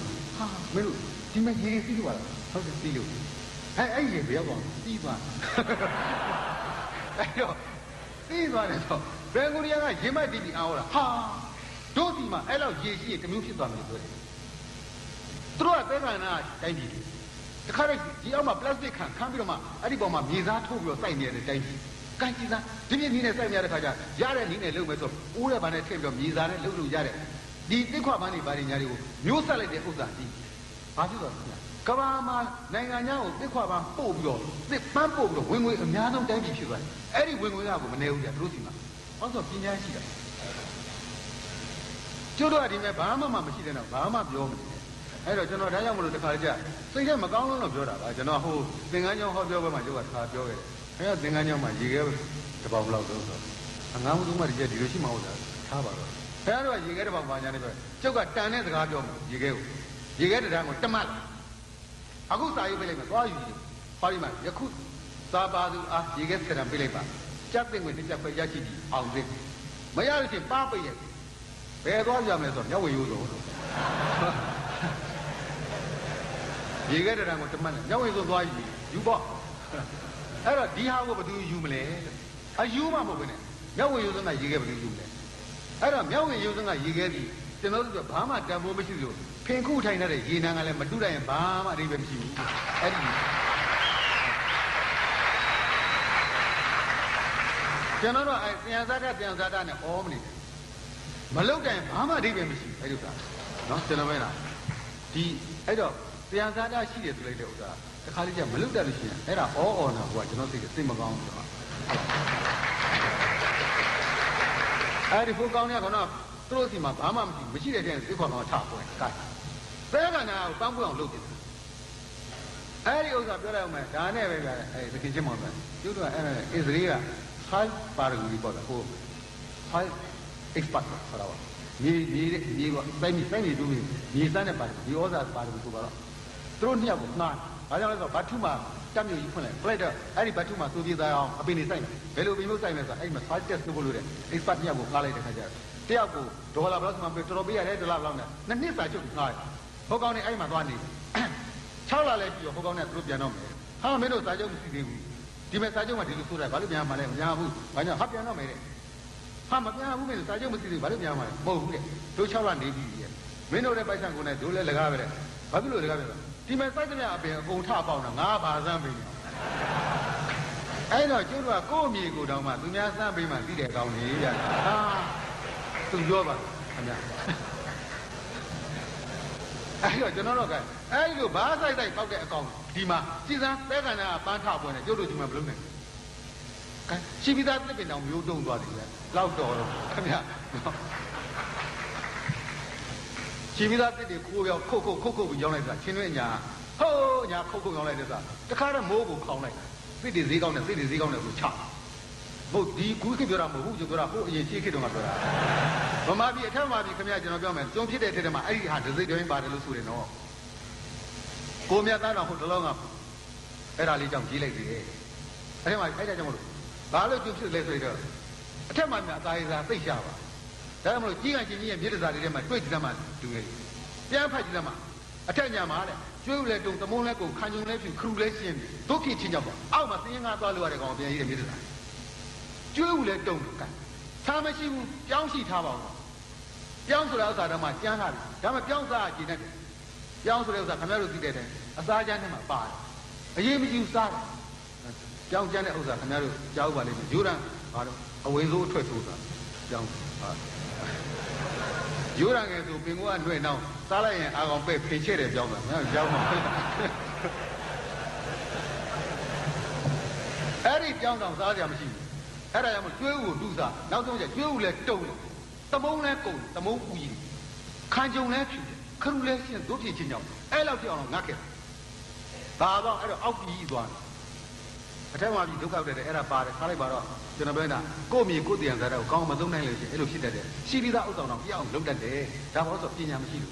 မင်းတို့ဒီမှာရေစီးလို့ပါလားဟုတ်တယ်စီးလို့အဲ့အဲ့ရေဘယ်ရောက်သွားစီးသွားအဲ့တော့စီးသွားတယ်ဆိုဘယ်ကိုရီးယားကရေမိုက်တီးပြီးအော်လာဟာတို့ဒီမှာအဲ့လောက်ရေရှိရင်တမျိုးဖြစ်သွားမယ်ဆိုတယ်သူတို့ကသဲကန္နာတိုင်းပြည် တခါလေဒီအောက်မှာပလတ်စတစ်ခံခမ်းပြီးတော့မှအဲ့ဒီပေါ်မှာမြေသားထုတ်ပြီးတော့စိုက်နေတဲ့အတိုင်းကြီးကန်ကြီးသားဒီပြင်းကြီးနဲ့စိုက်နေရတဲ့ခါကျရတဲ့နည်းနဲ့လုပ်မယ်ဆိုအိုးတဲ့ဘာနဲ့ထည့်ပြီးတော့မြေသားနဲ့လုပ်လို့ရတဲ့ဒီတစ်ခွပန်းတွေဘာတွေညာတွေကိုမျိုးဆက်လိုက်တဲ့ဥစ္စာကြီးဘာဖြစ်သွားလဲခင်ဗျာကဘာမှာနိုင်ငံညာကိုတစ်ခွပန်းပို့ပြီးတော့တစ်ပန်းပို့ပြီးတော့ဝင်ငွေအများဆုံးတိုင်းပြည်ဖြစ်သွားတယ်အဲ့ဒီဝင်ငွေကကိုမနေဘူးကြသူတို့စီမှာအောက်ဆိုပညာရှိတာကျိုးတော့ဒီမဲ့ဘာမှမရှိတဲ့တော့ဘာမှပြောမနေ အဲ့တော့ကျွန်တော်ဒါကြောင့်မလို့တခါကြစိတ်ထဲမကောင်းလို့တော့ပြောတာပါကျွန်တော်ဟိုသင်္ကန်းကျောင်းဟောပြောပွဲမှာရုပ်ကထားပြောခဲ့တယ်အဲ့တော့သင်္ကန်းကျောင်းမှာရေခဲတပေါင်းလောက်သုံးတော့အငါးမှုသုံးမှဒီကျဒီလိုရှိမှဟုတ်တာထားပါတော့ဘုရားတို့ကရေခဲတပေါင်းပါညာနေပြောကျုပ်ကတန်တဲ့စကားပြောမှာရေခဲကိုရေခဲတံကိုတမတ်အခုစာရေးပေးလိုက်မယ်သွားယူဟောဒီမှာယခုသာပါသူအားရေခဲစကံပေးလိုက်ပါကြက်ပင်ဝင်တစ်ကြက်ပဲရရှိပြီးအောင်သိမရလို့ချင်းပါပိတ်ရဲ့ဘယ်သွားကြမလဲဆိုတော့မျက်ဝေရိုးဆို ရေခဲတံကိုတမတ်မျက်ဝေဆိုသွားယူယူပေါ့အဲ့တော့ဒီဟာကိုဘယ်သူယူမလဲအယူမှမဟုတ်ဘူးနဲ့မျက်ဝေရိုးစမ်းကရေခဲဘယ်သူယူမလဲအဲ့တော့မျက်ဝေရိုးစမ်းကရေခဲဒီကျွန်တော်တို့ကဘာမှတန်ဖိုးမရှိလို့ဖင်ခုထိုင်တဲ့ရေနံကလည်းမတူတိုင်းဘာမှအဓိပ္ပာယ်မရှိဘူးအဲ့ဒီကျွန်တော်တို့အဲပြန်စားတဲ့ပြန်စားတဲ့နဲ့ဩမနေတယ်မလုတ်တိုင်းဘာမှအဓိပ္ပာယ်မရှိဘူးအဲ့ဒီဥစ္စာနော်ကျွန်တော်မဲလားဒီအဲ့တော့ ပြန်စားတာရှိတယ်ဆိုလိုက်တဲ့ဥစ္စာတခါလေးကျမလုတ်တတ်လို့ရှိရင်အဲ့ဒါဩအော်နာဟိုကကျွန်တော်စိတ်ကစိတ်မကောင်းဘူးဆိုတော့အဲ့ဒီဖို့ကောင်းတဲ့ကတော့သူတို့စီမှာဘာမှမရှိမရှိတဲ့တဲ့သိခွာကောင်ထပွင့်ကဲသဲကနာကိုပန်းပွင့်အောင်လုပ်တယ်အဲ့ဒီဥစ္စာပြောလိုက်အောင်မယ်ဒါနဲ့ပဲဗျာအဲ့သခင်ချင်းမောင်ပဲကျုပ်တို့ကအဲ့အစ္စရေးက high party ပေါ့ဗျာဟို high expert ဆိုတာပါမြေမြေမြေကစိုင်းမြေစိုင်းမြေတူမြေစမ်းတဲ့ပါမြေဩဇာပါလို့ဆိုပါတော့သူ တို့နှစ်ယောက်ကိုငှားဘာကြောင့်လဲဆိုတော့ဘတ်ထုမှာတက်မြို့ကြီးဖွင့်လိုက်ပလိုက်တော့အဲ့ဒီဘတ်ထုမှာသူပြေးသားအောင်အပင်နေစိုက်ဘယ်လိုပင်လို့စိုက်မလဲဆိုတော့အဲ့ဒီမှာ high test လုပ်လို့တဲ့ expert နှစ်ယောက်ကိုငှားလိုက်တဲ့ခါကျတော့တယောက်ကိုဒေါ်လာဘယ်လောက်မှတော်တော်ပေးရတယ်ဒေါ်လာဘယ်လောက်နဲ့နှစ်နှစ်စာချုပ်ငှားတယ်ဟိုကောင်နေအဲ့မှာသွားနေ6လလဲပြီးတော့ဟိုကောင်နဲ့သူတို့ပြန်တော့မယ်ဟာမင်းတို့စာချုပ်မရှိသေးဘူးဒီမဲ့စာချုပ်မှာဒီလိုဆိုတာဘာလို့ပြန်မှလဲမညာဘူးဘာကြောင့်ဟာပြန်တော့မယ်တဲ့ဟာမပြန်ဘူးမင်းစာချုပ်မရှိသေးဘူးဘာလို့ပြန်မှလဲမဟုတ်ဘူးတဲ့တို့6လနေပြီရဲ့မင်းတို့ရဲ့ပိုက်ဆံကိုနဲ့တို့လည်းလကားပဲတဲ့ဘာဖြစ်လို့လကားပဲ ဒီမဲ့စိုက်သမျှအပင်အကုန်ထပေါက်တာငါဘာစမ်းပင်အဲ့တော့ကျုပ်တို့ကကိုယ့်အမြေကိုတောင်မှသူများစမ်းပေးမှသိတယ်ကောင်းနေကြဟာသူပြောပါခင်ဗျာအဲ့တော့ကျွန်တော်တို့ကအဲ့ဒီလိုဘာဆိုင်ဆိုင်ပောက်တဲ့အကောင်ဒီမှာစီစံပဲခန္ဓာကပန်းထပွင့်တယ်ကျုပ်တို့ဒီမှာမလုပ်နိုင်ဘူးကဲရှိပြီးသားတစ်ပင်တောင်မျိုးတုံသွားတယ်လေလောက်တော်တော့ခင်ဗျာ ရှိပြီးသားတစ်တွေခိုးပြောခုတ်ခုတ်ခုတ်ခုတ်ပြီးရောင်းလိုက်တာချင်းတွင်းညာဟိုးညာခုတ်ခုတ်ရောင်းလိုက်တဲ့စားတခါတော့မိုးကိုခေါင်းလိုက်စစ်တွေဈေးကောင်းတယ်စစ်တွေဈေးကောင်းတယ်ဆိုချဘုတ်ဒီကူးခေပြောတာမဟုတ်ဘူးကျွန်တော်ပြောတာဟိုအရင်ရှေးခေတုန်းကပြောတာဗမာပြည်အထက်မှာပြည်ခင်ဗျာကျွန်တော်ပြောမယ်ကျွန်းဖြစ်တဲ့ထက်တည်းမှာအဲ့ဒီဟာဒစိတ်တွင်းပါတယ်လို့ဆိုတယ်နော်ကိုမြတ်သားတော်ဟိုတလုံးကအဲ့ဒါလေးကြောင့်ကြီးလိုက်သေးတယ်အဲ့ဒီမှာအဲ့ဒါကြောင့်မလို့ဘာလို့ကျွန်းဖြစ်လဲဆိုတော့အထက်မှာမြတ်သားရေးစားသိရှာပါ ဒါကြောင့်မလို့ကြီးကချင်းကြီးရဲ့မြေတစားတွေထဲမှာတွေ့ကြည့်သမှတူတယ်ပြန်ဖတ်ကြည့်သမှအထက်ညာမှာတဲ့ကျွေးလဲတုံတမုံလဲကုန်ခံကြုံလဲဖြူခရူလဲရှင်းဒုက္ခချင်းကြောင့်ပေါ့အောက်မှာသင်းငါသွားလို့ရတဲ့ကောင်ပြန်ရေးတဲ့မြေတစားကျွေးဦးလဲတုံကဲထားမရှိဘူးပြောင်းရှိထားပါဦးပြောင်းဆိုတဲ့ဥစ္စာတော့မှကျန်းလာပြီဒါမှပြောင်းစားကျင်တဲ့ပြောင်းဆိုတဲ့ဥစ္စာခင်ဗျားတို့သိတဲ့တဲ့အစားချမ်းထဲမှာပါတယ်အရေးမကြီးဘူးစားတယ်စကြောင်းကျန်းတဲ့ဥစ္စာခင်ဗျားတို့ကြားဥပါလိမ့်မယ်ယူရန်ဘာလို့အဝေစိုးအထွက်ဆိုးတာကြောင်းဟာ ယူရန်ငယ်ဆိုပင်ကောကနှွဲ့နှောင်းစားလိုက်ရင်အာကောင်ပဲ့ဖေချဲ့တယ်ပြောင်းတာခင်ဗျားတို့ကြောင်းပါအဲ့ဒီကြောင်းတောင်စားကြမရှိဘူးအဲ့ဒါကြောင့်မကျွေးဦးကိုတူစားနောက်ဆုံးကျကျွေးဦးလဲတုံတယ်သမုံလဲကုန်သမုံပူကြီးခံကြုံလဲဖြူတယ်ခရုလဲရှင်းဒုတိယချင်းကြောင့်အဲ့လောက်ကြောင်ငတ်ခဲ့ဒါတော့အဲ့တော့အောက်ပြီးသွားတယ် အထက်မှာပြီးဒုက္ခတက်တယ်အဲ့ဒါပါတယ်ခါလိုက်ပါတော့ကျွန်တော်ပြောတာကိုယ့်မြေကိုယ့်တရားစားတော့ကောင်းမသုံးနိုင်လို့ရှိရင်အဲ့လိုဖြစ်တတ်တယ်ရှိပြီးသားဥစ္စာတော့ပြအောင်လုပ်တတ်တယ်ဒါဘာလို့ဆိုပညာမရှိလို့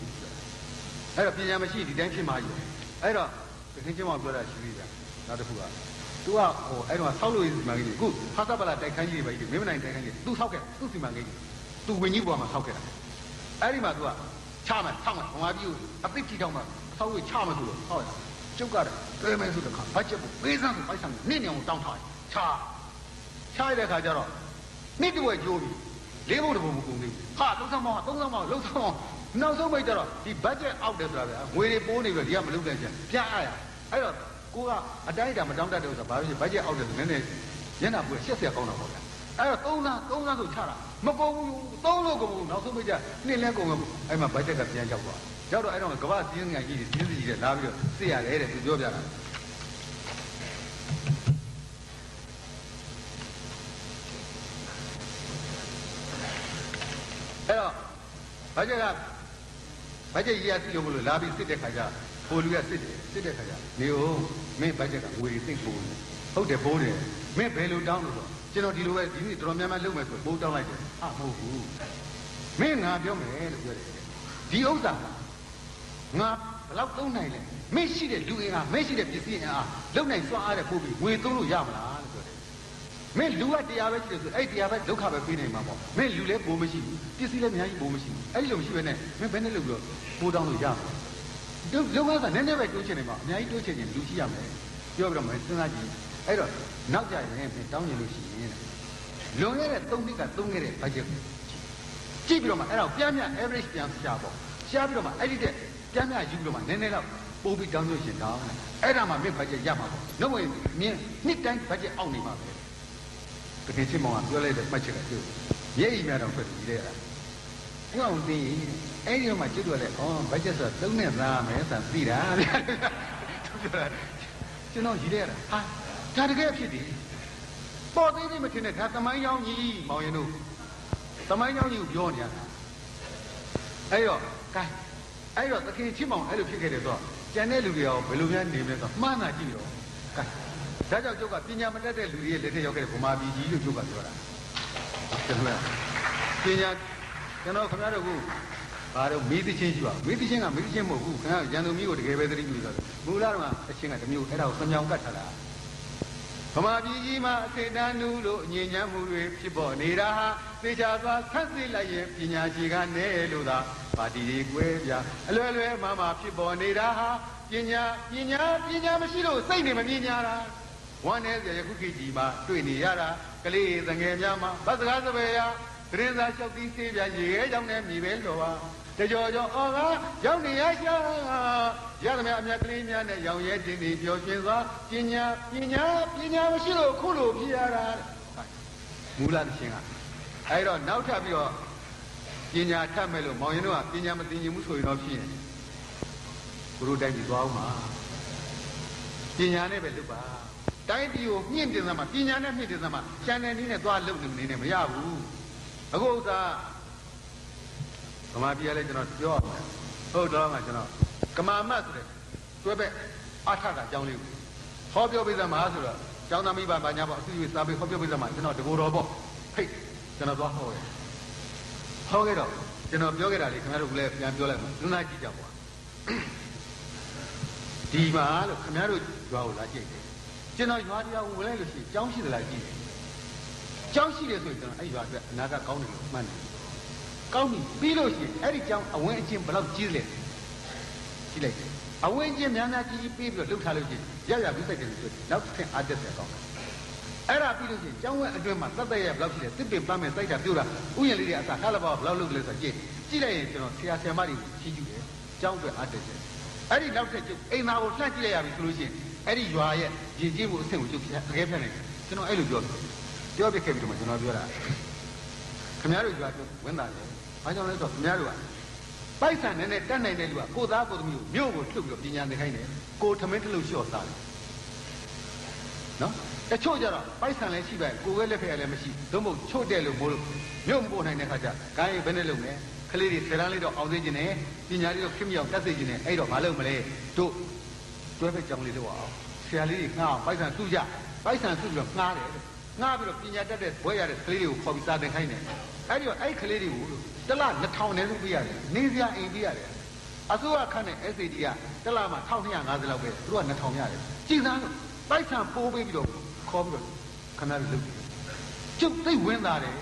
အဲ့တော့ပညာမရှိဒီတိုင်းဖြစ်မှာကြီးအဲ့တော့တခင်ချင်းမောင်ပြောတာရှိသေးတယ်နောက်တစ်ခုကသူကဟိုအဲ့တော့ဆောက်လို့စီမံကိန်းကြီးအခုဖာသပလာတိုက်ခန်းကြီးတွေပဲကြီးမင်းမနိုင်တိုက်ခန်းကြီးသူဆောက်ခဲ့သူစီမံကိန်းကြီးသူဝင်ကြီးဘွားမှာဆောက်ခဲ့တာအဲ့ဒီမှာသူကချမယ်ဆောက်မယ်ဘဝပြည်ကိုအသိကြည့်တော့မှဆောက်လို့ချမယ်ဆိုလို့ဟော ကျုပ်ကတွဲမယ်ဆိုတဲ့ခါဘတ်ဂျက်ကိုပေးစမ်းဆိုပိုက်ဆံနင့်နေအောင်တောင်းထားတယ်ချာချရတဲ့ခါကျတော့နေ့တဝက်ကြိုးပြီးလေးဘုံတစ်ဘုံမကုန်သေးဘူးဟာသုံးဆောင်မောင်းသုံးဆောင်မောင်းလုံးဆောင်မောင်းနောက်ဆုံးမိတ်ကျတော့ဒီဘတ်ဂျက်အောက်တယ်ဆိုတာကငွေတွေပိုးနေပြီဒီကမလုပ်တဲ့ချက်ပြရရအဲ့တော့ကိုကအတိုင်းအတာမတောင်းတတ်တယ်ဆိုတာဘာလို့လဲဘတ်ဂျက်အောက်တယ်ဆိုနည်းနည်းညနာပွေရှက်เสียကောင်းတာပေါ့ဗျာအဲ့တော့သုံးလားသုံးလားဆိုချတာမကုန်ဘူးသုံးလို့ကုန်ဘူးနောက်ဆုံးမိတ်ကျနှစ်လဲကုန်ဘူးအဲ့မှာဘတ်ဂျက်ကပြန်ရောက်သွား ရောက်တော့အဲ့တော့ကမ္ဘာစည်းငိုင်ကြီးတွေစည်းစီကြီးတွေလာပြီးတော့စစ်ရတယ်တဲ့သူပြောပြတာအဲ့တော့ဘတ်ဂျက်ကဘတ်ဂျက်ကြီးရသိလို့မလို့လာပြီးစစ်တဲ့ခါကျပိုလူကစစ်တယ်စစ်တဲ့ခါကျနေဦးမင်းဘတ်ဂျက်ကငွေသိပ်ပိုးတယ်ဟုတ်တယ်ပိုးတယ်မင်းဘယ်လိုတောင်းလို့ဆိုကျွန်တော်ဒီလိုပဲဒီနေ့တော်တော်များများလုပ်မယ်ဆိုပိုးတောင်းလိုက်တယ်ဟာမဟုတ်ဘူးမင်းငါပြောမယ်လို့ပြောတယ်ဒီဥစ္စာ ငါဘယ်လောက်သုံးနိုင်လဲမင်းရှိတဲ့လူအင်အားမင်းရှိတဲ့ပစ္စည်းအင်အားလုံနိုင်စွမ်းအားတဲ့ပို့ပြီးငွေသုံးလို့ရမလားလို့ပြောတယ်မင်းလူကတရားပဲရှိတယ်ဆိုအဲ့တရားပဲဒုက္ခပဲပေးနိုင်မှာပေါ့မင်းလူလည်းပိုးမရှိဘူးပစ္စည်းလည်းအများကြီးပိုးမရှိဘူးအဲ့လိုမရှိဘဲနဲ့မင်းဘယ်နဲ့လုပ်ပြီးတော့ပိုးတောင်းလို့ရမှာတို့လုံကနည်းနည်းပဲတိုးချင်နေမှာအများကြီးတိုးချင်ရင်လူရှိရမယ်ပြောပြီးတော့မစဉ်းစားကြည့်အဲ့တော့နောက်ကြရင်မင်းတောင်းရင်လို့ရှိရင်လွန်ခဲ့တဲ့၃နှစ်ကသုံးခဲ့တဲ့ budget ကြည့်ပြီးတော့မှအဲ့ဒါကိုပြန်ပြန် average ပြန်ရှာပေါ့ရှာပြီးတော့မှအဲ့ဒီတဲ့ ပြန်ပြန်ယူပြီးတော့မှနည်းနည်းတော့ပို့ပြီးတောင်းလို့ရှင်တောင်းတယ်အဲ့ဒါမှမင်း budget ရမှာပေါ့နှုတ်ဝင်မြင်နှစ်တိုင်း budget အောက်နေမှာပဲတကယ်ချင်းမောင်ကပြောလိုက်တဲ့မှတ်ချက်ကသူမျက်ရည်များတော့ထွက်ပြီးတဲ့အဲ့ဒါဘုရားဦးသိအဲ့ဒီမှာကျွတ်တော့လေဩ budget ဆိုတာသုံးနဲ့သားမယ်ဆိုတာသိတာဗျာသူပြောတာကျွန်တော်ရည်တဲ့ဟာဒါတကယ်ဖြစ်တယ်ပေါ်သေးသေးမထင်နဲ့ဒါသမိုင်းကြောင်းကြီးမောင်ရင်တို့သမိုင်းကြောင်းကြီးကိုပြောနေရတာအဲ့တော့ကဲ အဲ့တော့သခင်ချစ်မောင်အဲ့လိုဖြစ်ခဲ့တယ်ဆိုတော့ကျန်တဲ့လူတွေရောဘယ်လိုများနေမလဲဆိုတော့မှားနာကြည့်တော့ကဲဒါကြောင့်ကျုပ်ကပညာမတတ်တဲ့လူတွေရဲ့လက်ထက်ရောက်ခဲ့တဲ့ဗမာပြည်ကြီးလို့ကျုပ်ကပြောတာကျွန်တော်ပညာကျွန်တော်ခင်ဗျားတို့ကဘာတော့မေးသချင်းရှိပါမေးသချင်းကမေးသချင်းမဟုတ်ဘူးခင်ဗျားရန်သူမျိုးကိုတကယ်ပဲသတိပြုဆိုတော့မူလာတော့အချင်းကတမျိုးအဲ့ဒါကိုစံကြောင်ကတ်ထားတာ ဗမာပြည်ကြီးမှာအစေတန်းနူးလို့အငြိမ်ချမ်းမှုတွေဖြစ်ပေါ်နေတာဟာသေချာစွာဆတ်စစ်လိုက်ရင်ပညာရှိကနဲ့လို့သာပါတီတွေကွဲပြားအလွယ်လွယ်မှမှဖြစ်ပေါ်နေတာဟာပညာပညာပညာမရှိလို့စိတ်နေမမြင်ညာတာဝမ်းနဲ့ယခုခေတ်ကြီးမှာတွေ့နေရတာကလေးသငယ်များမှာဗတ်စကားစပယ်ရတရင်သာလျှောက်ပြီးသေးပြရေခဲကြောင့်နဲ့မြည်ပဲလောပါ တကြောကြောအော်ကရောက်နေရရှာရသမျှအမြတ်ကလေးများနဲ့ရောင်ရဲတင်ပြီးပျော်ရွှင်စွာပညာပညာပညာမရှိလို့ခုလိုဖြစ်ရတာမူလသရှင်ကအဲဒါနောက်ထပ်ပြီးတော့ပညာထပ်မဲ့လို့မောင်ရင်တို့ကပညာမသိရင်ဘူးဆိုရင်တော့ဖြစ်ရင်ဘုရုတိုင်းကြီးသွားအောင်ပါပညာနဲ့ပဲလုပ်ပါတိုင်းပြည်ကိုမြင့်တင်သမှာပညာနဲ့မြင့်တင်သမှာကျန်တဲ့နည်းနဲ့သွားလုပ်နေနေမရဘူးအခုဥစ္စာ ဗမာပြည်ကလည်းကျွန်တော်ပြောရမယ်ဟုတ်တော့မှကျွန်တော်ကမာမတ်ဆိုတဲ့တွဲဘက်အထကအကြောင်းလေးကိုဟောပြောပေးသမှာဆိုတော့ကျောင်းသားမိဘဘာညာပေါ့အစီအစဉ်စာပေဟောပြောပေးသမှာကျွန်တော်တကူတော်ပေါ့ဖိတ်ကျွန်တော်သွားဟောတယ်ဟောခဲ့တော့ကျွန်တော်ပြောခဲ့တာလေခင်ဗျားတို့ကလည်းပြန်ပြောလိုက်ပါလူနာကြည့်ကြပါဒီမှာလို့ခင်ဗျားတို့ကြွားကိုလာကြည့်တယ်ကျွန်တော်ရွာတရားကိုဝင်လိုက်လို့ရှိရင်ကျောင်းရှိသလားကြည့်တယ်ကျောင်းရှိတယ်ဆိုရင်ကျွန်တော်အဲ့ရွာအတွက်အနာကကောင်းတယ်လို့မှတ်တယ် ကောင်းပြီပြီးလို့ရှိရင်အဲ့ဒီကျောင်းအဝင်အချင်းဘယ်လောက်ကြီးလဲကြည့်လိုက်တယ်အဝင်ချင်းများများကြီးကြီးပြီးပြီးတော့လှုပ်ထားလို့ရှိရင်ရရပြီးစိတ်တယ်ဆိုနောက်တစ်ခါအားတက်တယ်ကောင်းတယ်အဲ့ဒါပြီးလို့ရှိရင်ကျောင်းဝဲအတွင်းမှာသက်သက်ရဘယ်လောက်ရှိလဲတစ်ပင်ပန်းမဲ့စိုက်တာပြိုးတာဥယျာဉ်လေးတွေအစားခါလဘောဘယ်လောက်လုပ်လဲဆိုကြည့်ကြည့်လိုက်ရင်ကျွန်တော်ဆရာဆရာမတွေချီးကျူးတယ်ကျောင်းအတွက်အားတက်တယ်အဲ့ဒီနောက်ထပ်ကျုပ်အိမ်သားကိုလှန့်ကြည့်လိုက်ရပြီဆိုလို့ရှိရင်အဲ့ဒီရွာရဲ့ရည်ကြည်မှုအဆင့်ကိုကျုပ်တကယ်ဖြတ်နိုင်တယ်ကျွန်တော်အဲ့လိုပြောတယ်ပြောပြခဲ့ပြီးတော့မှကျွန်တော်ပြောတာခင်ဗျားတို့ရွာကျုပ်ဝင်တာလေ ဘာကြောင့်လဲဆိုတော့ခင်ဗျားတို့ကပိုက်ဆံနဲ့နဲ့တက်နိုင်တဲ့လူကကိုသားကိုသမီးကိုမြို့ကိုလှုပ်ပြီးတော့ပညာသင်ခိုင်းတယ်ကိုထမင်းတစ်လုံးလျှော့စားတယ်နော်တချို့ကြတော့ပိုက်ဆံလည်းရှိပါကိုယ်ရဲ့လက်ဖက်လည်းမရှိသို့မဟုတ်ချို့တဲ့လို့မို့လို့မြို့မပို့နိုင်တဲ့ခါကျကိုင်းဘယ်နဲ့လုပ်လဲကလေးတွေဆယ်တန်းလေးတော့အောင်သိခြင်းနဲ့ပညာလေးတော့ခင်မြောင်တက်သိခြင်းနဲ့အဲ့တော့မလုပ်မလဲတို့တွဲဖက်ကြောင်လေးတော့အောင်ဆရာလေးတွေငှားအောင်ပိုက်ဆံစုကြပိုက်ဆံစုပြီးတော့ငှားတယ်ငှားပြီးတော့ပညာတက်တဲ့ဘွဲရတဲ့ကလေးတွေကိုခေါ်ပြီးစာသင်ခိုင်းတယ်အဲ့ဒီတော့အဲ့ကလေးတွေကို တလ2000နဲ့စုပေးရတယ်နေစရာအိမ်ပေးရတယ်အစိုးရခန့်တဲ့ SAD ကတလမှာ1250လောက်ပဲသူတို့က2000ရတယ်ကြည်စမ်းလို့ပိုက်ဆံပိုးပေးပြီးတော့ခေါ်ပြီးတော့ခဏလေးလုပ်တယ်ကျုပ်သိဝင်လာတယ်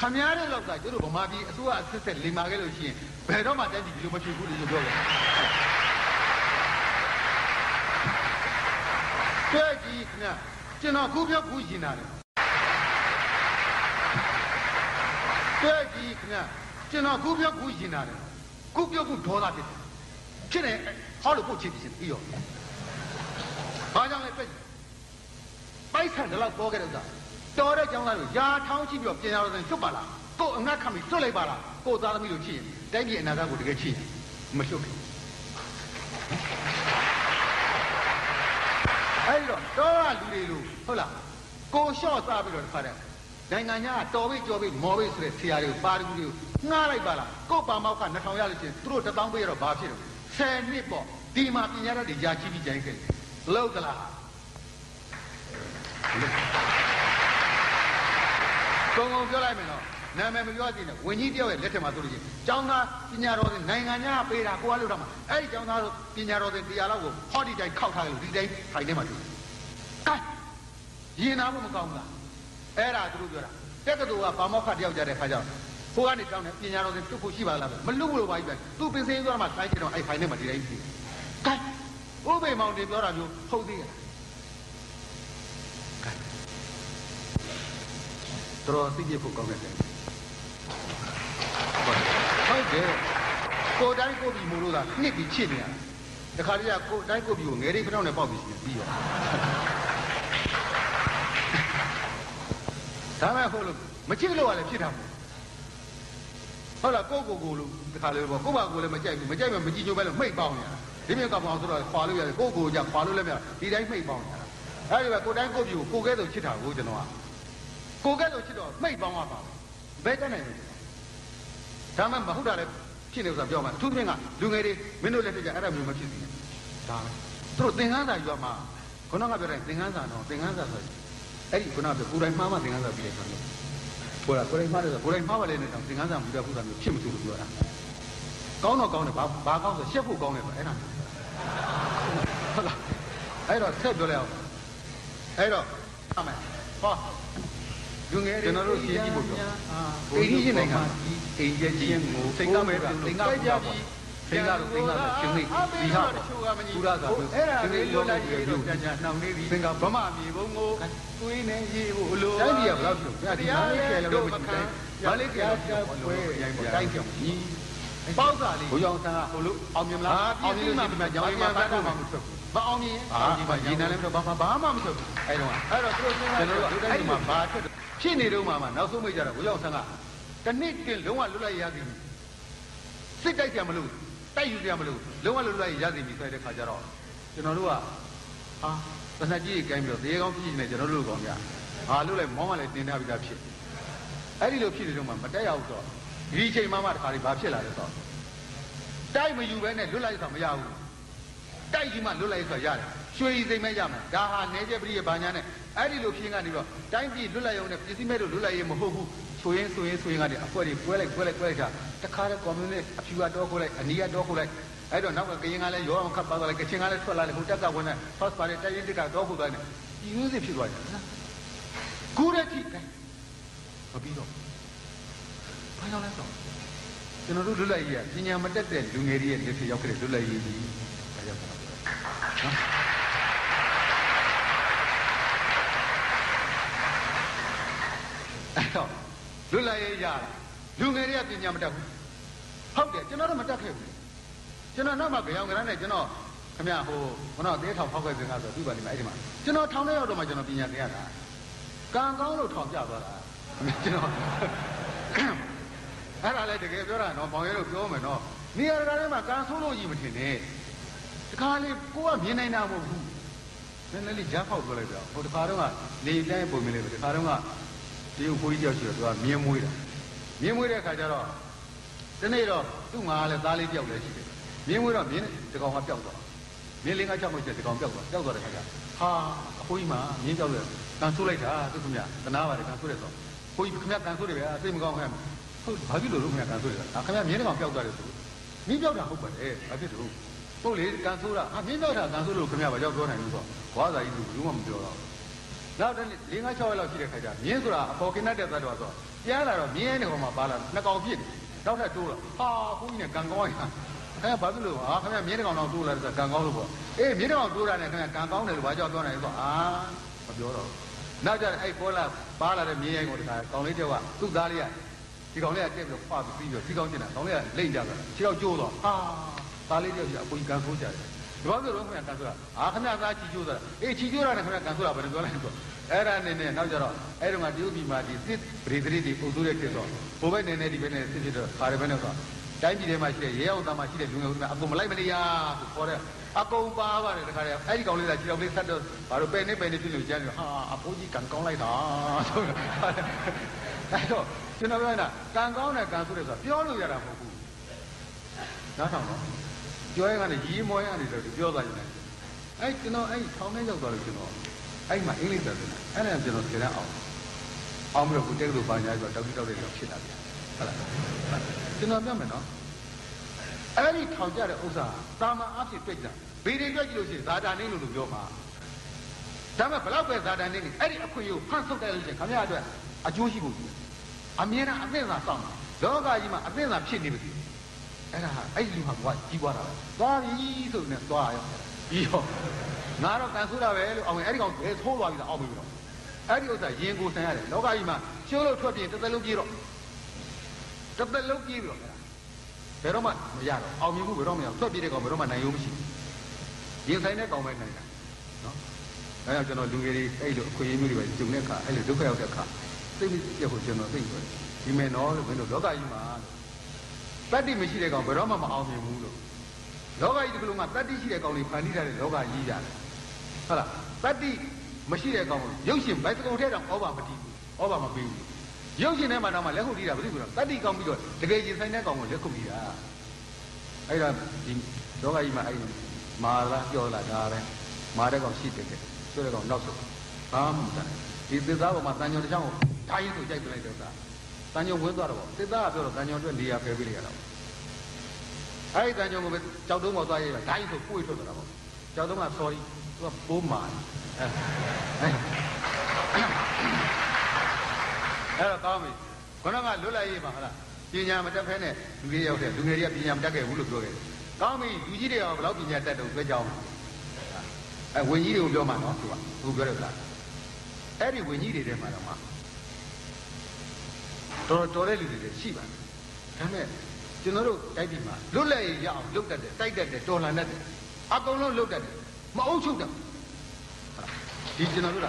ခမရတဲ့လောက်ကကျတို့ဗမာပြည်အစိုးရအစစ်စစ်လိမ္မာခဲ့လို့ရှိရင်ဘယ်တော့မှတက်ကြည့်ဒီလိုမဖြစ်ဘူးလို့ပြောတယ်တွေ့ကြည့်ခင်ဗျကျွန်တော်ခုပြောခုရင်တာလေတွေ့ ကြည့်ခင်ဗျကျွန်တော်ခုပြောခုရင်တာလေခုပြောခုဒေါသဖြစ်တယ်ဖြစ်နေဟောလို့ပို့ချစ်ပြီးပြီးရောဘာကြောင့်လဲတွေ့ပိုက်ဆံတလောက်ပေါ်ခဲ့တဲ့ဥစ္စာတော်တဲ့ကြောင်းသားတို့ယာထောင်းချိပြီးတော့ပြင်ရတော့စွတ်ပါလားကိုယ်အငတ်ခံပြီးစွတ်လိုက်ပါလားကိုယ်သားသမီးတို့ချိရင်တိုက်ပြည်အနာဂတ်ကိုတကယ်ချိရင်မစွတ်ဘူးအဲ့ဒီတော့တော့လူတွေလူဟုတ်လားကိုလျှော့စားပြီးတော့တခါတည်း နိုင်ငံညာကတော်ပြီကြော်ပြီမော်ပြီဆိုတဲ့ဆရာတွေကိုပါရဂူတွေကိုငှားလိုက်ပါလားကို့ပါမောက်က2000ရလို့ချင်းသူတို့1000ပေးရတော့ဘာဖြစ်တော့10နှစ်ပေါ့ဒီမှာပညာတတ်တွေကြာချိပြီးကြိုင်ခဲ့လောက်သလားကုံကုံပြောလိုက်မယ်နော်နာမည်မပြောသေးနဲ့ဝင်းကြီးတယောက်ရဲ့လက်ထက်မှာဆိုလို့ချင်းကျောင်းသားပညာတော်စဉ်နိုင်ငံညာပေးတာကိုကလို့တော့မှာအဲ့ဒီကျောင်းသားတို့ပညာတော်စဉ်တရားလောက်ကိုဟောဒီတိုင်းခောက်ထားလို့ဒီတိုင်းထိုင်နေမှာတွေ့ကဲရင်နာဖို့မကောင်းဘူးလား အဲ့ဒါသူတို့ပြောတာတက္ကသိုလ်ကဘာမောက္ခတယောက်ကြတဲ့ခါကျတော့ကိုကနေတောင်းတယ်ပညာတော်စဉ်တွတ်ဖို့ရှိပါလားမလွတ်ဘူးလို့ပါကြီးပဲသူပင်စင်းသွားမှတိုင်းချင်တော့အဲ့ဖိုင်ထဲမှာဒီတိုင်းပြီကဲဥပေမောင်တင်ပြောတာမျိုးဟုတ်သေးရဲ့တော်သိကြဖို့ကောင်းတယ်ဟုတ်တယ်ကိုတိုင်းကိုပြီးမို့လို့လားနှစ်ပြီးချစ်နေရတခါတည်းကကိုတိုင်းကိုပြီးကိုငယ်လေးဖျောင်းနဲ့ပေါက်ပြီးရှင်ပြီးရော ဒါမဲ့ဟုတ်လို့မချစ်လို့ကလည်းဖြစ်တာပေါ့ဟုတ်လားကိုကိုကိုလို့တခါလေးပေါ့ကိုပါကိုလည်းမကြိုက်ဘူးမကြိုက်မှမကြည့်ကြပဲလို့မှိတ်ပေါင်းနေတာဒီမြေကောင်အောင်ဆိုတော့ခွာလို့ရတယ်ကိုကိုကြခွာလို့လည်းမရဒီတိုင်းမှိတ်ပေါင်းနေတာအဲဒီကကိုတိုင်းကိုပြီးကိုကိုကဲဆိုချစ်တာကိုကျွန်တော်ကကိုကဲဆိုချစ်တော့မှိတ်ပေါင်းရပါဘယ်တတ်နိုင်လဲဒါမှမဟုတ်တာလည်းဖြစ်နေဥစ္စာပြောမှာအထူးသဖြင့်ကလူငယ်တွေမင်းတို့လက်ထက်ကအဲ့ဒါမျိုးမဖြစ်စေနဲ့ဒါပဲသူတို့သင်္ကန်းစာယူမှာခုနကပြောတဲ့သင်္ကန်းစာတော့သင်္ကန်းစာဆို အဲ့ဒီခုနကပြောကိုယ်တိုင်မှားမှသင်္ကန်းစာပြီးတဲ့ခါမျိုးဟိုလားကိုယ်တိုင်မှားတယ်ဆိုကိုယ်တိုင်မှားပါလေနဲ့တောင်သင်္ကန်းစာမူတဲ့ခုတာမျိုးဖြစ်မသူလို့ပြောတာကောင်းတော့ကောင်းတယ်ဘာဘာကောင်းဆိုရှက်ဖို့ကောင်းတယ်ဆိုအဲ့ဒါဟုတ်လားအဲ့တော့ဆက်ပြောလိုက်အောင်အဲ့တော့အမယ်ဟောလူငယ်ကျွန်တော်တို့ရှင်းကြည့်ဖို့ပြောအိန္ဒိယနိုင်ငံအိန္ဒိယကြီးကိုသင်္ကမဲသင်္ကမဲပြပြီး သင်္ကတော့သင်္ကတော့ရှင်နေဒီဟာပူရသာလို့အဲ့ဒါလေးလောလိုက်ပြီးတော့ကြာကြာနှောင်နေပြီသင်္ကဗမာမြေဘုံကိုသွေးနဲ့ရေးဖို့လိုတိုင်းပြည်ကဘယ်လောက်ပြုတ်ဗျာဒီမှာလေးကျဲလို့မကြည့်တိုင်းဘာလေးကျဲလို့ပွဲရိုင်းတိုင်းပြောင်းကြီးပေါက်စာလေးဘုရားဆန်းကဟိုလို့အောင်မြင်လားအောင်မြင်လို့ဒီမှာကြောင်းရမှာတော့မှမထွက်ဘူးမအောင်မြင်အောင်ဒီမှာရေနံလည်းမထွက်ဘာမှဘာမှမထွက်ဘူးအဲ့တော့အဲ့တော့သူတို့စဉ်းစားကျွန်တော်တို့အဲ့ဒီမှာဘာထွက်ဖြစ်နေတော့မှမှနောက်ဆုံးမိတ်ကြတော့ဘုရားဆန်းကတနစ်တင်လုံးဝလွတ်လိုက်ရသည်စစ်တိုက်ကြမလို့ တိုက်ယူကြမလို့လုံးဝလွတ်လိုက်ရသည်ပြီဆိုတဲ့ခါကျတော့ကျွန်တော်တို့ကဟာပစက်ကြီးကိုင်းပြီးတော့သေကောင်းဖြစ်နေကျွန်တော်တို့ကောင်ဗျာဟာလို့လဲမောင်းမလဲတင်ထားပြီးသားဖြစ်အဲ့ဒီလိုဖြစ်နေတော့မှမတက်ရဘူးတော့ဒီချိန်မှမှတခါလေးဘာဖြစ်လာလဲဆိုတော့တိုက်မယူဘဲနဲ့လွတ်လိုက်ဆိုမရဘူးတိုက်ကြီးမှလွတ်လိုက်ဆိုရတယ်ရွှေစိမ်မဲ့ရမယ်ဒါဟာနေကျပရိရဲ့ဘာညာနဲ့အဲ့ဒီလိုဖြစ်ကနေပြီးတော့တိုင်းပြည်လွတ်လိုက်ရုံနဲ့ပြည်စည်းမဲ့တို့လွတ်လိုက်ရေးမဟုတ်ဘူး ဆိုရင်ဆိုရင်ဆိုရင်ကနေအဖွဲတွေကွဲလိုက်ကွဲလိုက်ကွဲလိုက်တာတခါတည်းကွန်မြူနစ်အဖြူကတော့ခိုးလိုက်အနီကတော့ခိုးလိုက်အဲ့တော့နောက်ကကရင်ကလည်းရောအောင်ခတ်ပါသွားလိုက်ကချင်ကလည်းထွက်လာတယ်ဟိုတက်ကဝင်တဲ့ first party တိုင်ရင်တက်ကတော့ခိုးသွားတယ်ဒီမျိုးစစ်ဖြစ်သွားတယ်ကူရက်တိတိုင်းမပြီးတော့ဘာကြောင့်လဲဆိုကျွန်တော်တို့လွတ်လိုက်ရေးပညာမတက်တဲ့လူငယ်တွေရဲ့လက်ထက်ရောက်ခဲ့တဲ့လွတ်လိုက်ရေးကြီးဒါကြောင့်ကျွန်တော်ပြောနော်အဲ့တော့ လွတ်လပ်ရေးရတာလူငယ်တွေကပညာမတတ်ဘူးဟုတ်တယ်ကျွန်တော်တို့မတတ်ခဲ့ဘူးကျွန်တော်နောက်မှကြောင်ကရမ်းနဲ့ကျွန်တော်ခင်ဗျဟိုဘုနောတဲထောင်ဖောက်ခဲ့စဉ်ကဆိုပြီးပါလိမ့်မယ်အဲ့ဒီမှာကျွန်တော်ထောင်ထဲရောက်တော့မှကျွန်တော်ပညာသင်ရတာကံကောင်းလို့ထောင်ပြသွားတာကျွန်တော်အဲ့ဒါလည်းတကယ်ပြောတာနော်ဘောင်ရဲလို့ပြောမယ်နော်နေရာတကာထဲမှာကံဆိုးလို့ကြီးမထင်နဲ့တခါလေကိုကမြင်နိုင်တာမဟုတ်ဘူးနည်းနည်းလေးဂျားဖောက်ပြောလိုက်တော့ဟိုတခါတော့ကနေတိုင်းပုံမြင်လိုက်တယ်တခါတော့က ဒီကိုကြီးတယောက်ရှိတော့သူကမြင်းမွေးတာမြင်းမွေးတဲ့အခါကျတော့ဒီနေ့တော့သူ့ငါလည်းသားလေးတယောက်လည်းရှိတယ်မြင်းမွေးတော့မြင်းတကောင်ကပျောက်သွားမြင်းလေးကကြောက်လို့ကျတကောင်ပျောက်သွားပျောက်သွားတဲ့ခါကျဟာအဖိုးကြီးမှမြင်းကြောက်တယ်ကန်ဆိုးလိုက်တာသူခင်ဗျတနာပါတယ်ကန်ဆိုးတယ်ဆိုဖိုးကြီးခင်ဗျကန်ဆိုးတယ်ဗျာစိတ်မကောင်းဟဲ့ဟုတ်ဘာဖြစ်လို့လို့ခင်ဗျကန်ဆိုးတယ်လားခင်ဗျမြင်းတကောင်ပျောက်သွားတယ်ဆိုမြင်းပျောက်တာဟုတ်ပါတယ်ဘာဖြစ်လို့ဟုတ်လေကန်ဆိုးတာဟာမြင်းပျောက်တာကန်ဆိုးလို့ခင်ဗျဘာကြောက်ပြောနိုင်လို့ဆိုဘွားစာကြီးကဘူးမှမပြောတော့ နောက်တနေ့၄၅၆ရက်လောက်ရှိတဲ့ခါကျမြင်းဆိုတာအပေါ်ကင်းတတ်တဲ့သတ္တဝါဆိုပြန်လာတော့မြင်းတဲ့ကောင်မှပါလာနှစ်ကောင်ပြစ်တယ်နောက်ထပ်တိုးလာဟာကိုကြီးနဲ့ကံကောင်းရခင်ဗျဘာဖြစ်လို့ဟာခင်ဗျမြင်းတကောင်တော့တိုးလာတယ်ဆိုကံကောင်းလို့ပေါ့အေးမြင်းတကောင်တိုးတာနဲ့ခင်ဗျကံကောင်းတယ်လို့ဘာကြောက်ပြောနိုင်လဲဆိုအာမပြောတော့နောက်ကျအဲ့ပေါ်လာပါလာတဲ့မြင်းရိုင်းကိုတခါကောင်လေးတယောက်ကသူ့သားလေးကဒီကောင်လေးကတက်ပြီးဖာပြီးပြီးတော့ဒီကောင်ကျင်တာကောင်လေးကလိမ့်ကြတာခြေတော့ကျိုးတော့ဟာသားလေးတယောက်ကြီးအကိုကြီးကန်ဆိုးကြတယ် ဒီဘောဆိုတော့ခင်ဗျကန်ဆိုတာအာခင်ဗျသားချီကျိုးတာအေးချီကျိုးတာနဲ့ခင်ဗျကန်ဆိုတာဘယ်လိုပြောလိုက်ဆိုအဲ့ဒါနဲ့နဲ့နောက်ကျတော့အဲ့ဒီမှာတရုတ်ပြည်မှာဒီစစ်ပရိသေတိပုံသူတဲ့ဖြစ်တော့ဘိုးဘက်နေနေဒီဘက်နဲ့စစ်ဖြစ်တော့ခါရဘက်နဲ့ဆိုတိုင်းပြည်ထဲမှာရှိတဲ့ရဲအောင်သားမှာရှိတဲ့လူငယ်ဦးကအကုန်မလိုက်မနေရဆိုခေါ်တဲ့အကုန်ပါပါတယ်တခါတည်းအဲ့ဒီကောင်လေးကခြေတော်လေးဆက်တော့ဘာလို့ပဲနေပဲနေဖြစ်လို့ကျန်တယ်ဟာအဖိုးကြီးကန်ကောင်းလိုက်တာဆိုအဲ့တော့ကျွန်တော်ပြောနေတာကန်ကောင်းတဲ့ကန်ဆိုတဲ့ဆိုတာပြောလို့ရတာမဟုတ်ဘူးနားထောင်တော့ ပြောရင်ကနေရီးမွဲကနေတော့ပြောသွားရင်အဲ့ကျွန်တော်အဲ့ထောင်းထဲရောက်သွားလို့ကျွန်တော်အဲ့မှာအင်္ဂလိပ်စာသင်တာအဲ့ဒါကျွန်တော်သင်ရအောင်အောင်ပြီးတော့ကိုတက်လို့ပါညာဆိုတော့တောက်တိတောက်တဲ့တော့ဖြစ်တာဗျဟုတ်လားကျွန်တော်ပြောမယ်နော်အဲ့ဒီထောင်ကြတဲ့ဥစ္စာတာမန်အဖြစ်တွေ့ကြဘေးတွေတွေ့ကြည့်လို့ရှိရင်ဇာတာနေလို့လို့ပြောမှာဒါပေမဲ့ဘလောက်ပဲဇာတာနေနေအဲ့ဒီအခွင့်အရေးကိုဖန်ဆုပ်တယ်လို့ရှိရင်ခမရအတွက်အကျိုးရှိဖို့အမြဲတမ်းအသင့်သာစောင့်လောကကြီးမှာအသင့်သာဖြစ်နေပါသေး အဲ့ဒါအဲ့ဒီလူဟာကကြီးပွားတာပဲသွားပြီဆိုနေသွားရောပြီးတော့ငါတော့ကန်ဆိုးတာပဲလို့အောင်ရင်အဲ့ဒီကောင်ဘယ်ထိုးသွားပြီလားအောင်ပြီတော့အဲ့ဒီဥစ္စာရင်ကိုဆန်ရတယ်လောကကြီးမှာရှိုးလို့ထွက်ပြေးတစ်သက်လုံးပြေးတော့တစ်သက်လုံးပြေးပြီးတော့ဘယ်တော့မှမရတော့အောင်မြင်မှုဘယ်တော့မှမရထွက်ပြေးတဲ့ကောင်ဘယ်တော့မှနိုင်ရုံမရှိရင်ဆိုင်တဲ့ကောင်ပဲနိုင်တာနော်အဲကြောင့်ကျွန်တော်လူငယ်တွေအဲ့လိုအခွင့်အရေးမျိုးတွေပဲဂျုံတဲ့အခါအဲ့လိုဒုက္ခရောက်တဲ့အခါသိမိရဖို့ကျွန်တော်သိတယ်ဒီမယ်နော်လို့မင်းတို့လောကကြီးမှာ တတ္တိမရှိတဲ့ကောင်ဘယ်တော့မှမအောင်မြင်ဘူးလို့လောကကြီးဒီလိုမှတတ္တိရှိတဲ့ကောင်တွေဖန်တီးထားတဲ့လောကကြီးရတယ်ဟုတ်လားတတ္တိမရှိတဲ့ကောင်ရုပ်ရှင်ဘိုက်ကုံထဲတော့ဩဘာမတီးဘူးဩဘာမပေးဘူးရုပ်ရှင်ထဲမှာတော့မှလက်ခုပ်တီးတာဘာလို့လဲဆိုတော့တတ္တိကောင်းပြီးတော့တကယ်ရင်ဆိုင်တဲ့ကောင်ကိုလက်ခုပ်တီးတာအဲ့ဒါဒီလောကကြီးမှာအဲ့မာလာပြောလာတာပဲမာတဲ့ကောင်ရှိတယ်တဲ့ဆိုတဲ့ကောင်နောက်ဆုံးဘာမှမတတ်ဒီသစ္စာပေါ်မှာတန်ညောတစ်ချောင်းကိုဓာကြီးဆိုကြိုက်ပြလိုက်တော့က တန်ညောဝင်သွားတော့သစ္စာကပြောတော့တန်ညောအတွက်နေရာဖယ်ပေးလိုက်ရတော့အဲ့ဒီတန်ညောကိုပဲကြောက်တုံးပေါ်သွားရတာဓာကြီးဆိုပွေထွက်သွားတာပေါ့ကြောက်တုံးက sorry သူကပိုးမာအဲ့တော့ကောင်းပြီခொနကလွတ်လိုက်ရေးပါဟုတ်လားပညာမတက်ဖဲနဲ့လူတွေရောက်တယ်လူငယ်တွေကပညာမတက်ခဲ့ဘူးလို့ပြောခဲ့တယ်ကောင်းပြီလူကြီးတွေကဘယ်လောက်ပညာတက်တော့တွေ့ကြအောင်အဲဝင်းကြီးတွေကိုပြောမှနော်သူကသူပြောတယ်လားအဲ့ဒီဝင်းကြီးတွေထဲမှာတော့ မှတော်တော်တဲ့လူတွေရှိပါတယ်ဒါပေမဲ့ကျွန်တော်တို့တိုက်ပြည်မှာလွတ်လပ်ရေးရအောင်လုပ်တတ်တယ်တိုက်တတ်တယ်တော်လှန်တတ်တယ်အကုန်လုံးလုပ်တတ်တယ်မအုပ်ချုပ်တာဒီကျွန်တော်တို့က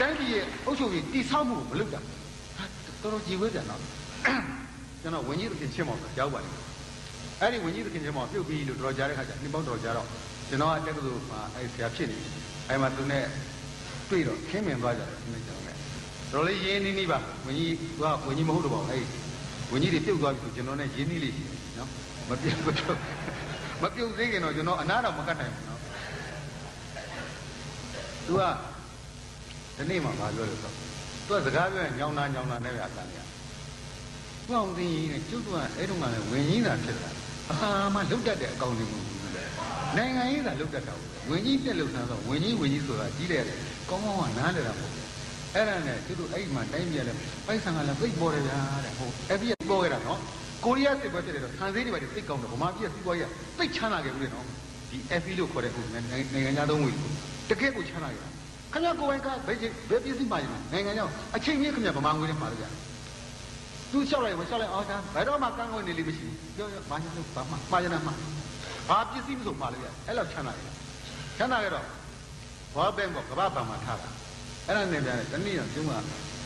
တိုင်းပြည်ရဲ့အုပ်ချုပ်ရေးတိဆောက်မှုကိုမလုပ်တာတော်တော်ကြည်ဝဲကြတော့ကျွန်တော်ဝင်းကြီးသခင်ချင်းမောင်ရောက်ပါလိမ့်မယ်အဲ့ဒီဝင်းကြီးသခင်ချင်းမောင်ပြုတ်ပြီးလို့တော်ကြားတဲ့ခါကျနှစ်ပေါင်းတော်ကြားတော့ကျွန်တော်ကတက္ကသိုလ်မှာအဲ့ဆရာဖြစ်နေအဲ့မှာသူနဲ့တွေ့တော့ခင်းမြင်သွားကြတယ်ဒီနေ့ကျွန်တော်နဲ့ တော်လေးရင်းနှီးနှီးပါဝင်းကြီးကဝင်းကြီးမဟုတ်တော့ပါဘူးအဲ့ဝင်းကြီးတွေပြုတ်သွားပြီဆိုကျွန်တော်နဲ့ရင်းနှီးလေးရှိတယ်နော်မပြုတ်မပြုတ်မပြုတ်သေးခင်တော့ကျွန်တော်အနာတော့မကတ်နိုင်ဘူးနော်သူကဒီနေ့မှဘာပြောလဲဆိုသူကစကားပြောရင်ညောင်းတာညောင်းတာနဲ့ပဲအတန်ရသူအောင်သိရင်နဲ့ကျုပ်ကအဲ့တုန်းကလည်းဝင်ကြီးတာဖြစ်တာအာမလုတ်တတ်တဲ့အကောင့်တွေမဟုတ်ဘူးနိုင်ငံရေးသာလုတ်တတ်တာဝင်ကြီးပြက်လုတ်ဆန်းဆိုဝင်ကြီးဝင်ကြီးဆိုတာကြီးတယ်ကောင်းကောင်းကနားလည်တာမဟုတ်ဘူး အဲ့ဒါနဲ့သူတို့အဲ့ဒီမှာတိုင်းပြည်လည်းပိုက်ဆံကလည်းသိပ်ပေါ်တယ်ဗျာတဲ့ဟုတ်အဲ့ဒီကပေါ်ခဲ့တာနော်ကိုရီးယားစစ်ပွဲဖြစ်တယ်တော့ဆန်သေးတွေပါသိကောင်းတယ်ဗမာပြည်ကစီးပွားရေးသိချမ်းသာခဲ့ဘူးလေနော်ဒီ FE လို့ခေါ်တဲ့ဟိုနိုင်ငံခြားသုံးငွေတကယ်ကိုချမ်းသာခဲ့တာခင်ဗျာကိုယ်ပိုင်ကဘယ်ဘယ်ပစ္စည်းမှရနိုင်ငံကြောင့်အချိန်ကြီးခင်ဗျာဗမာငွေနဲ့မှာလို့ရတယ်သူလျှောက်လိုက်ဝလျှောက်လိုက်အော်ဒါဘယ်တော့မှကန်းကုန်နေလိမ့်မရှိဘူးပြောရဘာညာလို့ဘာမှမှားရနာမှာဘာပစ္စည်းမဆိုပါလို့ရအဲ့လောက်ချမ်းသာတယ်ချမ်းသာကြတော့ဘောဘန်ကကဘာပံမှာထားတာ အဲ့ဒါနဲ့ပြန်တယ်တနည်းတော့ကျုံးက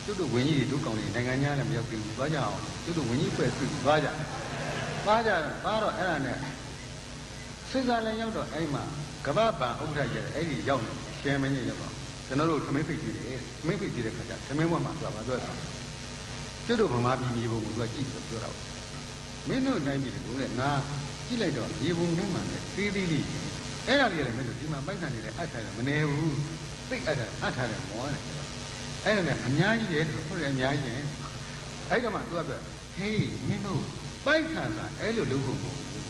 ကျွတ်တို့ဝင်းကြီးတွေတို့ကောင်တွေနိုင်ငံခြားလည်းမရောက်ဘူးသွားကြအောင်ကျွတ်တို့ဝင်းကြီးဖွဲ့စုသွားကြသွားကြသွားတော့အဲ့ဒါနဲ့စိတ်ကလည်းရောက်တော့အဲ့မှာကဘာပံဥဒ္ဒရရဲ့အဲ့ဒီရောက်နေရှယ်မင်းကြီးရောက်တော့ကျွန်တော်တို့ခမင်းဖိတ်ကြည့်တယ်ခမင်းဖိတ်ကြည့်တဲ့ခါကျခမင်းဘွားမှာသွားပါတော့ကျွတ်တို့ဗမာပြည်မြေပုံကိုသူကကြည့်ပြီးပြောတာမင်းတို့နိုင်ပြီလို့လေငါကြည့်လိုက်တော့မြေပုံထဲမှာလည်းသေးသေးလေးအဲ့ဒါလေးလည်းမင်းတို့ဒီမှာပိုက်ဆံနေတယ်အပ်ထားတယ်မနေဘူး သိအပ်ထားအပ်ထားတယ်မောတယ်အဲ့ဒါနဲ့အများကြီးတယ်ဟုတ်တယ်အများကြီးတယ်အဲ့တော့မှသူကပြောဟေးမင်းတို့ပိုက်ဆံကအဲ့လိုလုပ်ဖို့မဟုတ်ဘူး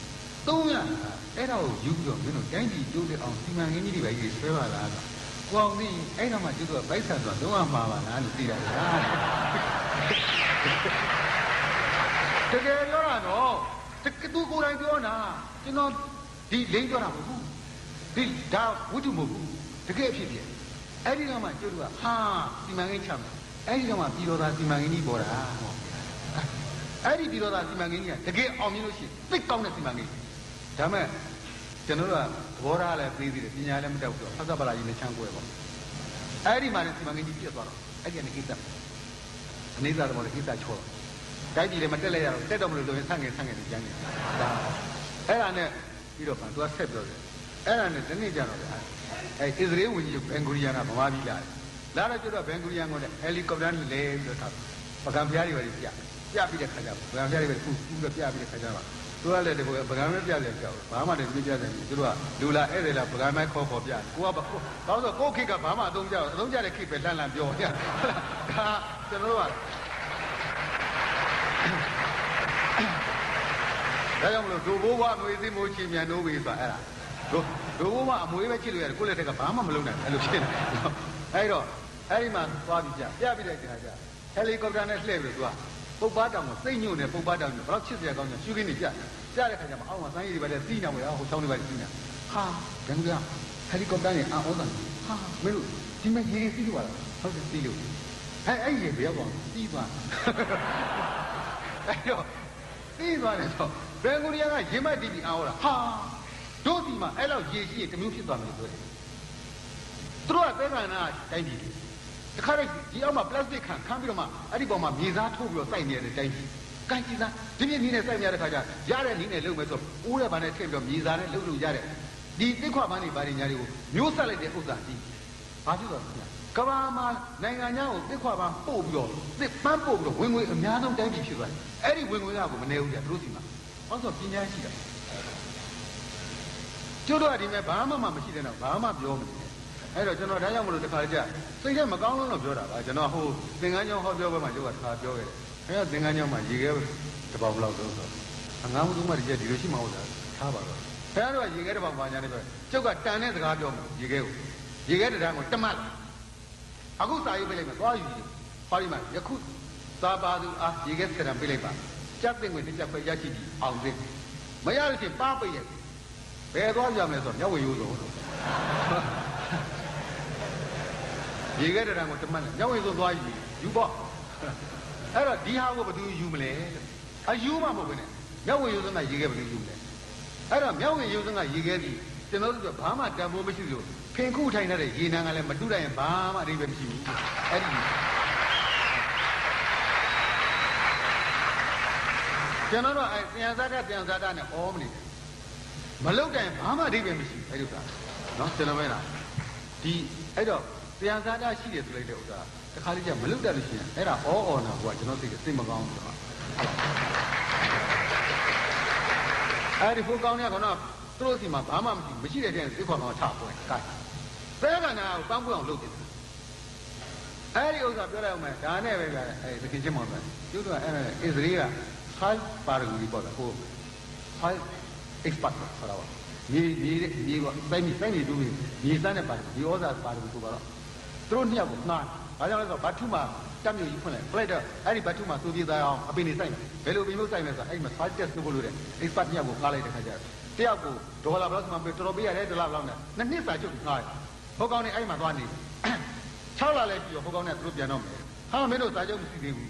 သုံးရတာအဲ့ဒါကိုယူပြီးတော့မင်းတို့တိုင်းပြည်တိုးတက်အောင်စီမံကိန်းကြီးတွေပဲကြီးဆွဲပါလားဆိုကိုအောင်သိအဲ့တော့မှကျွတ်တော့ပိုက်ဆံဆိုတော့လုံးဝမှာပါလားလို့သိတာလားတကယ်ပြောတာနော်တကယ်သူကိုယ်တိုင်ပြောတာကျွန်တော်ဒီလိမ့်ပြောတာမဟုတ်ဘူးဒီဒါဝိတုမဟုတ်ဘူးတကယ်အဖြစ်ပြ အဲ့ဒီတော့မှကျွတ်ကဟာစီမံကိန်းချမယ်အဲ့ဒီတော့မှပြည်တော်သားစီမံကိန်းကြီးပေါ်တာအဲ့ဒီပြည်တော်သားစီမံကိန်းကြီးကတကယ်အောင်မြင်လို့ရှိရင်သိကောင်းတဲ့စီမံကိန်းဒါမဲ့ကျွန်တော်တို့ကသဘောထားလည်းပေးသေးတယ်ပညာလည်းမတတ်ဘူးဆိုတော့ဖတ်သပလာကြီးနဲ့ချမ်းကွဲပေါ့အဲ့ဒီမှာလည်းစီမံကိန်းကြီးပြတ်သွားတော့အဲ့ဒီကနေကိစ္စအနေသာတော့လည်းကိစ္စချောတော့တိုက်ပြည်လည်းမတက်လဲရတော့တက်တော့မလို့လို့ဆန့်ငယ်ဆန့်ငယ်နေကြမ်းနေတာဒါအဲ့ဒါနဲ့ပြီးတော့ဗန်သူကဆက်ပြောတယ်အဲ့ဒါနဲ့ဒီနေ့ကျတော့ အဲအစ္စရေးဝန်ကြီးဘန်ဂူရီယန်ကဗမာပြည်လာတယ်လာတော့ကျတော့ဘန်ဂူရီယန်ကလည်းဟယ်လီကော်ပတာနဲ့လဲပြီးတော့ထားပကံဖျားတွေပဲပြပြပြီးတဲ့ခါကျပကံဖျားတွေပဲပူပူတော့ပြပြီးတဲ့ခါကျတော့သူကလည်းဒီပကံမဲပြတယ်ကြောက်ဘာမှလည်းပြပြတယ်သူတို့ကလူလာဧည့်သည်လာပကံမဲခေါ်ခေါ်ပြကိုကဘာလို့ဆိုကိုခိကဘာမှအသုံးကြအသုံးကြတဲ့ခိပဲလန့်လန့်ပြောရဒါကျွန်တော်တို့ကဒါကြောင့်မလို့ဒိုဘိုးဘွားငွေသိမိုးချီမြန်နိုးပြီဆိုတာအဲ့ဒါ ဒိုဒိုဘိုးဘွားအမွေးပဲချစ်လို့ရတယ်ကိုယ့်လက်ထက်ကဘာမှမလုပ်နိုင်အဲ့လိုဖြစ်နေအဲ့တော့အဲ့ဒီမှာသွားပြီးကြပြပြီးတဲ့ခါကျဟယ်လီကော်ပတာနဲ့လှည့်ပြီးသူကပုပ်ပါတောင်ကိုစိတ်ညွန့်နေပုပ်ပါတောင်ကိုဘယ်တော့ချစ်စရာကောင်းကြရှုခင်းနေကြကြတဲ့ခါကျမှအောက်မှာစမ်းရည်တွေပဲစီးနေမှာဟိုချောင်းတွေပဲစီးနေဟာဘယ်လိုဟယ်လီကော်ပတာနဲ့အာဩတာဟာမင်းတို့ဒီမဲ့ရေစီးလို့ပါလားဟုတ်တယ်စီးလို့အဲ့အဲ့ရေဘယ်ရောက်သွားစီးသွားအဲ့တော့စီးသွားတယ်ဆိုဘယ်ကိုရီးယားကရေမတ်တီးပြီးအာဩတာဟာ တို့ဒီမှာအဲ့လောက်ရေရှိရင်တမျိုးဖြစ်သွားမယ်လို့ပြောတယ်သူတို့ကသဲကန္နာတိုင်းပြည်တခါတော့ဒီအောက်မှာပလတ်စတစ်ခံခမ်းပြီးတော့မှအဲ့ဒီပေါ်မှာမြေသားထုတ်ပြီးတော့စိုက်နေတဲ့အတိုင်းကြီးကိုင်းကြည့်သားဒီပြင်းကြီးနဲ့စိုက်နေရတဲ့ခါကျရတဲ့နည်းနဲ့လုပ်မယ်ဆိုအိုးတဲ့ဘာနဲ့ထည့်ပြီးတော့မြေသားနဲ့လုပ်လို့ရတဲ့ဒီသိခွပန်းတွေဘာတွေညာတွေကိုမျိုးဆက်လိုက်တဲ့ဥစ္စာကြီးဘာဖြစ်သွားလဲကဘာမှာနိုင်ငံခြားကိုသိခွပန်းပို့ပြီးတော့သိပန်းပို့ပြီးတော့ဝင်ငွေအများဆုံးတိုင်းပြည်ဖြစ်သွားတယ်အဲ့ဒီဝင်ငွေကကိုမနေဘူးကြသူတို့စီမှာဟောဆိုပညာရှိတာ ကျတို့ကဒီမဲ့ဘာမှမမရှိတဲ့တော့ဘာမှပြောမနေအဲ့တော့ကျွန်တော်ဒါကြောင့်မလို့တခါကြစိတ်ထဲမကောင်းလို့တော့ပြောတာပါကျွန်တော်ဟိုသင်္ကန်းကျောင်းဟောပြောပွဲမှာကျုပ်ကတခါပြောခဲ့တယ်အဲ့တော့သင်္ကန်းကျောင်းမှာရေခဲတပေါက်လောက်တော့ဆိုအငါးမှုသုံးမှဒီကျဒီလိုရှိမှဟုတ်လားထားပါတော့ခင်ဗျားတို့ကရေခဲတပေါက်ပါညာနေပဲကျုပ်ကတန်တဲ့စကားပြောမှာရေခဲကိုရေခဲတံကိုတမတ်အခုစာရေးပေးလိုက်မယ်သွားယူပါလိမ့်မယ်ယခုသာပါသူအားရေခဲစရံပေးလိုက်ပါကြက်တဲ့ငွေတစ်ချက်ပဲရရှိပြီးအောင်သိမရလို့ရှိရင်ပါပိတ်ရဲ့ ဘယ်သွားကြမလဲဆိုတော့မျက်ဝေရိုးဆုံးရေခဲတံကိုတမတ်မျက်ဝေဆုံးသွားယူယူပေါ့အဲ့တော့ဒီဟာကိုဘယ်သူယူမလဲအယူမှမဟုတ်ဘူးနဲ့မျက်ဝေရိုးဆုံးကရေခဲဘယ်သူယူမလဲအဲ့တော့မျက်ဝေရိုးဆုံးကရေခဲဒီကျွန်တော်တို့ကဘာမှတန်ဖိုးမရှိလို့ဖင်ခုထိုင်တဲ့ရေနံကလည်းမတူတိုင်းဘာမှအဓိပ္ပာယ်မရှိဘူးအဲ့ဒီကျွန်တော်တို့အဲတရားစားတဲ့တရားစားတဲ့နဲ့ဩမနေတယ် မလုတ်တိုင်းဘာမှအဓိပ္ပာယ်မရှိဘူးအဲ့ဒီဥစ္စာနော်ကျွန်တော်ပဲလားဒီအဲ့တော့တရားစားတဲ့ရှိတယ်ဆိုလိုက်တဲ့ဥစ္စာတခါလေးကျမလုတ်တတ်လို့ရှိရင်အဲ့ဒါဩအော်နာဟိုကကျွန်တော်သိတယ်စိတ်မကောင်းဘူးဆိုတော့အဲ့ဒီဖို့ကောင်းတဲ့ကတော့သူတို့စီမှာဘာမှမရှိမရှိတဲ့တဲ့သိခွာကောင်ထပွဲကိုင်းသဲကနာကိုပန်းပွင့်အောင်လုပ်တယ်အဲ့ဒီဥစ္စာပြောရအောင်မယ်ဒါနဲ့ပဲပြတယ်အဲ့ဒီသခင်ချင်းမောင်ဆိုကျုပ်တို့ကအဲ့ဒါအစ္စရေးက five ပါရဂူကြီးပေါ့လေဟို five expert ဆိုတာပါမြေမြေမြေကစိုင်းမြေစိုင်းမြေတူပြီးမြေစမ်းတဲ့ပါရဂူဒီဩဇာပါရဂူဆိုပါတော့သူတို့နှစ်ယောက်ကိုနှားဘာကြောင့်လဲဆိုတော့ဘတ်ထုမှာတက်မြို့ကြီးဖွင့်လိုက်ပလိုက်တော့အဲ့ဒီဘတ်ထုမှာသူပြေးသားအောင်အပင်နေစိုက်ဘယ်လိုပင်လို့စိုက်လဲဆိုတော့အဲ့ဒီမှာ five test လုပ်လို့တဲ့ expert နှစ်ယောက်ကိုကားလိုက်တဲ့ခါကျတော့တယောက်ကိုဒေါ်လာဘယ်လောက်မှပေးတော်တော်ပေးရတယ်ဒေါ်လာဘယ်လောက်နဲ့နှစ်နှစ်စာချုပ်ငှားတယ်ဟိုကောင်နေအဲ့မှာသွားနေ6လလဲပြီးတော့ဟိုကောင်နဲ့သူတို့ပြန်တော့မယ်ဟာမင်းတို့စာချုပ်မရှိသေးဘူး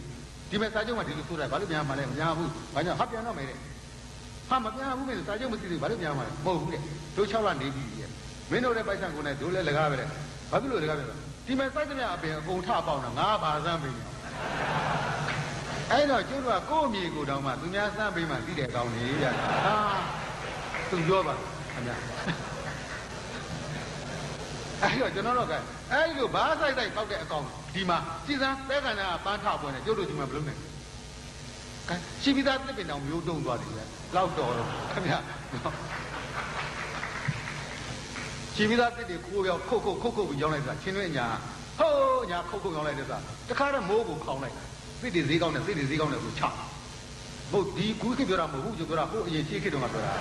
ဒီမဲ့စာချုပ်မှာဒီလိုဆိုတာဘာလို့ပြန်မှလဲမညာဘူးဘာကြောင့်ဟာပြန်တော့မယ်တဲ့ ဟဟာမပြန်ဘူးမင်းစာချုပ်မသိသေးဘာလို့ပြန်မှာလဲမဟုတ်ဘူးတဲ့တို့6လနေပြီရဲ့မင်းတို့လည်းပိုက်ဆံကုန်နဲ့တို့လည်းလကားပဲတဲ့ဘာဖြစ်လို့လကားပဲလဲဒီမဲ့စိုက်သမျှအပင်အကုန်ထပေါက်တာငါဘာစမ်းပေးနေအဲ့တော့ကျုပ်တို့ကကိုယ့်အမိကိုတောင်မှသူများစမ်းပေးမှသိတယ်ကောင်းနေဗျာဟာသူပြောပါခင်ဗျာအဲ့တော့ကျွန်တော်တို့ကအဲ့ဒီလိုဘာဆိုင်ဆိုင်ပောက်တဲ့အကောင်ဒီမှာစီစံသဲကန္နာပန်းထပွဲနဲ့ကျုပ်တို့ဒီမှာဘယ်လိုနဲ့ကဲ ရှိပြီးသားတစ်ပင်တောင်မျိုးတုံးသွားတယ်လေလောက်တော်တော့ခင်ဗျာရှိပြီးသားတစ်တွေခိုးရောက်ခုတ်ခုတ်ခုတ်ခုတ်ပြီးရောက်လိုက်တာချင်းတွင်းညာဟိုးညာခုတ်ခုတ်ရောက်လိုက်တဲ့စားတခါတော့မိုးကိုခေါင်းလိုက်တစ်တွေဈေးကောင်းတယ်တစ်တွေဈေးကောင်းတယ်ဆိုချမဟုတ်ဒီကူးခေပြောတာမဟုတ်ဘူးကျွန်တော်ပြောတာဟိုအရင်ရှေးခေတုန်းကပြောတာ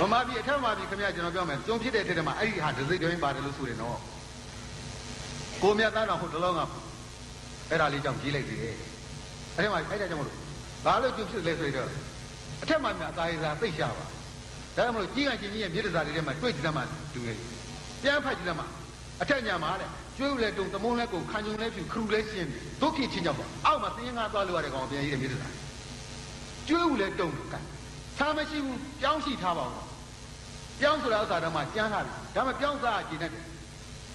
ဗမာပြည်အထက်မှာပြည်ခင်ဗျာကျွန်တော်ပြောမယ်ကျုံဖြစ်တဲ့ထက်တည်းမှာအဲ့ဒီဟာဒစိတ်တွင်းပါတယ်လို့ဆိုတယ်နော်ကိုမြတ်သားတော်ဟိုတလုံးကအဲ့ဒါလေးကြောင့်ကြီးလိုက်သေးတယ်အဲ့ဒီမှာအဲ့ဒါကြောင့်မလို့ ဘာလို့ကျုံဖြစ်လဲဆိုတော့အထက်မှာမြတ်သားရေးစားသိရှာပါဒါကြောင့်မလို့ကြီးကချင်းကြီးရဲ့မြေတစားတွေထဲမှာတွေ့ကြည့်တယ်မှာတူတယ်ပြန်ဖတ်ကြည့်တယ်မှာအထက်ညာမှာတဲ့ကျွေးလဲတုံသမုံးလဲကုန်ခံကြုံလဲဖြူခရူလဲရှင်းဒုက္ခချင်းကြောင့်ပေါ့အောက်မှာသင်္ကန်းသွားလို့ရတဲ့ကောင်ပြန်ကြီးတဲ့မြေတစားကျွေးဦးလဲတုံကစားမရှိဘူးပြောင်းရှိထားပါဦးပြောင်းဆိုတဲ့ဥစ္စာတော့မှကျန်းလာတယ်ဒါမှပြောင်းစားကြည့်တတ်တယ်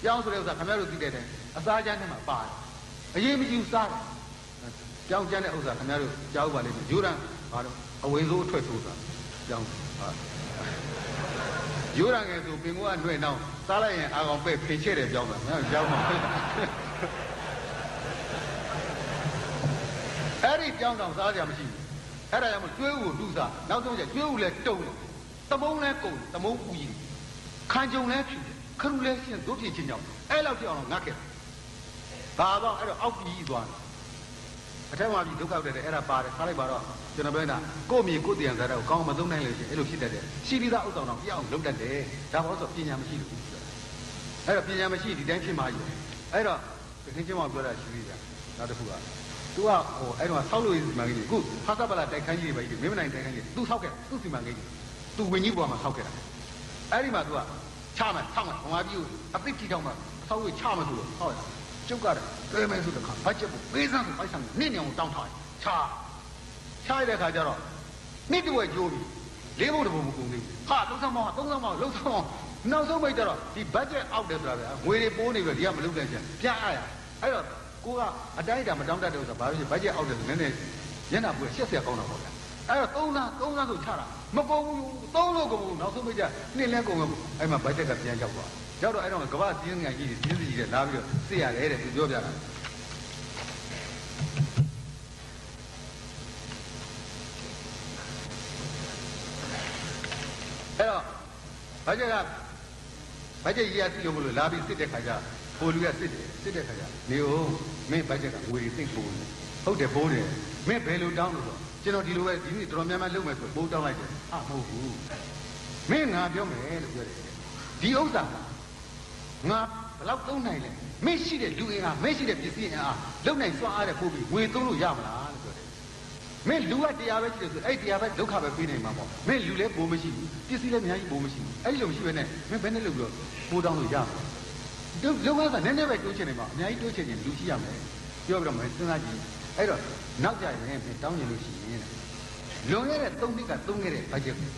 ပြောင်းဆိုတဲ့ဥစ္စာခင်ဗျားတို့သိတဲ့တဲ့အစားချမ်းထဲမှာပါတယ်အရေးမကြီးစားတယ် ပြောင်းချမ်းတဲ့ဥစ္စာခင်ဗျားတို့ကြားဥပါလိမ့်မယ်ယူရန်ဘာလို့အဝေစိုးအထွက်ဆိုးတာပြောင်းဟာယူရန်ငယ်ဆိုပင်ကောကနှွဲ့နှောင်းစားလိုက်ရင်အာကောင်ပဲ့ဖေချဲ့တယ်ပြောင်းတာငါပြောင်းမှာအဲ့ဒီပြောင်းတော့စားကြမရှိဘူးအဲ့ဒါကြောင့်မကျွေးဦးကိုတူးစားနောက်ဆုံးကျကျွေးဦးလဲတုံတယ်သမုံလဲကုန်သမုံပူကြီးခံကြုံလဲဖြူတယ်ခရုလဲရှင်းဒုတိယချင်းကြောင့်အဲ့လောက်ကြောင်တော့ငတ်ခဲ့ဘာတော့အဲ့တော့အောက်ပြီးသွားတယ် အထက်မှာပြီးဒုက္ခရောက်တယ်အဲ့ဒါပါတယ်ခါလိုက်ပါတော့ကျွန်တော်ပြောနေတာကိုယ့်မြေကိုယ့်တရားစားတော့ကောင်းမသုံးနိုင်လို့ရှိရင်အဲ့လိုဖြစ်တတ်တယ်ရှိပြီးသားဥစ္စာတော့ပြအောင်လုပ်တတ်တယ်ဒါဘောဆိုပညာမရှိလို့အဲ့တော့ပညာမရှိဒီတိုင်းဖြစ်မှာကြီးအဲ့တော့တခင်ချင်းမပြောတာရှိသေးတယ်နောက်တစ်ခုကသူကဟိုအဲ့တော့ဆောက်လို့စီမံကိန်းကြီးခုဖာသပလာတိုက်ခန်းကြီးတွေပဲကြီးမင်းမနိုင်တိုက်ခန်းကြီးသူဆောက်ခဲ့သူစီမံကိန်းကြီးသူဝင်ကြီးဘွားမှာဆောက်ခဲ့တာအဲ့ဒီမှာသူကချမယ်ဆောက်မယ်ဘဝပြည်အသိတီတောင်းမှာဆောက်ရချမယ်ဆိုလို့ဟောတယ် ကျုပ်ကတယ်တဲမဲဆိုတဲ့ခါဘတ်ဂျက်ကိုပေးစမ်းဆိုပိုက်ဆံနင့်ညောင်တောင်းထားတယ်ချာချရတဲ့ခါကျတော့နှစ်တဝဲကျိုးပြီလေးဘုံတစ်ဘုံမကုန်သေးဘူးဟာသုံးဆောင်မောင်းသုံးဆောင်မောင်းလုံးဆောင်မောင်းနောက်ဆုံးမိတ်တော့ဒီဘတ်ဂျက်အောက်တယ်ဆိုတာဗျာငွေတွေပိုးနေပြီဒီကမလုပ်တဲ့ချက်ပြရရအဲ့တော့ကိုကအတိုင်းအတာမတောင်းတတ်တယ်ဆိုတာဘာလို့လဲဘတ်ဂျက်အောက်တယ်ဆိုနည်းနည်းညနာပွေရှက်เสียကောင်းတော့ပေါ့ဗျာအဲ့တော့သုံးလားသုံးလားဆိုချတာမကုန်ဘူးသုံးလို့ကုန်ဘူးနောက်ဆုံးမိတ်ကြနှစ်လဲကုန်ဘူးအဲ့မှာဘတ်ဂျက်ကပြန်ရောက်သွား ရောက်တော့အဲ့တော့ကဘာစင်းငယ်ကြီးစင်းစီကြီးတဲ့လာပြီးတော့စစ်ရတယ်တဲ့သူပြောပြတာအဲ့တော့ဘတ်ဂျက်ကဘတ်ဂျက်ကြီးရသိလို့မလို့လာပြီးစစ်တဲ့ခါကျပိုလူကစစ်တယ်စစ်တဲ့ခါကျနေဦးမင်းဘတ်ဂျက်ကငွေသိပိုးနေဟုတ်တယ်ပိုးတယ်မင်းဘယ်လိုတောင်းလို့ဆိုကျွန်တော်ဒီလိုပဲဒီနေ့တော်တော်များများလုပ်မယ်ဆိုပိုးတောင်းလိုက်တယ်ဟာမဟုတ်ဘူးမင်းငါပြောမယ်လို့ပြောတယ်ဒီဥစ္စာက ငါဘယ်လောက်သုံးနိုင်လဲမင်းရှိတဲ့လူအင်အားမင်းရှိတဲ့ပစ္စည်းအင်အားလုံနိုင်စွမ်းအားတဲ့ပို့ပြီးငွေသုံးလို့ရမလားလို့ပြောတယ်မင်းလူကတရားပဲရှိတယ်ဆိုအဲ့တရားပဲဒုက္ခပဲပေးနိုင်မှာပေါ့မင်းလူလည်းပိုးမရှိဘူးပစ္စည်းလည်းအများကြီးပိုးမရှိဘူးအဲ့လိုမရှိဘဲနဲ့မင်းဘယ်နဲ့လုပ်လို့ပိုးတောင်းလို့ရမှာတို့လုံကနည်းနည်းပဲတိုးချင်နေမှာအများကြီးတိုးချင်ရင်လူရှိရမယ်ပြောပြီးတော့မစဉ်းစားကြည့်အဲ့တော့နောက်ကြရင်မင်းတောင်းရင်လို့ရှိရင်လွန်ခဲ့တဲ့၃နှစ်ကသုံးခဲ့တဲ့ budget ကို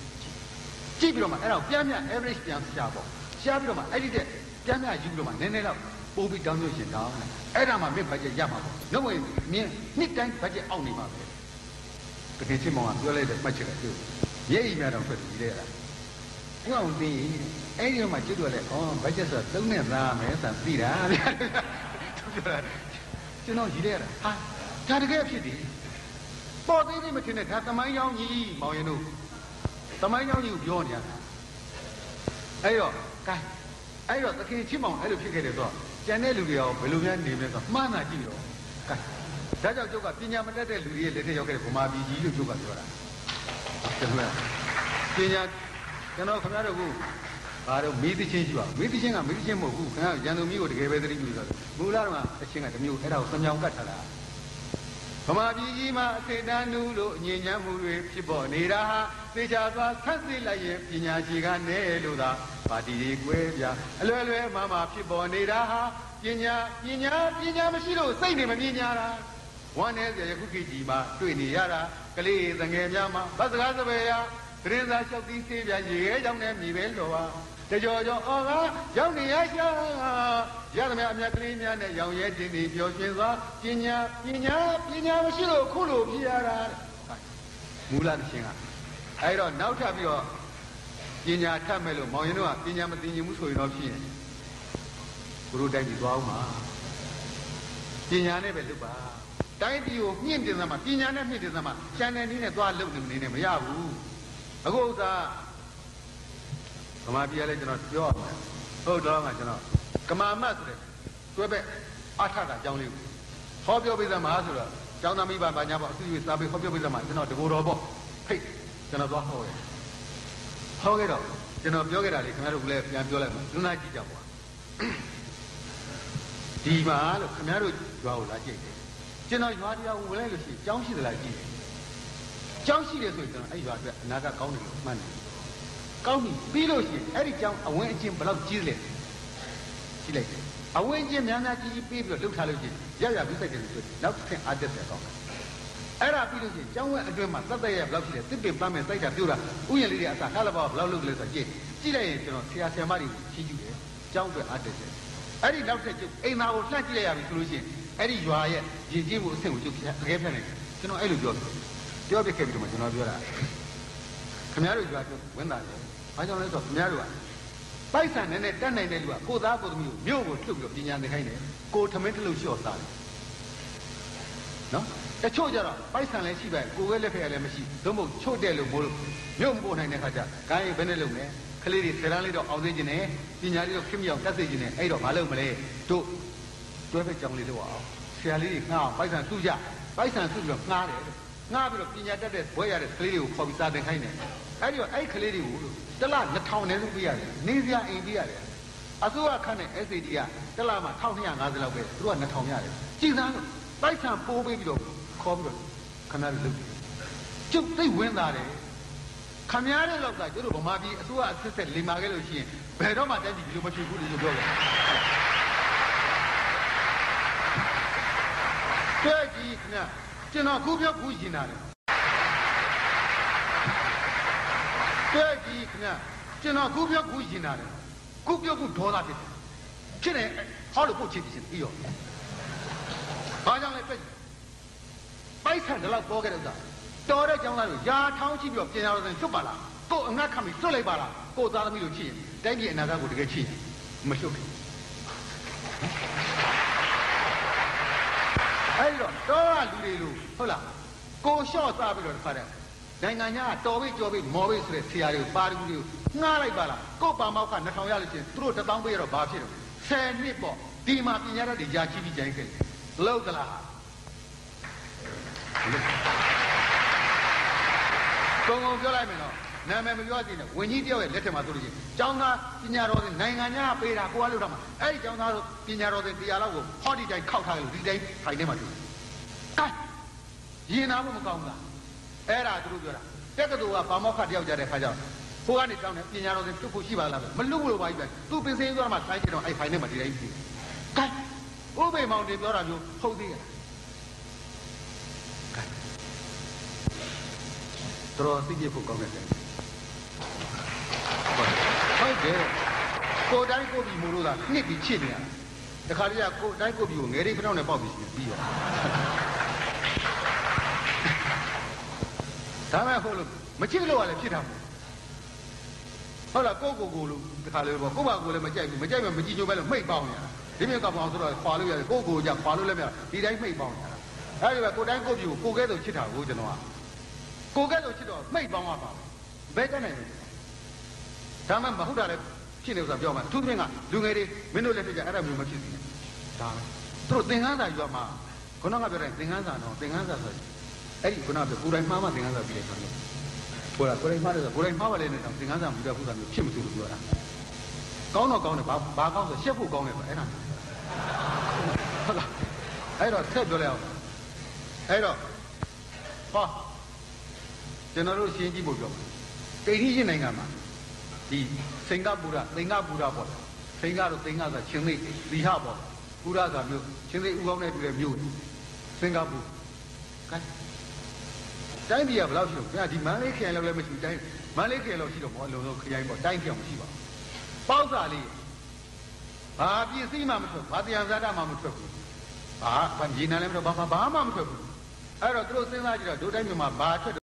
ကြည့်ပြီးတော့မှအဲ့ဒါကိုပြန်ပြန် average ပြန်ရှာပေါ့ရှားပြီးတော့မှအဲ့ဒီတဲ့ ပြန်ပြန်ယူပြီးတော့မှနည်းနည်းတော့ပို့ပြီးတောင်းလို့ရှင်တောင်းအဲ့ဒါမှမင်း budget ရမှာပေါ့လုံးဝမြင်နှစ်တိုင်း budget အောက်နေမှာပဲတကယ်ချင်းမောင်ကပြောလိုက်တဲ့မှတ်ချက်ကသူရဲအိမ်များတော့ထွက်ပြီးတဲ့လားဘုရားဦးသိအဲ့ဒီမှာကျွတ်တော့လေဩ budget ဆိုတာသုံးနဲ့သားမယ်ဆိုတာသိတာဗျာပြောတာကျွန်တော်ရည်ရတာဟာဒါတကယ်ဖြစ်တယ်ပေါ်သေးသေးမထင်နဲ့ဒါသမိုင်းကြောင်းကြီးမောင်ရင်တို့သမိုင်းကြောင်းကြီးကိုပြောနေရတာအဲ့တော့ကဲ အဲ့တော့သခင်ချစ်မောင်အဲ့လိုဖြစ်ခဲ့တယ်ဆိုတော့ကျန်တဲ့လူတွေရောဘယ်လိုများနေမလဲဆိုတော့မှန်းတာကြည့်တော့ကဲဒါကြောင့်ကျုပ်ကပညာမတတ်တဲ့လူတွေရဲ့လက်ထက်ရောက်ခဲ့တဲ့ဗမာပြည်ကြီးလို့ကျုပ်ကပြောတာကျွန်တော်ပညာကျွန်တော်ခင်ဗျားတို့ကဘာတော့မေးသချင်းရှိပါမေးသချင်းကမေးသချင်းမဟုတ်ဘူးခင်ဗျားရန်သူမျိုးကိုတကယ်ပဲသတိပြုလို့ဆိုမူလာတော့အချင်းကတမျိုးအဲ့ဒါကိုစမြောင်ကတ်ထားတာဗမာပြည်ကြီးမှာအစေတန်းနူးလို့ညဉ့်ညမ်းမှုတွေဖြစ်ပေါ်နေတာဟာသေချာသွားဆတ်စစ်လိုက်ရင်ပညာရှိကနေလို့သာ ပါတီတွေကွဲပြအလွယ်လွယ်မှမှဖြစ်ပေါ်နေတာဟာပညာပညာပညာမရှိလို့စိတ်နေမမြင်ညာတာဝမ်းနေစရာယခုခေတ်ကြီးမှာတွေ့နေရတာကလေးသငယ်များမှာဗတ်စကားစပယ်ရာသတင်းစာလျှောက်ပြီးသေးပြရေခဲကြောင့်နဲ့မြေပဲလောပါတကြောကြောအော်ကရောက်နေရရှာရသမျှအမြတ်ကလေးများနဲ့ရောင်ရဲတင်ပြီးပျော်ရွှင်စွာပညာပညာပညာမရှိလို့ခုလိုဖြစ်ရတာမူလသရှင်ကအဲ့တော့နောက်ထပ်ပြီးတော့ ပညာထပ်မဲ့လို့မောင်ရင်တို့ကပညာမသိရင်ဘူးဆိုရင်တော့ဖြစ်ရင်ဘုရုတိုင်းပြီးသွားအောင်ပါပညာနဲ့ပဲလုပ်ပါတိုင်းပြည်ကိုမြင့်တင်သမှာပညာနဲ့မြင့်တင်သမှာကျန်တဲ့နည်းနဲ့သွားလုပ်နေနေမရဘူးအခုဥစ္စာဗမာပြည်ကလည်းကျွန်တော်ပြောရမယ်ဟုတ်တော့မှကျွန်တော်ကမာမတ်ဆိုတဲ့တွဲဘက်အထကအကြောင်းလေးကိုဟောပြောပေးသမှာဆိုတော့ကျောင်းသားမိဘဘာညာပေါ့အစီအစဉ်စာပေဟောပြောပေးသမှာကျွန်တော်တကူတော်ပေါ့ဖိတ်ကျွန်တော်သွားဟောရ ဟောခဲ့တော့ကျွန်တော်ပြောခဲ့တာလေခင်ဗျားတို့ကလည်းပြန်ပြောလိုက်မှာလူနာကြည့်ကြပါဒီမှာလို့ခင်ဗျားတို့ရွာကိုလာကြည့်တယ်ကျွန်တော်ရွာတရားကိုဝင်လိုက်လို့ရှိရင်ကျောင်းရှိသလားကြည့်တယ်ကျောင်းရှိတယ်ဆိုရင်ကျွန်တော်အဲ့ရွာအတွက်အနာကကောင်းတယ်လို့မှန်းတယ်ကောင်းပြီပြီးလို့ရှိရင်အဲ့ဒီကျောင်းအဝင်အချင်းဘယ်လောက်ကြီးလဲကြည့်လိုက်တယ်အဝင်အချင်းများများကြီးကြီးပြီးပြီးတော့လှုပ်ထားလို့ရှိရင်ရရပြီးစိုက်တယ်ဆိုနောက်တစ်ဆင့်အားတက်တယ်ကောင်းတယ် အဲ့ဒါပြီးလို့ရှိရင်ကျောင်းဝဲအတွင်းမှာသက်သက်ရဘယ်လောက်ရှိလဲတစ်ပင်ပန်းမဲ့စိုက်တာပြိုးတာဥယျာဉ်လေးတွေအစားကားလဘောဘယ်လောက်လုပ်လဲဆိုတော့ကြည့်ကြည့်လိုက်ရင်ကျွန်တော်ဆရာဆရာမတွေချီးကျူးတယ်ကျောင်းအတွက်အားတက်တယ်အဲ့ဒီနောက်ထပ်ကျုပ်အိမ်သားကိုလှမ်းကြည့်လိုက်ရပြီဆိုလို့ရှိရင်အဲ့ဒီရွာရဲ့ရည်ကြီးမှုအဆင့်ကိုကျုပ်တကယ်ဖြတ်နိုင်တယ်ကျွန်တော်အဲ့လိုပြောပြောပြခဲ့ပြီးတော့ကျွန်တော်ပြောတာခင်ဗျားတို့ရွာကျုပ်ဝင်တာလေဘာကြောင့်လဲဆိုတော့ခင်ဗျားတို့ကပိုက်ဆံနဲ့နဲ့တက်နိုင်တဲ့လူကကိုသားကိုသမီးကိုမြို့ကိုထုတ်ပြီးတော့ပညာသင်ခိုင်းတယ်ကိုထမင်းတစ်လုံးလျှော့စားတယ်နော် တချို့ကြတော့ပိုက်ဆံလည်းရှိပါကိုယ်ပဲလက်ဖက်လည်းမရှိသို့မဟုတ်ချို့တဲ့လို့မို့လို့မြို့မပို့နိုင်တဲ့ခါကျဂိုင်းဘယ်နဲ့လုပ်လဲကလေးတွေဆယ်တန်းလေးတော့အောင်သိခြင်းနဲ့ပညာလေးတော့ခင်မြောင်တက်စေခြင်းနဲ့အဲ့တော့မလုပ်မလဲတို့တွဲဖက်ကြောင်လေးတော့အောင်ဆရာလေးတွေငှားအောင်ပိုက်ဆံစုကြပိုက်ဆံစုပြီးတော့ငှားတယ်ငှားပြီးတော့ပညာတတ်တဲ့ဘွဲရတဲ့ကလေးတွေကိုခေါ်ပြီးစာသင်ခိုင်းတယ်အဲ့ဒီတော့အဲ့ကလေးတွေကိုတလ2000နဲ့လို့ပြရတယ်နေစရာအိမ်ပြရတယ်အစိုးရခန့်တဲ့ SAD ကတလမှာ1250လောက်ပဲသူတို့က2000ရတယ်ကြည်စမ်းလို့ပိုက်ဆံပိုးပေးပြီးတော့ ခေါ်ပြီးတော့ခဏလေးလုပ်တယ်ကျုပ်သိဝင်လာတယ်ခမည်းတဲ့လောက်ကကျတို့ဗမာပြည်အစိုးရအစစ်ဆက်လိမ္မာခဲ့လို့ရှိရင်ဘယ်တော့မှတက်ကြည့်ဒီလိုမဖြစ်ဘူးလို့ပြောတယ်တွေ့ကြည့်ခင်ဗျကျွန်တော်ခုပြောခုရှင်တာလေတွေ့ကြည့်ခင်ဗျကျွန်တော်ခုပြောခုရှင်တာလေခုပြောခုဒေါသဖြစ်တယ်ဖြစ်တယ်ဟောလို့ကိုချစ်ပြီးပြီးရောဘာကြောင့်လဲတွေ့ ပိုက်ဆံတလောက်ပေါ်ခဲ့တဲ့ဥစ္စာတော်တဲ့ကျောင်းသားတို့ယာထောင်းကြည့်ပြီးတော့ပြင်ရတော့တယ်ကျွတ်ပါလားကို့အငတ်ခတ်ပြီးကျွတ်လိုက်ပါလားကို့သားသမီးတို့ချစ်ရင်တိုင်းပြည်အနာဂတ်ကိုတကယ်ချစ်ရင်မလွတ်ဘူးအဲ့တော့တော့လူတွေလို့ဟုတ်လားကိုလျှော့စားပြီးတော့တစ်ခါတည်းနိုင်ငံညာကတော်ပြီကြော်ပြီမော်ပြီဆိုတဲ့ဆရာတွေကိုပါရဂူတွေကိုငှားလိုက်ပါလားကို့ပါမောက်က2000ရလို့ချင်းသူတို့1000ပေးရတော့ဘာဖြစ်တော့10နှစ်ပေါ့ဒီမှာပညာတတ်တွေယာချီးပြီးကြိုင်းခဲ့လောက်သလား ကုံကုံပြောလိုက်မယ်နော်နာမည်မပြောသေးနဲ့ဝင်းကြီးတယောက်ရဲ့လက်ထက်မှာဆိုလို့ချင်းကျောင်းသားပညာတော်စဉ်နိုင်ငံညာပေးတာကိုကလို့တော့မှာအဲ့ဒီကျောင်းသားတို့ပညာတော်စဉ်တရားလောက်ကိုဟောဒီတိုင်းခောက်ထားလို့ဒီတိုင်းထိုင်နေမှာတူကဲရင်နာဖို့မကောင်းဘူးလားအဲ့ဒါသူတို့ပြောတာတက္ကသိုလ်ကဘာမောက္ခတယောက်ကြတဲ့ခါကျတော့ဟိုကနေတောင်းတယ်ပညာတော်စဉ်တွတ်ဖို့ရှိပါလားမလွတ်လို့ပါကြီးပဲသူပင်စင်းသွားမှဆိုင်းကြတော့အဲ့ဖိုင်ထဲမှာဒီတိုင်းပြီးကဲဥပေမောင်တင်ပြောတာမျိုးဟုတ်သေးရဲ့ တော်သိပြဖို့ကောင်းတယ်ဟုတ်တယ်ကိုတိုင်းကိုပြီမို့လို့သာနှစ်ပြီးချစ်နေရတခါတည်းကကိုတိုင်းကိုပြီကိုငယ်လေးဖျောင်းနဲ့ပေါက်ပြီးပြီးရောဒါမဲ့ဟုတ်လို့မချစ်လို့ကလည်းဖြစ်တာမို့ဟုတ်လားကိုကိုကိုလို့တခါလေးပေါ့ကိုပါကိုလည်းမကြိုက်ဘူးမကြိုက်မှမကြည့်ကြပဲလို့မှိတ်ပေါင်းနေတာဒီမြတ်ကပေါင်းဆိုတော့ခွာလို့ရတယ်ကိုကိုကြခွာလို့လည်းမရဒီတိုင်းမှိတ်ပေါင်းနေတာအဲဒီကကိုတိုင်းကိုပြီကိုကိုကဲဆိုချစ်တာကိုကျွန်တော်က ကိုကဲဆိုချစ်တော့မှိတ်ပေါင်းရပါဘယ်တတ်နိုင်လဲဒါမှမဟုတ်တာလည်းဖြစ်နေဥစ္စာပြောမှာသူတို့ကလူငယ်တွေမင်းတို့လက်ထက်ကအဲ့ဒါမျိုးမဖြစ်ဘူးဒါပဲသူတို့သင်္ကန်းစာယူမှာခုနကပြောတဲ့သင်္ကန်းစာတော့သင်္ကန်းစာဆိုအဲ့ဒီခုနကပြောကိုယ်တိုင်မှားမှသင်္ကန်းစာပြီးတယ်ဆိုတော့ကိုယ်ကကိုယ်တိုင်မှားတယ်ဆိုကိုယ်တိုင်မှားပါလေနဲ့တော့သင်္ကန်းစာမူတဲ့ပုဒ်စာမျိုးဖြစ်မသူလို့ပြောတာကောင်းတော့ကောင်းတယ်ဘာဘာကောင်းဆိုရှက်ဖို့ကောင်းတယ်ဆိုအဲ့ဒါဟုတ်လားအဲ့တော့ဆက်ပြောလိုက်အောင်အဲ့တော့ဟော ကျွန်တော်တို့ရှင်းကြည့်ဖို့ပြောပါတိဋ္ဌိရှင်နိုင်ငံမှာဒီစင်္ကာပူရသင်္ကာပူရပေါ့စင်္ကာတို့သင်္ကာဆိုချင်းသိသီဟပေါ့ပူရဆိုမျိုးချင်းသိဥကောင်းနဲ့တူတဲ့မျိုးစင်္ကာပူကဲတိုင်းပြည်ကဘယ်လောက်ရှိလို့ခင်ဗျာဒီမန်းလေးခရိုင်လောက်လည်းမရှိဘူးတိုင်းမန်းလေးခရိုင်လောက်ရှိတော့ဘောအလုံးစုံခရိုင်ပေါ့တိုင်းပြောင်မရှိပါဘူးပေါက်စာလေးဘာပစ္စည်းမှမထွက်ဘာတရားဇာတာမှမထွက်ဘူးဘာဗန်ဂျီနာလည်းမထွက်ဘာမှဘာမှမထွက်ဘူးအဲ့တော့သူတို့စဉ်းစားကြည့်တော့ဒို့တိုင်းမြန်မာဘာထွက်